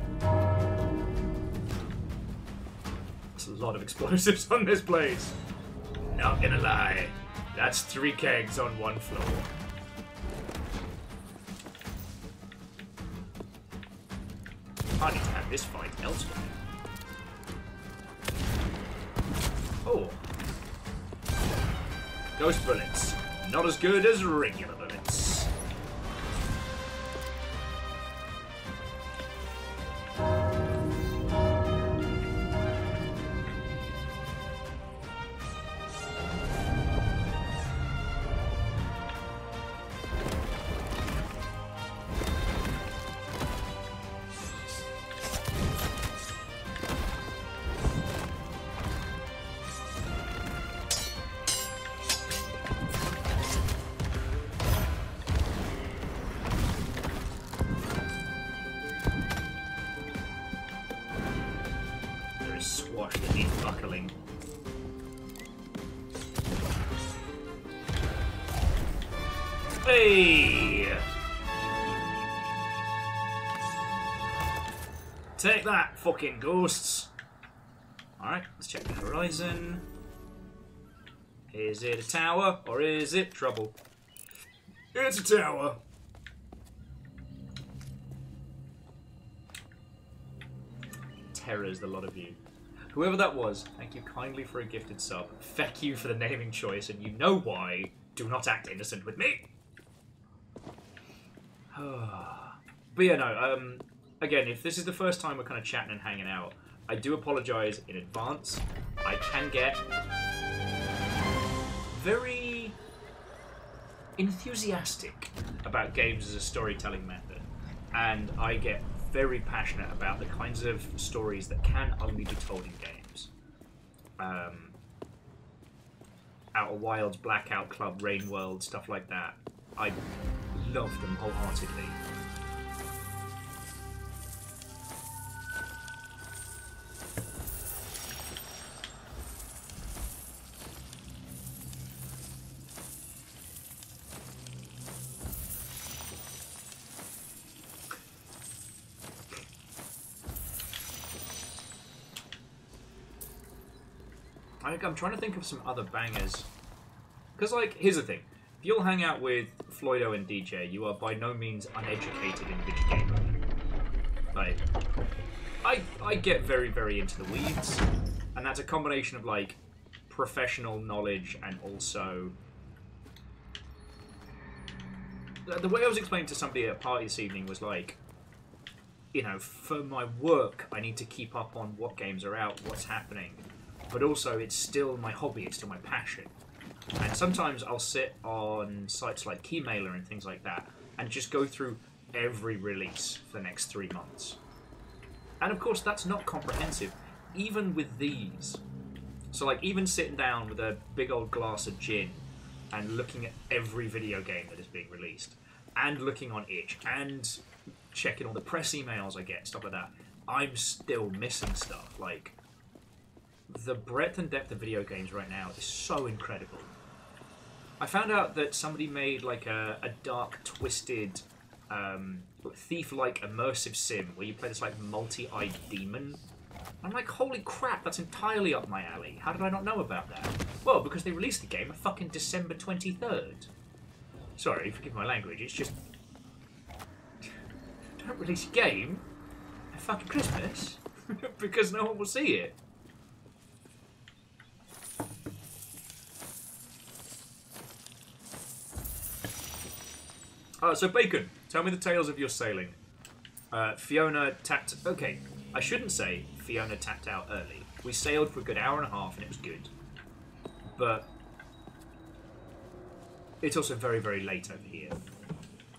Speaker 1: Lot of explosives on this place. Not gonna lie, that's three kegs on one floor. I need to have this fight elsewhere. Oh. Ghost bullets. Not as good as regular ghosts! Alright, let's check the horizon. Is it a tower or is it trouble? It's a tower. Terrors the lot of you. Whoever that was, thank you kindly for a gifted sub. Feck you for the naming choice, and you know why. Do not act innocent with me. but yeah, no. Um, again, if this is the first time we're kind of chatting and hanging out, I do apologise in advance. I can get very enthusiastic about games as a storytelling method, and I get very passionate about the kinds of stories that can only be told in games. Um, Outer Wilds, Blackout Club, Rain World, stuff like that. I love them wholeheartedly. I, I'm trying to think of some other bangers. Because, like, here's the thing. If you'll hang out with Floydo and DJ, you are by no means uneducated in video gaming. Like, I, I get very, very into the weeds. And that's a combination of, like, professional knowledge and also... The way I was explaining to somebody at a party this evening was like, you know, for my work, I need to keep up on what games are out, what's happening but also it's still my hobby, it's still my passion. And sometimes I'll sit on sites like Keymailer and things like that and just go through every release for the next three months. And of course, that's not comprehensive, even with these. So, like, even sitting down with a big old glass of gin and looking at every video game that is being released, and looking on itch, and checking all the press emails I get, stuff like that, I'm still missing stuff. Like, the breadth and depth of video games right now is so incredible. I found out that somebody made like a, a dark, twisted, um, thief-like immersive sim where you play this like multi-eyed demon. I'm like, holy crap, that's entirely up my alley. How did I not know about that? Well, because they released the game on fucking December 23rd. Sorry, forgive my language, it's just... Don't release a game at fucking Christmas because no one will see it. Uh, so Bacon, tell me the tales of your sailing. Uh, Fionna tapped. Okay, I shouldn't say Fionna tapped out early. We sailed for a good hour and a half, and it was good. But it's also very, very late over here.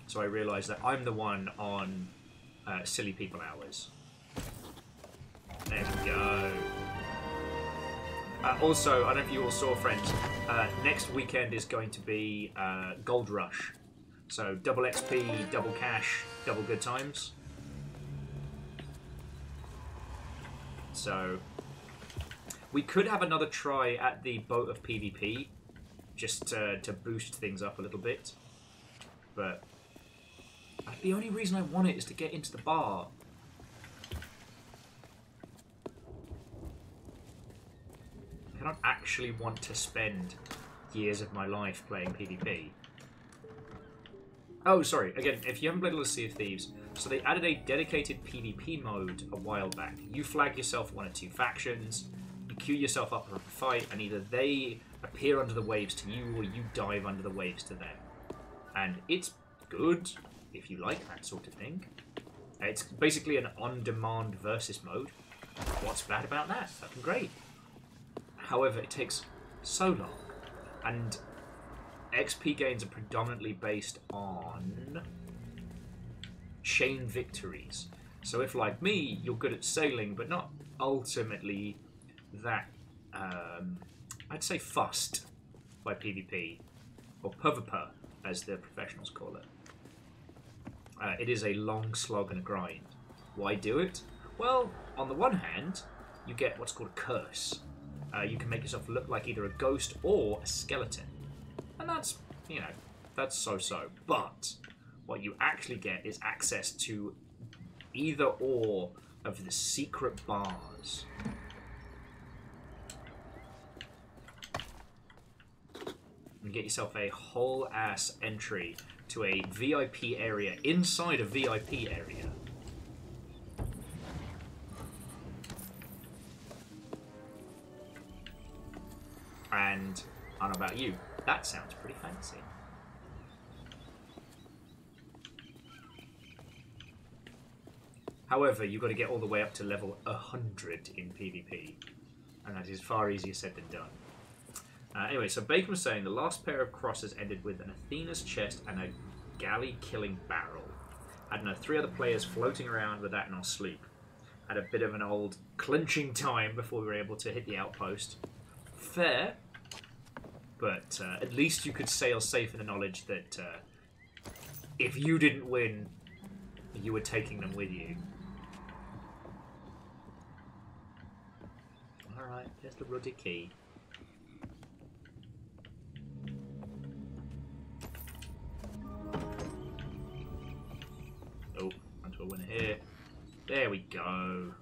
Speaker 1: So I realise that I'm the one on uh, silly people hours. There we go. Uh, also, I don't know if you all saw, friends. Uh, next weekend is going to be uh, Gold Rush. So double XP, double cash, double good times. So we could have another try at the boat of PvP, just to, to boost things up a little bit. But uh, the only reason I want it is to get into the bar. I don't actually want to spend years of my life playing PvP. Oh, sorry. Again, if you haven't played Sea of Thieves, so they added a dedicated PvP mode a while back. You flag yourself one or two factions, you queue yourself up for a fight, and either they appear under the waves to you or you dive under the waves to them. And it's good if you like that sort of thing. It's basically an on-demand versus mode. What's bad about that? Fucking great. However, it takes so long, and XP gains are predominantly based on chain victories. So if, like me, you're good at sailing, but not ultimately that, um, I'd say, fussed by PvP, or PvP, as the professionals call it. Uh, it is a long slog and a grind. Why do it? Well, on the one hand, you get what's called a curse. uh, you can make yourself look like either a ghost or a skeleton. And that's, you know, that's so so. But what you actually get is access to either or of the secret bars. And get yourself a whole ass entry to a VIP area inside a VIP area. And I don't know about you, that sounds pretty fancy. However, you've got to get all the way up to level 100 in PvP, and that is far easier said than done. Uh, anyway, so Bacon was saying the last pair of crosses ended with an Athena's chest and a galley killing barrel. Had no three other players floating around with that in our sleep. Had a bit of an old clinching time before we were able to hit the outpost. Fair, but uh, at least you could sail safe in the knowledge that uh, if you didn't win, you were taking them with you. Alright, there's the ruddy key. Oh, onto a winner here. There we go.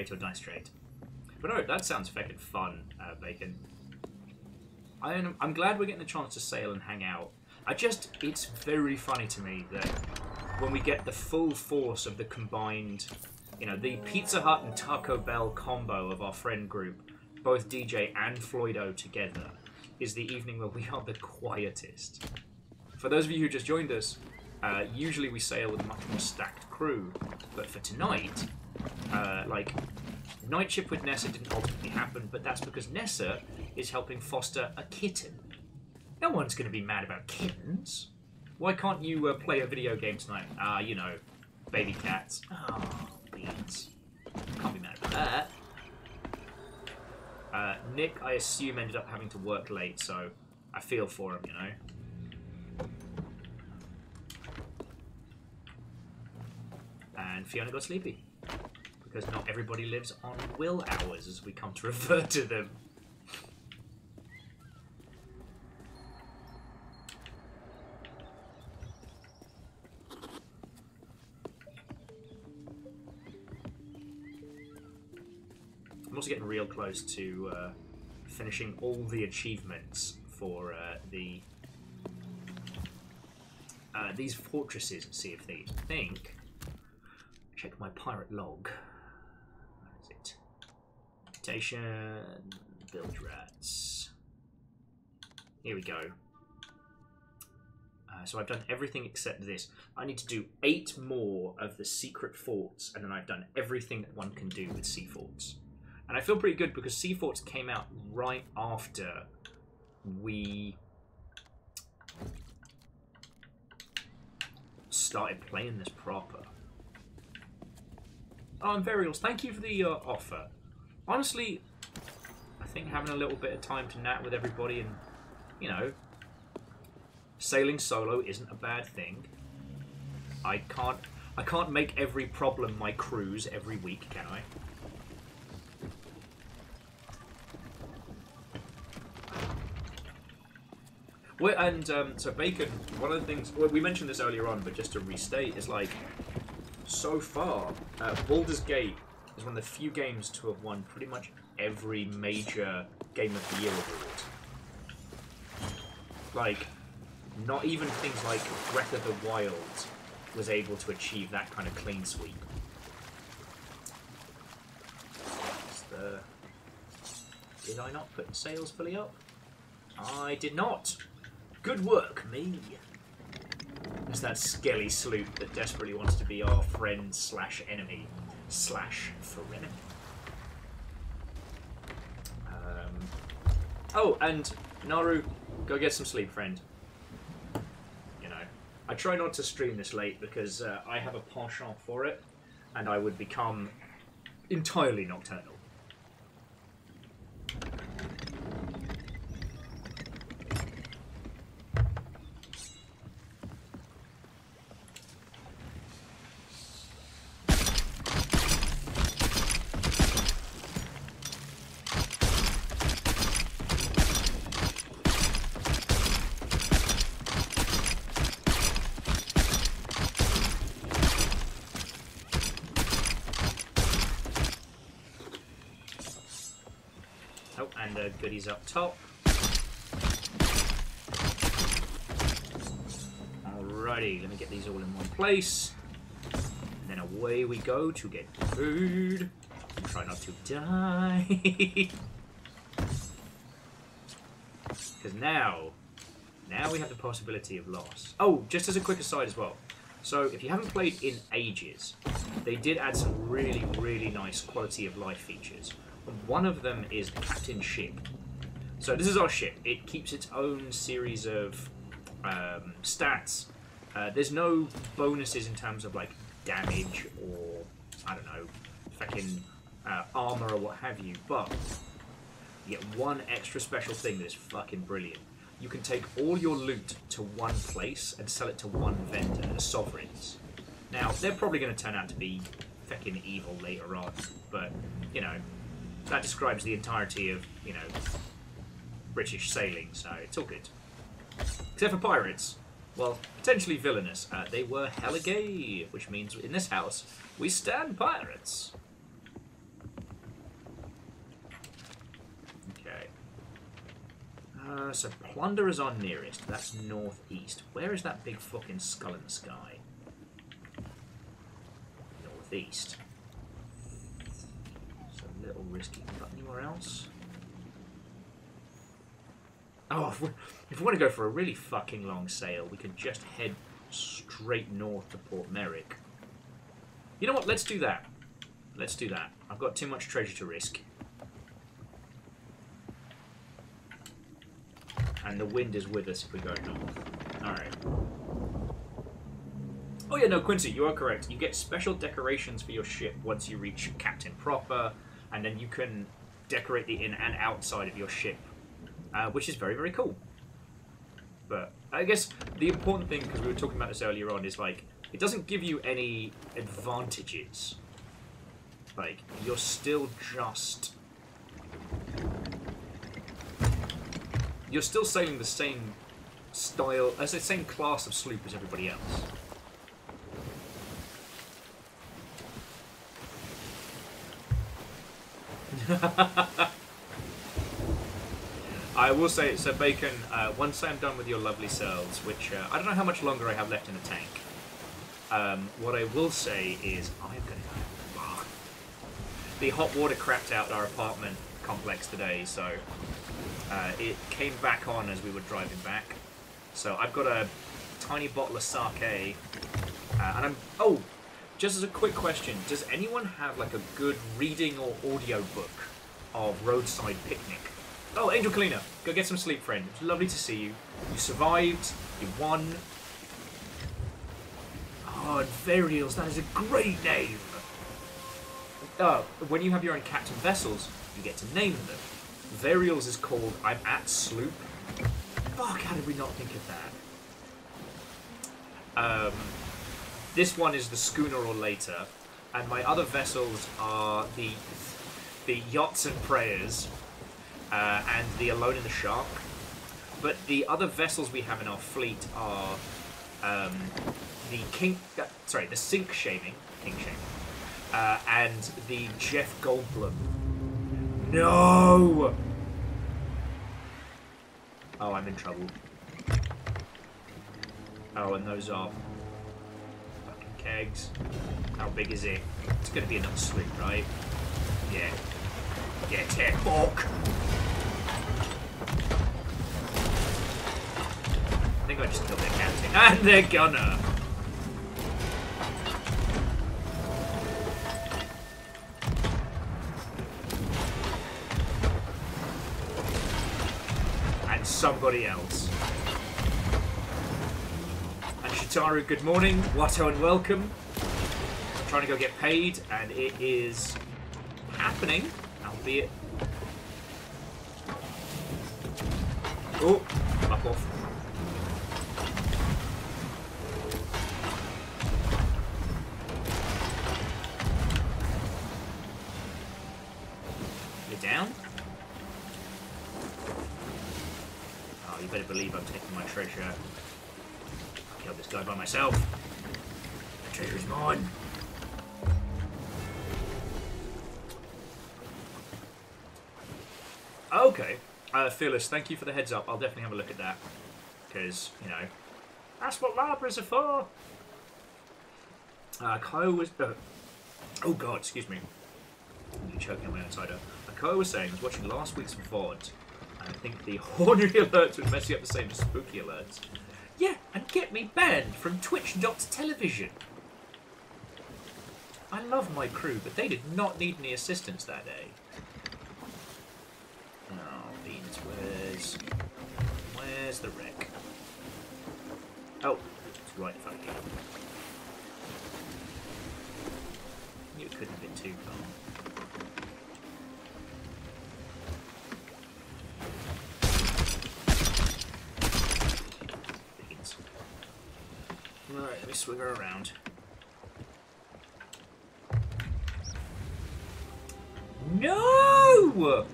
Speaker 1: Hydrate or distrate. But no, that sounds fucking fun, uh, Bacon. I am, I'm glad we're getting a chance to sail and hang out. I just, it's very funny to me that when we get the full force of the combined, you know, the Pizza Hut and Taco Bell combo of our friend group, both DJ and Floydo together, is the evening where we are the quietest. For those of you who just joined us, uh, usually we sail with a much more stacked crew, but for tonight, uh, like night ship with Nessa didn't ultimately happen, but that's because Nessa is helping foster a kitten. No one's going to be mad about kittens. Why can't you uh, play a video game tonight? Ah, you know, baby cats. Oh, beans. Can't be mad about that. Uh, Nick, I assume, ended up having to work late, so I feel for him, you know. And Fionna got sleepy because not everybody lives on will hours, as we come to refer to them. I'm also getting real close to uh, finishing all the achievements for uh, the uh, these fortresses see if they think. Check my pirate log. Where is it? Reputation, build rats. Here we go. Uh, so I've done everything except this. I need to do eight more of the secret forts, and then I've done everything that one can do with sea forts. And I feel pretty good because sea forts came out right after we started playing this proper. Oh, Varials, thank you for the uh, offer. Honestly, I think having a little bit of time to nat with everybody and, you know, sailing solo isn't a bad thing. I can't, I can't make every problem my cruise every week, can I? Well, and um, so Bacon, one of the things well, we mentioned this earlier on, but just to restate, is like so far, uh, Baldur's Gate is one of the few games to have won pretty much every major Game of the Year award. Like, not even things like Breath of the Wild was able to achieve that kind of clean sweep. Did I not put sails fully up? I did not. Good work, me. It's that skelly sloop that desperately wants to be our friend slash enemy slash frenemy. Um, oh, and Naru, go get some sleep, friend. You know, I try not to stream this late because uh, I have a penchant for it, and I would become entirely nocturnal. Oh, uh, up top. Alrighty, let me get these all in one place. And then away we go to get food. Try not to die. Because now, now we have the possibility of loss. Oh, just as a quick aside as well. So, if you haven't played in ages, they did add some really, really nice quality of life features. One of them is Captain Ship. So this is our ship. It keeps its own series of um, stats. Uh, there's no bonuses in terms of like damage or I don't know, fucking uh, armor or what have you. But you get one extra special thing that is fucking brilliant. You can take all your loot to one place and sell it to one vendor, the sovereigns. Now they're probably going to turn out to be fucking evil later on, but you know that describes the entirety of you know British sailing, so it's all good. Except for pirates, well, potentially villainous. Uh, they were hella gay, which means in this house we stand pirates. Okay. Uh, so plunder is our nearest. That's northeast. Where is that big fucking skull in the sky? Northeast. It's a little risky. Got anywhere else? Oh, if we, if we want to go for a really fucking long sail, we can just head straight north to Port Merrick. You know what? Let's do that. Let's do that. I've got too much treasure to risk. And the wind is with us if we go north. Alright. Oh yeah, no, Quincy, you are correct. You get special decorations for your ship once you reach Captain Proper, and then you can decorate the in and outside of your ship, uh, which is very, very cool. But I guess the important thing, because we were talking about this earlier on, is like, it doesn't give you any advantages. Like, you're still just. You're still sailing the same style, as the same class of sloop as everybody else. I will say, so Bacon, uh, once I'm done with your lovely cells, which uh, I don't know how much longer I have left in the tank, um, what I will say is I'm going to go. The hot water crapped out our apartment complex today, so uh, it came back on as we were driving back. So I've got a tiny bottle of sake, uh, and I'm. Oh, just as a quick question, does anyone have like a good reading or audio book of Roadside Picnic? Oh, Angel Kalina, go get some sleep, friend. It's lovely to see you. You survived. You won. Oh, Varials, that is a great name. Uh, when you have your own captain vessels, you get to name them. Varials is called I'm at Sloop. Fuck, how did we not think of that? Um, this one is the schooner or later, and my other vessels are the the yachts and prayers, uh, and the alone in the shark. But the other vessels we have in our fleet are um, the king, uh, sorry, the sink shaming, king shaming, uh, and the Jeff Goldblum. No. Oh, I'm in trouble. Oh, and those are fucking kegs. How big is it? It's gonna be enough sloop, right? Yeah. Yeah, it, hawk. I think I just killed their captain. And their gunner. And somebody else. And should Kitaru, good morning. Watto and welcome. I'm trying to go get paid, and it is happening, albeit. Oh, fuck off. You're down? Oh, you better believe I'm taking my treasure. I'll kill this guy by myself. The treasure is mine. Okay. Uh, Phyllis, thank you for the heads up. I'll definitely have a look at that. Because, you know, that's what Labras are for. Uh, Kyle was. Uh, oh, God, excuse me. I'm choking on my own cider. Uh, Kyle was saying, I was watching last week's VOD, and I think the hornery alerts was messing up the same as spooky alerts. Yeah, and get me banned from Twitch.television. I love my crew, but they did not need any assistance that day. Where's... Where's the wreck? Oh, it's right in front of you. It couldn't have been too far. Beans. Right, let me swing her around. No!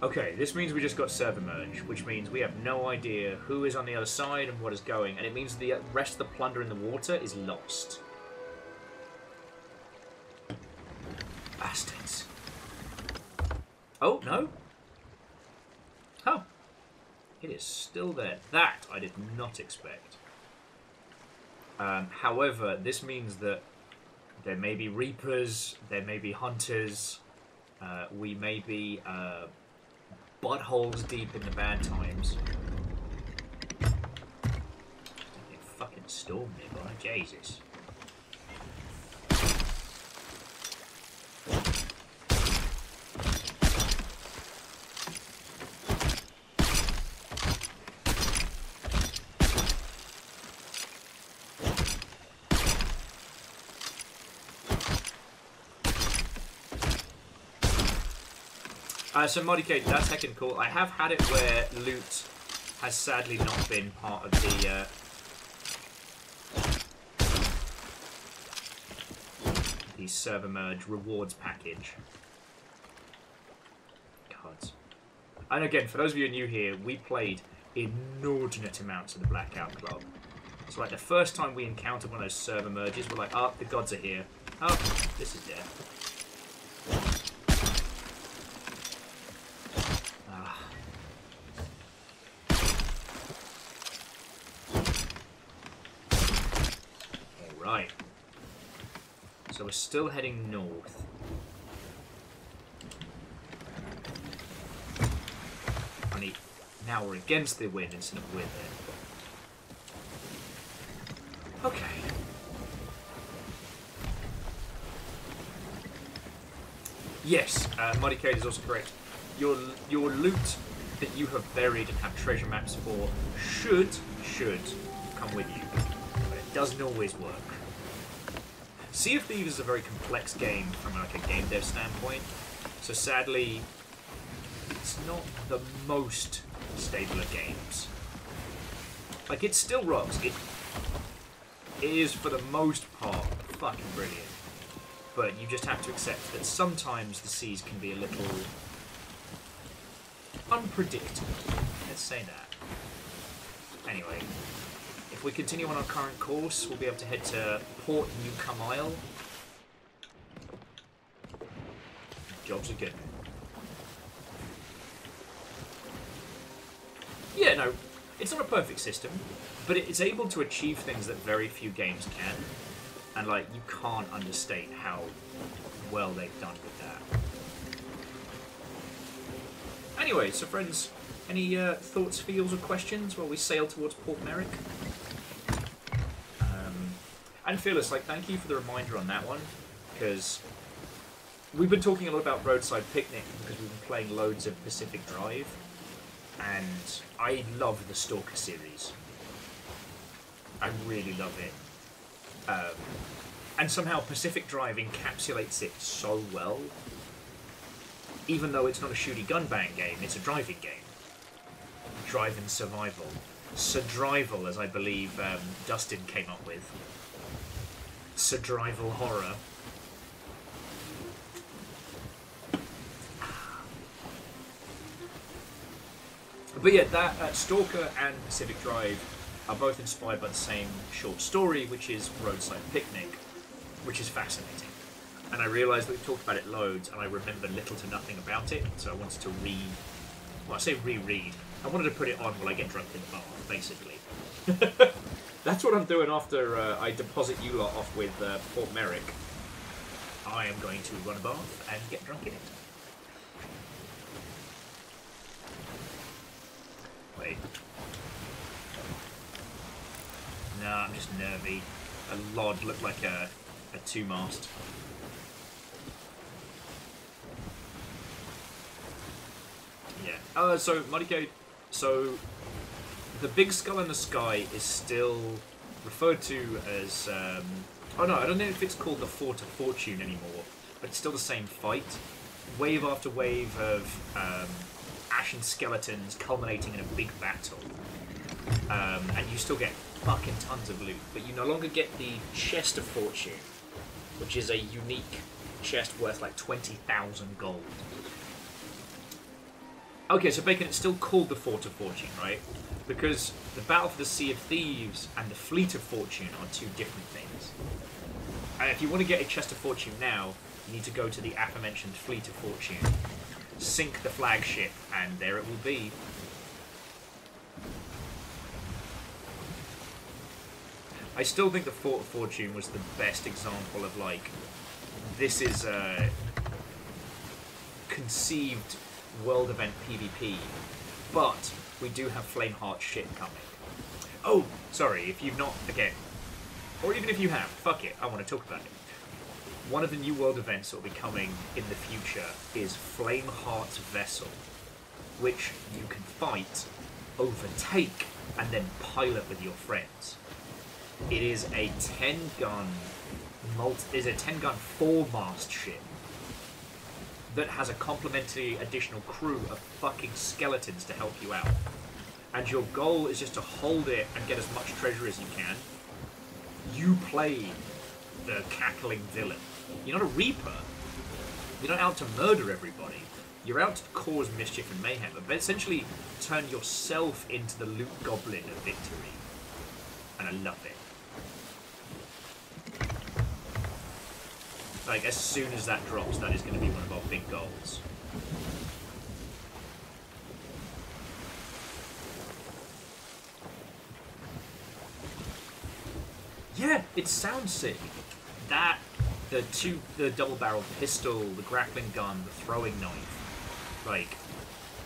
Speaker 1: Okay, this means we just got server merge, which means we have no idea who is on the other side and what is going, and it means the rest of the plunder in the water is lost. Bastards. Oh, no? Oh. It is still there. That I did not expect. Um, however, this means that there may be reapers, there may be hunters, uh, we may be uh, buttholes deep in the bad times. Fucking storm nearby, Jesus. Uh, so Modicate, that's heckin' cool. I have had it where loot has sadly not been part of the uh, the server merge rewards package. Cards. And again, for those of you who are new here, we played inordinate amounts of the Blackout Club. So like the first time we encountered one of those server merges, we're like, oh, the gods are here. Oh, this is death. Ah. Alright. So we're still heading north. Only now we're against the wind instead of with it. Okay. Yes, uh, Muddy Cade is also correct. Your your loot that you have buried and have treasure maps for should should come with you, but it doesn't always work. Sea of Thieves is a very complex game from like a game dev standpoint, so sadly, it's not the most stable of games. Like it still rocks. It is for the most part fucking brilliant. But you just have to accept that sometimes the seas can be a little unpredictable. Let's say that. Anyway, if we continue on our current course, we'll be able to head to Port Newcomb Isle. Jobs are good. Yeah, no, it's not a perfect system, but it's able to achieve things that very few games can. And, like, you can't understate how well they've done with that. Anyway, so friends, any uh, thoughts, feels, or questions while we sail towards Port Merrick? And Fearless, like, thank you for the reminder on that one, because we've been talking a lot about Roadside Picnic because we've been playing loads of Pacific Drive, and I love the Stalker series. I really love it. Um, and somehow Pacific Drive encapsulates it so well. Even though it's not a shooty gun bang game, it's a driving game. Driving survival. Survival, as I believe um, Dustin came up with. Survival horror. But yeah, that uh, Stalker and Pacific Drive are both inspired by the same short story, which is Roadside Picnic, which is fascinating. And I realised we've talked about it loads, and I remember little to nothing about it, so I wanted to read. Well, I say reread. I wanted to put it on while I get drunk in the bar, basically. That's what I'm doing after uh, I deposit you lot off with uh, Port Merrick. I am going to run a bath and get drunk in it. Wait. No, I'm just nervy. A lod looked like a, a two mast. Yeah. Uh, so, Muddycade, so the big skull in the sky is still referred to as. Um, oh no, I don't know if it's called the Fort of Fortune anymore, but it's still the same fight. Wave after wave of um, ashen skeletons culminating in a big battle. Um, and you still get fucking tons of loot, but you no longer get the Chest of Fortune, which is a unique chest worth like 20,000 gold. Okay, so Bacon, it's still called the Fort of Fortune, right? Because the Battle for the Sea of Thieves and the Fleet of Fortune are two different things. And if you want to get a Chest of Fortune now, you need to go to the aforementioned Fleet of Fortune, sink the flagship, and there it will be. I still think the Fort of Fortune was the best example of like, this is a conceived world event PvP, but we do have Flameheart shit coming. Oh, sorry, if you've not, again, or even if you have, fuck it, I want to talk about it. One of the new world events that will be coming in the future is Flameheart's Vessel, which you can fight, overtake, and then pilot with your friends. It is a 10 gun multi, is a 10 gun four mast ship that has a complimentary additional crew of fucking skeletons to help you out. And your goal is just to hold it and get as much treasure as you can. You play the cackling villain. You're not a reaper. You're not out to murder everybody. You're out to cause mischief and mayhem, but essentially turn yourself into the loot goblin of victory. And I love it. Like, as soon as that drops, that is going to be one of our big goals. Yeah, it sounds sick. That, the two, the double-barreled pistol, the grappling gun, the throwing knife. Like,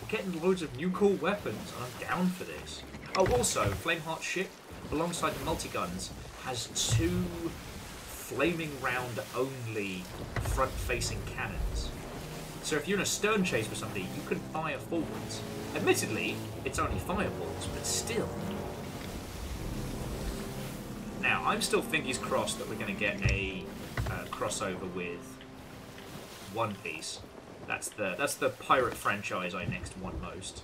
Speaker 1: we're getting loads of new cool weapons, and I'm down for this. Oh, also, Flameheart ship, alongside the multi-guns, has two flaming round only front facing cannons. So if you're in a stern chase with somebody, you can fire forwards. Admittedly, it's only fireballs, but still. Now, I'm still fingers crossed that we're going to get a uh, crossover with One Piece. That's the that's the pirate franchise I next want most.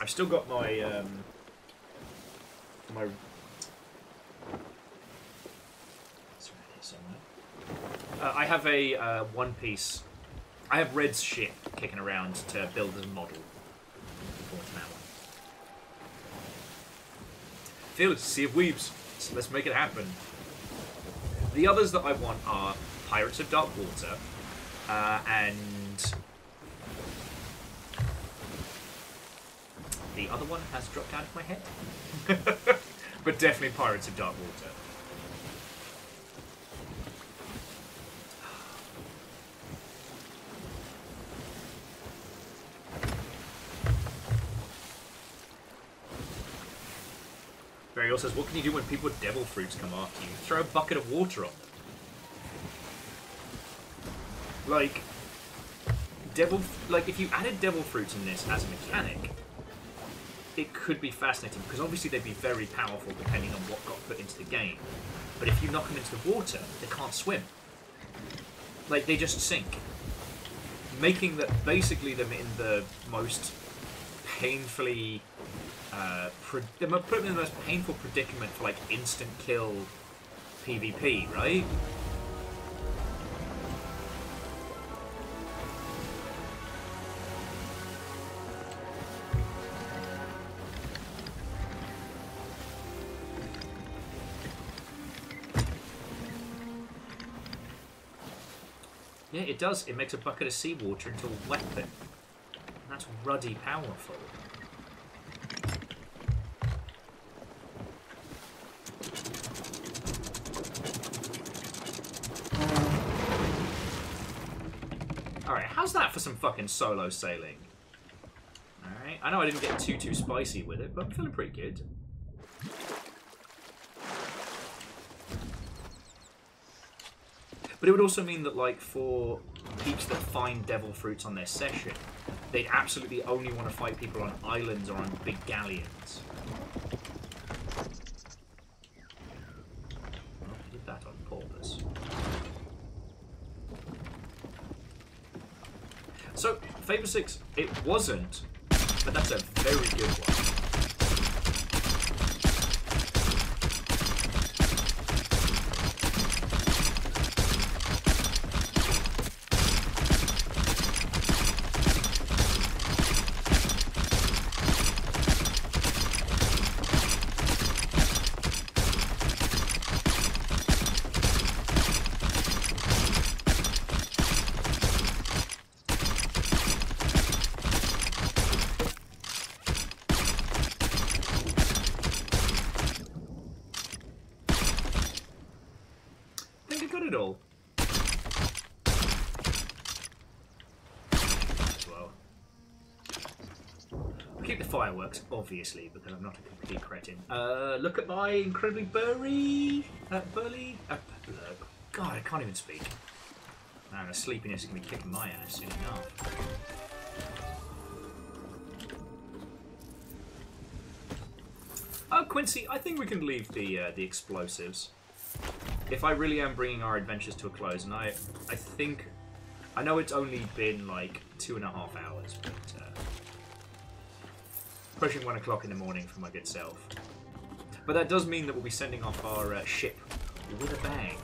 Speaker 1: I've still got my um, my it's around here somewhere. Uh, I have a uh, One Piece. I have Red's ship kicking around to build as a model. Fields, Sea of Weaves. So let's make it happen. The others that I want are Pirates of Dark Water uh, and the other one has dropped out of my head. but definitely Pirates of Dark Water. Says, what can you do when people with devil fruits come after you? Throw a bucket of water on them. Like, devil, like if you added devil fruits in this as a mechanic, it could be fascinating because obviously they'd be very powerful depending on what got put into the game. But if you knock them into the water, they can't swim. Like they just sink, making that basically them in the most painfully uh, put them in the most painful predicament for like instant kill PvP, right? Yeah, it does. It makes a bucket of seawater into a weapon. That's ruddy powerful. Some fucking solo sailing? Alright, I know I didn't get too, too spicy with it, but I'm feeling pretty good. But it would also mean that, like, for peeps that find devil fruits on their session, they'd absolutely only want to fight people on islands or on big galleons. Well, I did that on purpose. So, 6, it wasn't, but that's a very good one. I think I got it all. As well. I'll keep the fireworks, obviously, because I'm not a complete cretin. Uh, look at my incredibly burry, uh, burly, uh. God, I can't even speak. Man, the sleepiness is gonna be kicking my ass soon enough. Oh, Quincy, I think we can leave the uh, the explosives if I really am bringing our adventures to a close, and I, I think, I know it's only been like two and a half hours, but uh, pushing one o'clock in the morning for my good self. But that does mean that we'll be sending off our uh, ship with a bang.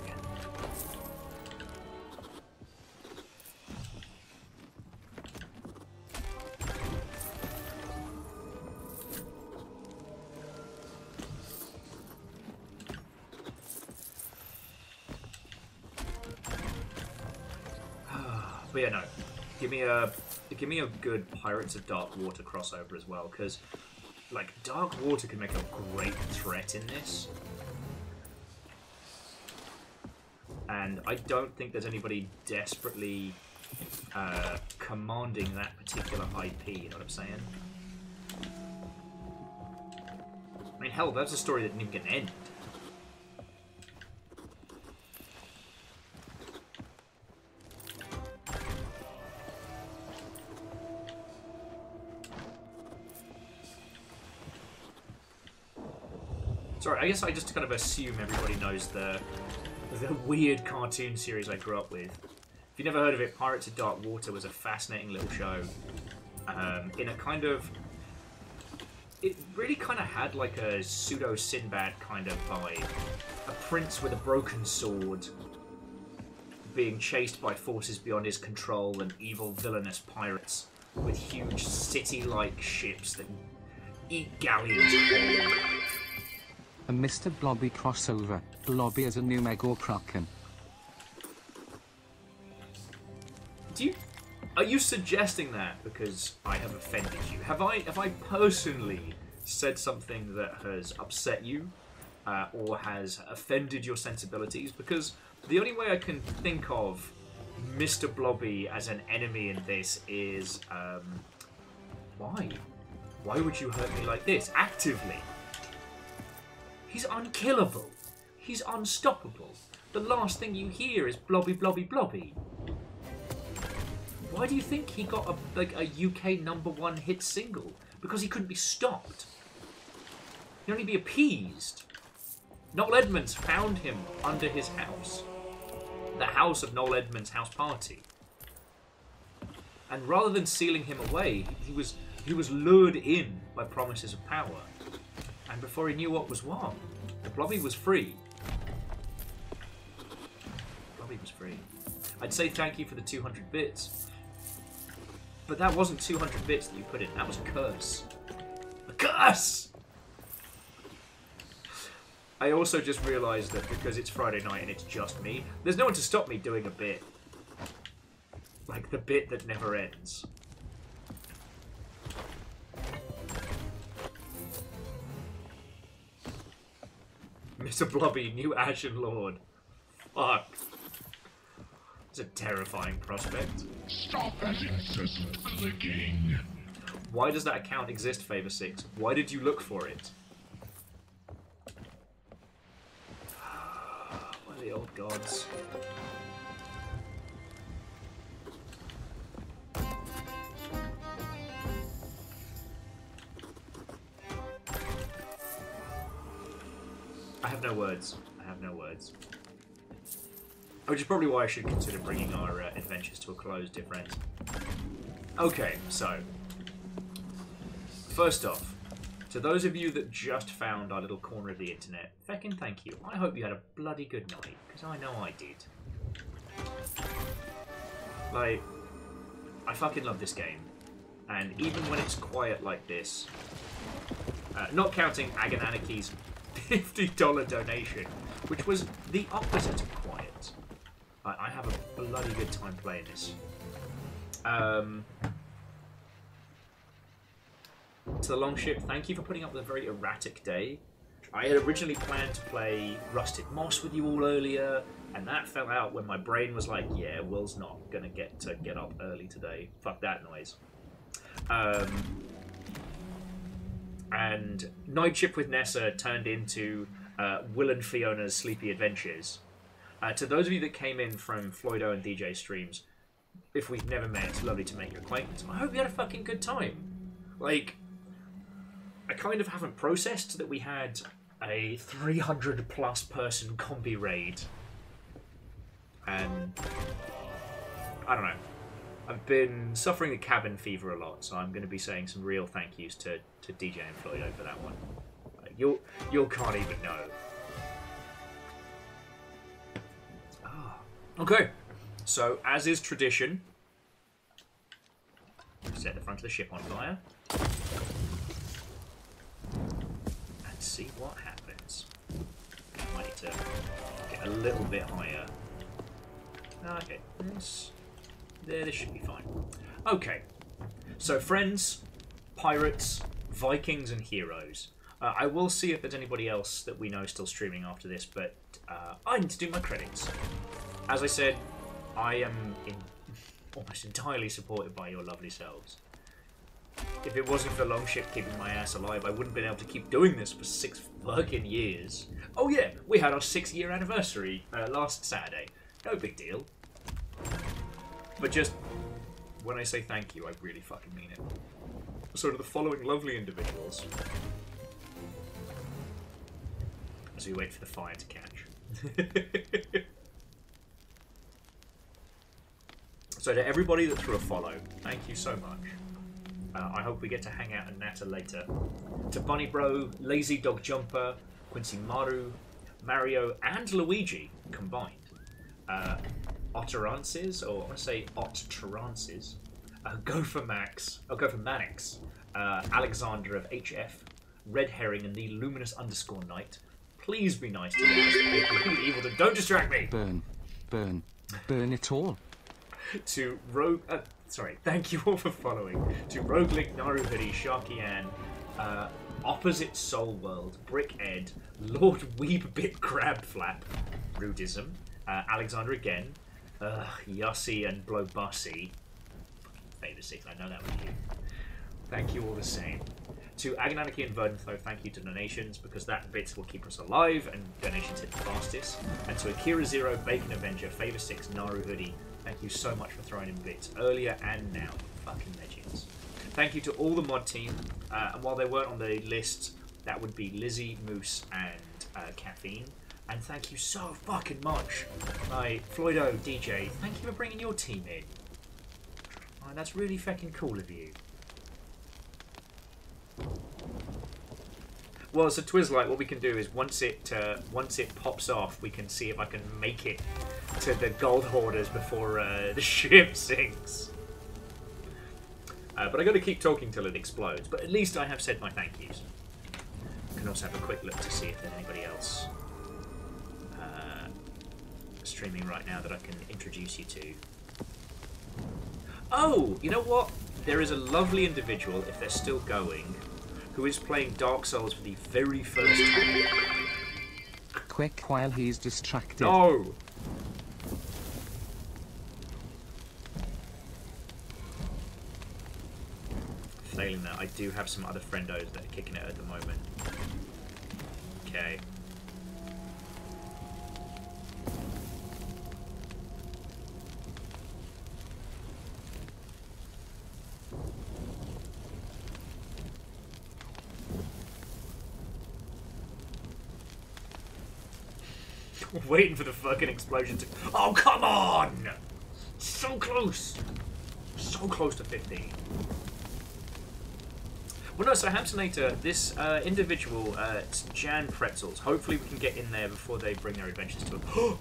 Speaker 1: But yeah, no. Give me a give me a good Pirates of Dark Water crossover as well, because like Dark Water can make a great threat in this. And I don't think there's anybody desperately uh, commanding that particular IP, you know what I'm saying? I mean, hell, that's a story that didn't even get an end. Sorry, I guess I just kind of assume everybody knows the the weird cartoon series I grew up with. If you've never heard of it, Pirates of Dark Water was a fascinating little show. Um, in a kind of, it really kind of had like a pseudo Sinbad kind of vibe. A prince with a broken sword, being chased by forces beyond his control, and evil villainous pirates with huge city-like ships that eat galleons.
Speaker 3: A Mr. Blobby crossover. Blobby is a new Megor Kraken.
Speaker 1: Do you are you suggesting that because I have offended you? Have I have I personally said something that has upset you uh, or has offended your sensibilities? Because the only way I can think of Mr. Blobby as an enemy in this is um, why? Why would you hurt me like this actively? He's unkillable. He's unstoppable. The last thing you hear is blobby, blobby, blobby. Why do you think he got a like a UK number one hit single? because he couldn't be stopped. He'd only be appeased. Noel Edmonds found him under his house. The house of Noel Edmonds' house party. And rather than sealing him away, he was he was lured in by promises of power. And before he knew what was what, the Blobby was free. Blobby was free. I'd say thank you for the 200 bits. But that wasn't 200 bits that you put in, that was a curse. A curse! I also just realised that because it's Friday night and it's just me, there's no one to stop me doing a bit. Like the bit that never ends. Mr. Blobby, new Ashen Lord. Fuck. It's a terrifying prospect.
Speaker 8: Stop that incessant clicking.
Speaker 1: Why does that account exist, Favor 6? Why did you look for it? Ah, why the old gods? No words. I have no words. Which is probably why I should consider bringing our uh, adventures to a close, dear friends. Okay, so First off, to those of you that just found our little corner of the internet, feckin' thank you. I hope you had a bloody good night, because I know I did. Like, I fucking love this game. And even when it's quiet like this, uh, not counting Agananiki's $50 donation, which was the opposite of quiet, I, I have a bloody good time playing this. Um, to the Longship, thank you for putting up with a very erratic day. I had originally planned to play Rusted Moss with you all earlier, and that fell out when my brain was like, yeah, Will's not gonna get to get up early today. Fuck that noise. Um, and Night Ship with Nessa turned into uh, Will and Fionna's Sleepy Adventures. Uh, to those of you that came in from Floydo and DJ streams, if we've never met, it's lovely to make your acquaintance. I hope you had a fucking good time. Like, I kind of haven't processed that we had a 300 plus person combi raid. And I don't know. I've been suffering the cabin fever a lot, so I'm going to be saying some real thank yous to, to DJ and Floydo for that one. You'll, you can't even know. Ah. Okay, so as is tradition, set the front of the ship on fire and see what happens. I need to get a little bit higher. Okay, this, there, this should be fine. Okay, so friends, pirates, Vikings, and heroes. Uh, I will see if there's anybody else that we know still streaming after this, but uh, I need to do my credits. As I said, I am in, almost entirely supported by your lovely selves. If it wasn't for Longship keeping my ass alive, I wouldn't have been able to keep doing this for six fucking years. Oh yeah, we had our six year anniversary uh, last Saturday. No big deal. But just, when I say thank you, I really fucking mean it. So to the following lovely individuals. As we wait for the fire to catch. so to everybody that threw a follow, thank you so much. Uh, I hope we get to hang out and natter later. To Bunny Bro, Lazy Dog Jumper, Quincy Maru, Mario, and Luigi combined. Uh, Otterances, or I want to say Otterances. Uh, go for Max. Oh, go for Manix. Uh, Alexander of HF, Red Herring, and the Luminous underscore Knight. Please be nice to me. Evil, don't distract me.
Speaker 3: Burn. Burn. Burn it all.
Speaker 1: to Rogue. Uh, sorry, thank you all for following. To Rogue Link, Sharky uh, Opposite Soul World, Brick Ed, Lord Weebit Crab Flap, Rudism, uh, Alexander again, uh, Yossi and Blow Bussy. Favour six, I know that was you. Thank you all the same. To Agonaniki and Verdenflow, thank you to donations because that bit will keep us alive and donations hit the fastest. And to Akira Zero, Bacon Avenger, Favor 6, Naru Hoodie, thank you so much for throwing in bits earlier and now. Fucking legends. thank you to all the mod team. Uh, and while they weren't on the list, that would be Lizzie, Moose, and uh, Caffeine. And thank you so fucking much, my Floydo DJ. Thank you for bringing your team in. Oh, that's really fucking cool of you. Well, so Twizzlite, what we can do is once it uh, once it pops off, we can see if I can make it to the gold hoarders before uh, the ship sinks. Uh, but I got to keep talking till it explodes. But at least I have said my thank yous. I can also have a quick look to see if there's anybody else streaming right now that I can introduce you to. Oh, you know what? There is a lovely individual, if they're still going, who is playing Dark Souls for the very first time.
Speaker 3: Quick while he's distracted.
Speaker 1: No! Failing that, I do have some other friendos that are kicking it at the moment. Okay. Waiting for the fucking explosion to. Oh, come on! So close! So close to 15. Well, no, so Hamptonator, this uh, individual, uh, Jan Pretzels. Hopefully, we can get in there before they bring their adventures to a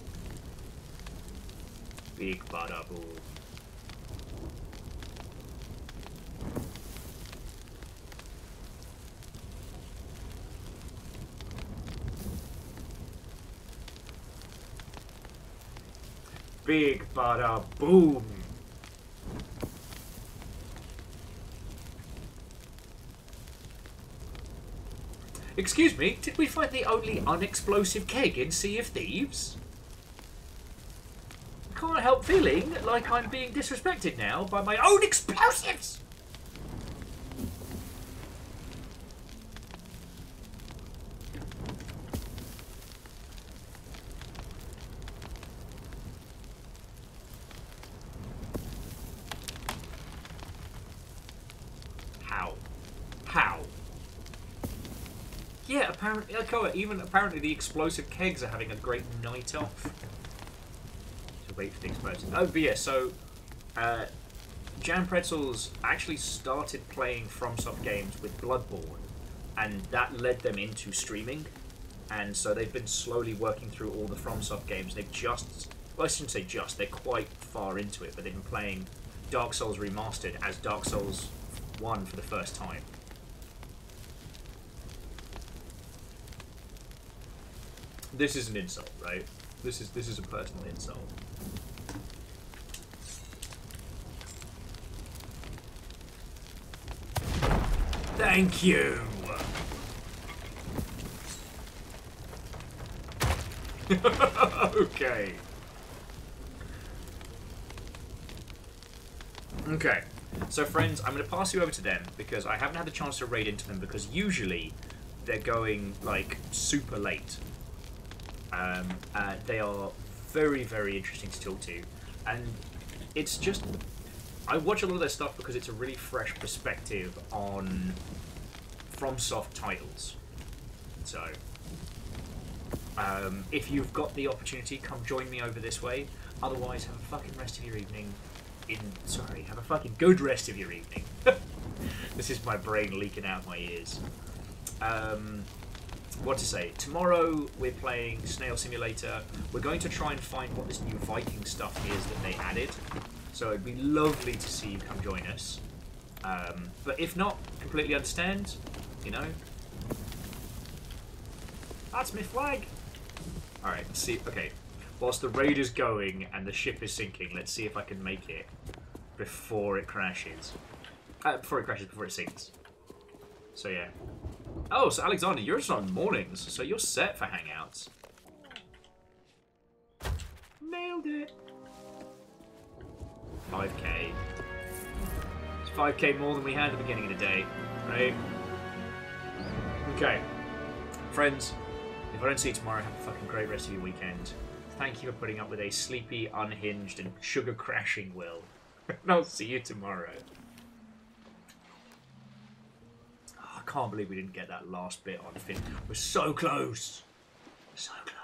Speaker 1: Big bada boo. Big bada uh, boom. Excuse me, did we find the only unexplosive keg in Sea of Thieves? I can't help feeling like I'm being disrespected now by my own explosives! How? How? Yeah, apparently, even apparently the explosive kegs are having a great night off. To wait for the explosion. Oh, but yeah, so uh, Jam Pretzels actually started playing FromSoft games with Bloodborne, and that led them into streaming. And so they've been slowly working through all the FromSoft games. They've just, well, I shouldn't say just, they're quite far into it, but they've been playing Dark Souls Remastered as Dark Souls 1 for the first time. This is an insult, right? This is this is a personal insult. Thank you. okay. Okay. So friends, I'm going to pass you over to them because I haven't had the chance to raid into them because usually they're going like super late. Um, uh, they are very, very interesting to talk to, and it's just I watch a lot of their stuff because it's a really fresh perspective on FromSoft titles. So, um, if you've got the opportunity, come join me over this way. Otherwise, have a fucking rest of your evening. In sorry, have a fucking good rest of your evening. this is my brain leaking out my ears. Um, what to say? Tomorrow we're playing Snail Simulator. We're going to try and find what this new Viking stuff is that they added. So it'd be lovely to see you come join us. Um, but if not, completely understand. You know. That's my flag. All right. Let's see. Okay. Whilst the raid is going and the ship is sinking, let's see if I can make it before it crashes. Uh, before it crashes, before it sinks. So yeah. Oh, so Alexander, you're just on mornings, so you're set for hangouts. Nailed it. 5k. It's 5k more than we had at the beginning of the day, right? Okay. Friends, if I don't see you tomorrow, have a fucking great rest of your weekend. Thank you for putting up with a sleepy, unhinged, and sugar crashing Will. and I'll see you tomorrow. can't believe we didn't get that last bit on Finn. We're so close. We're so close.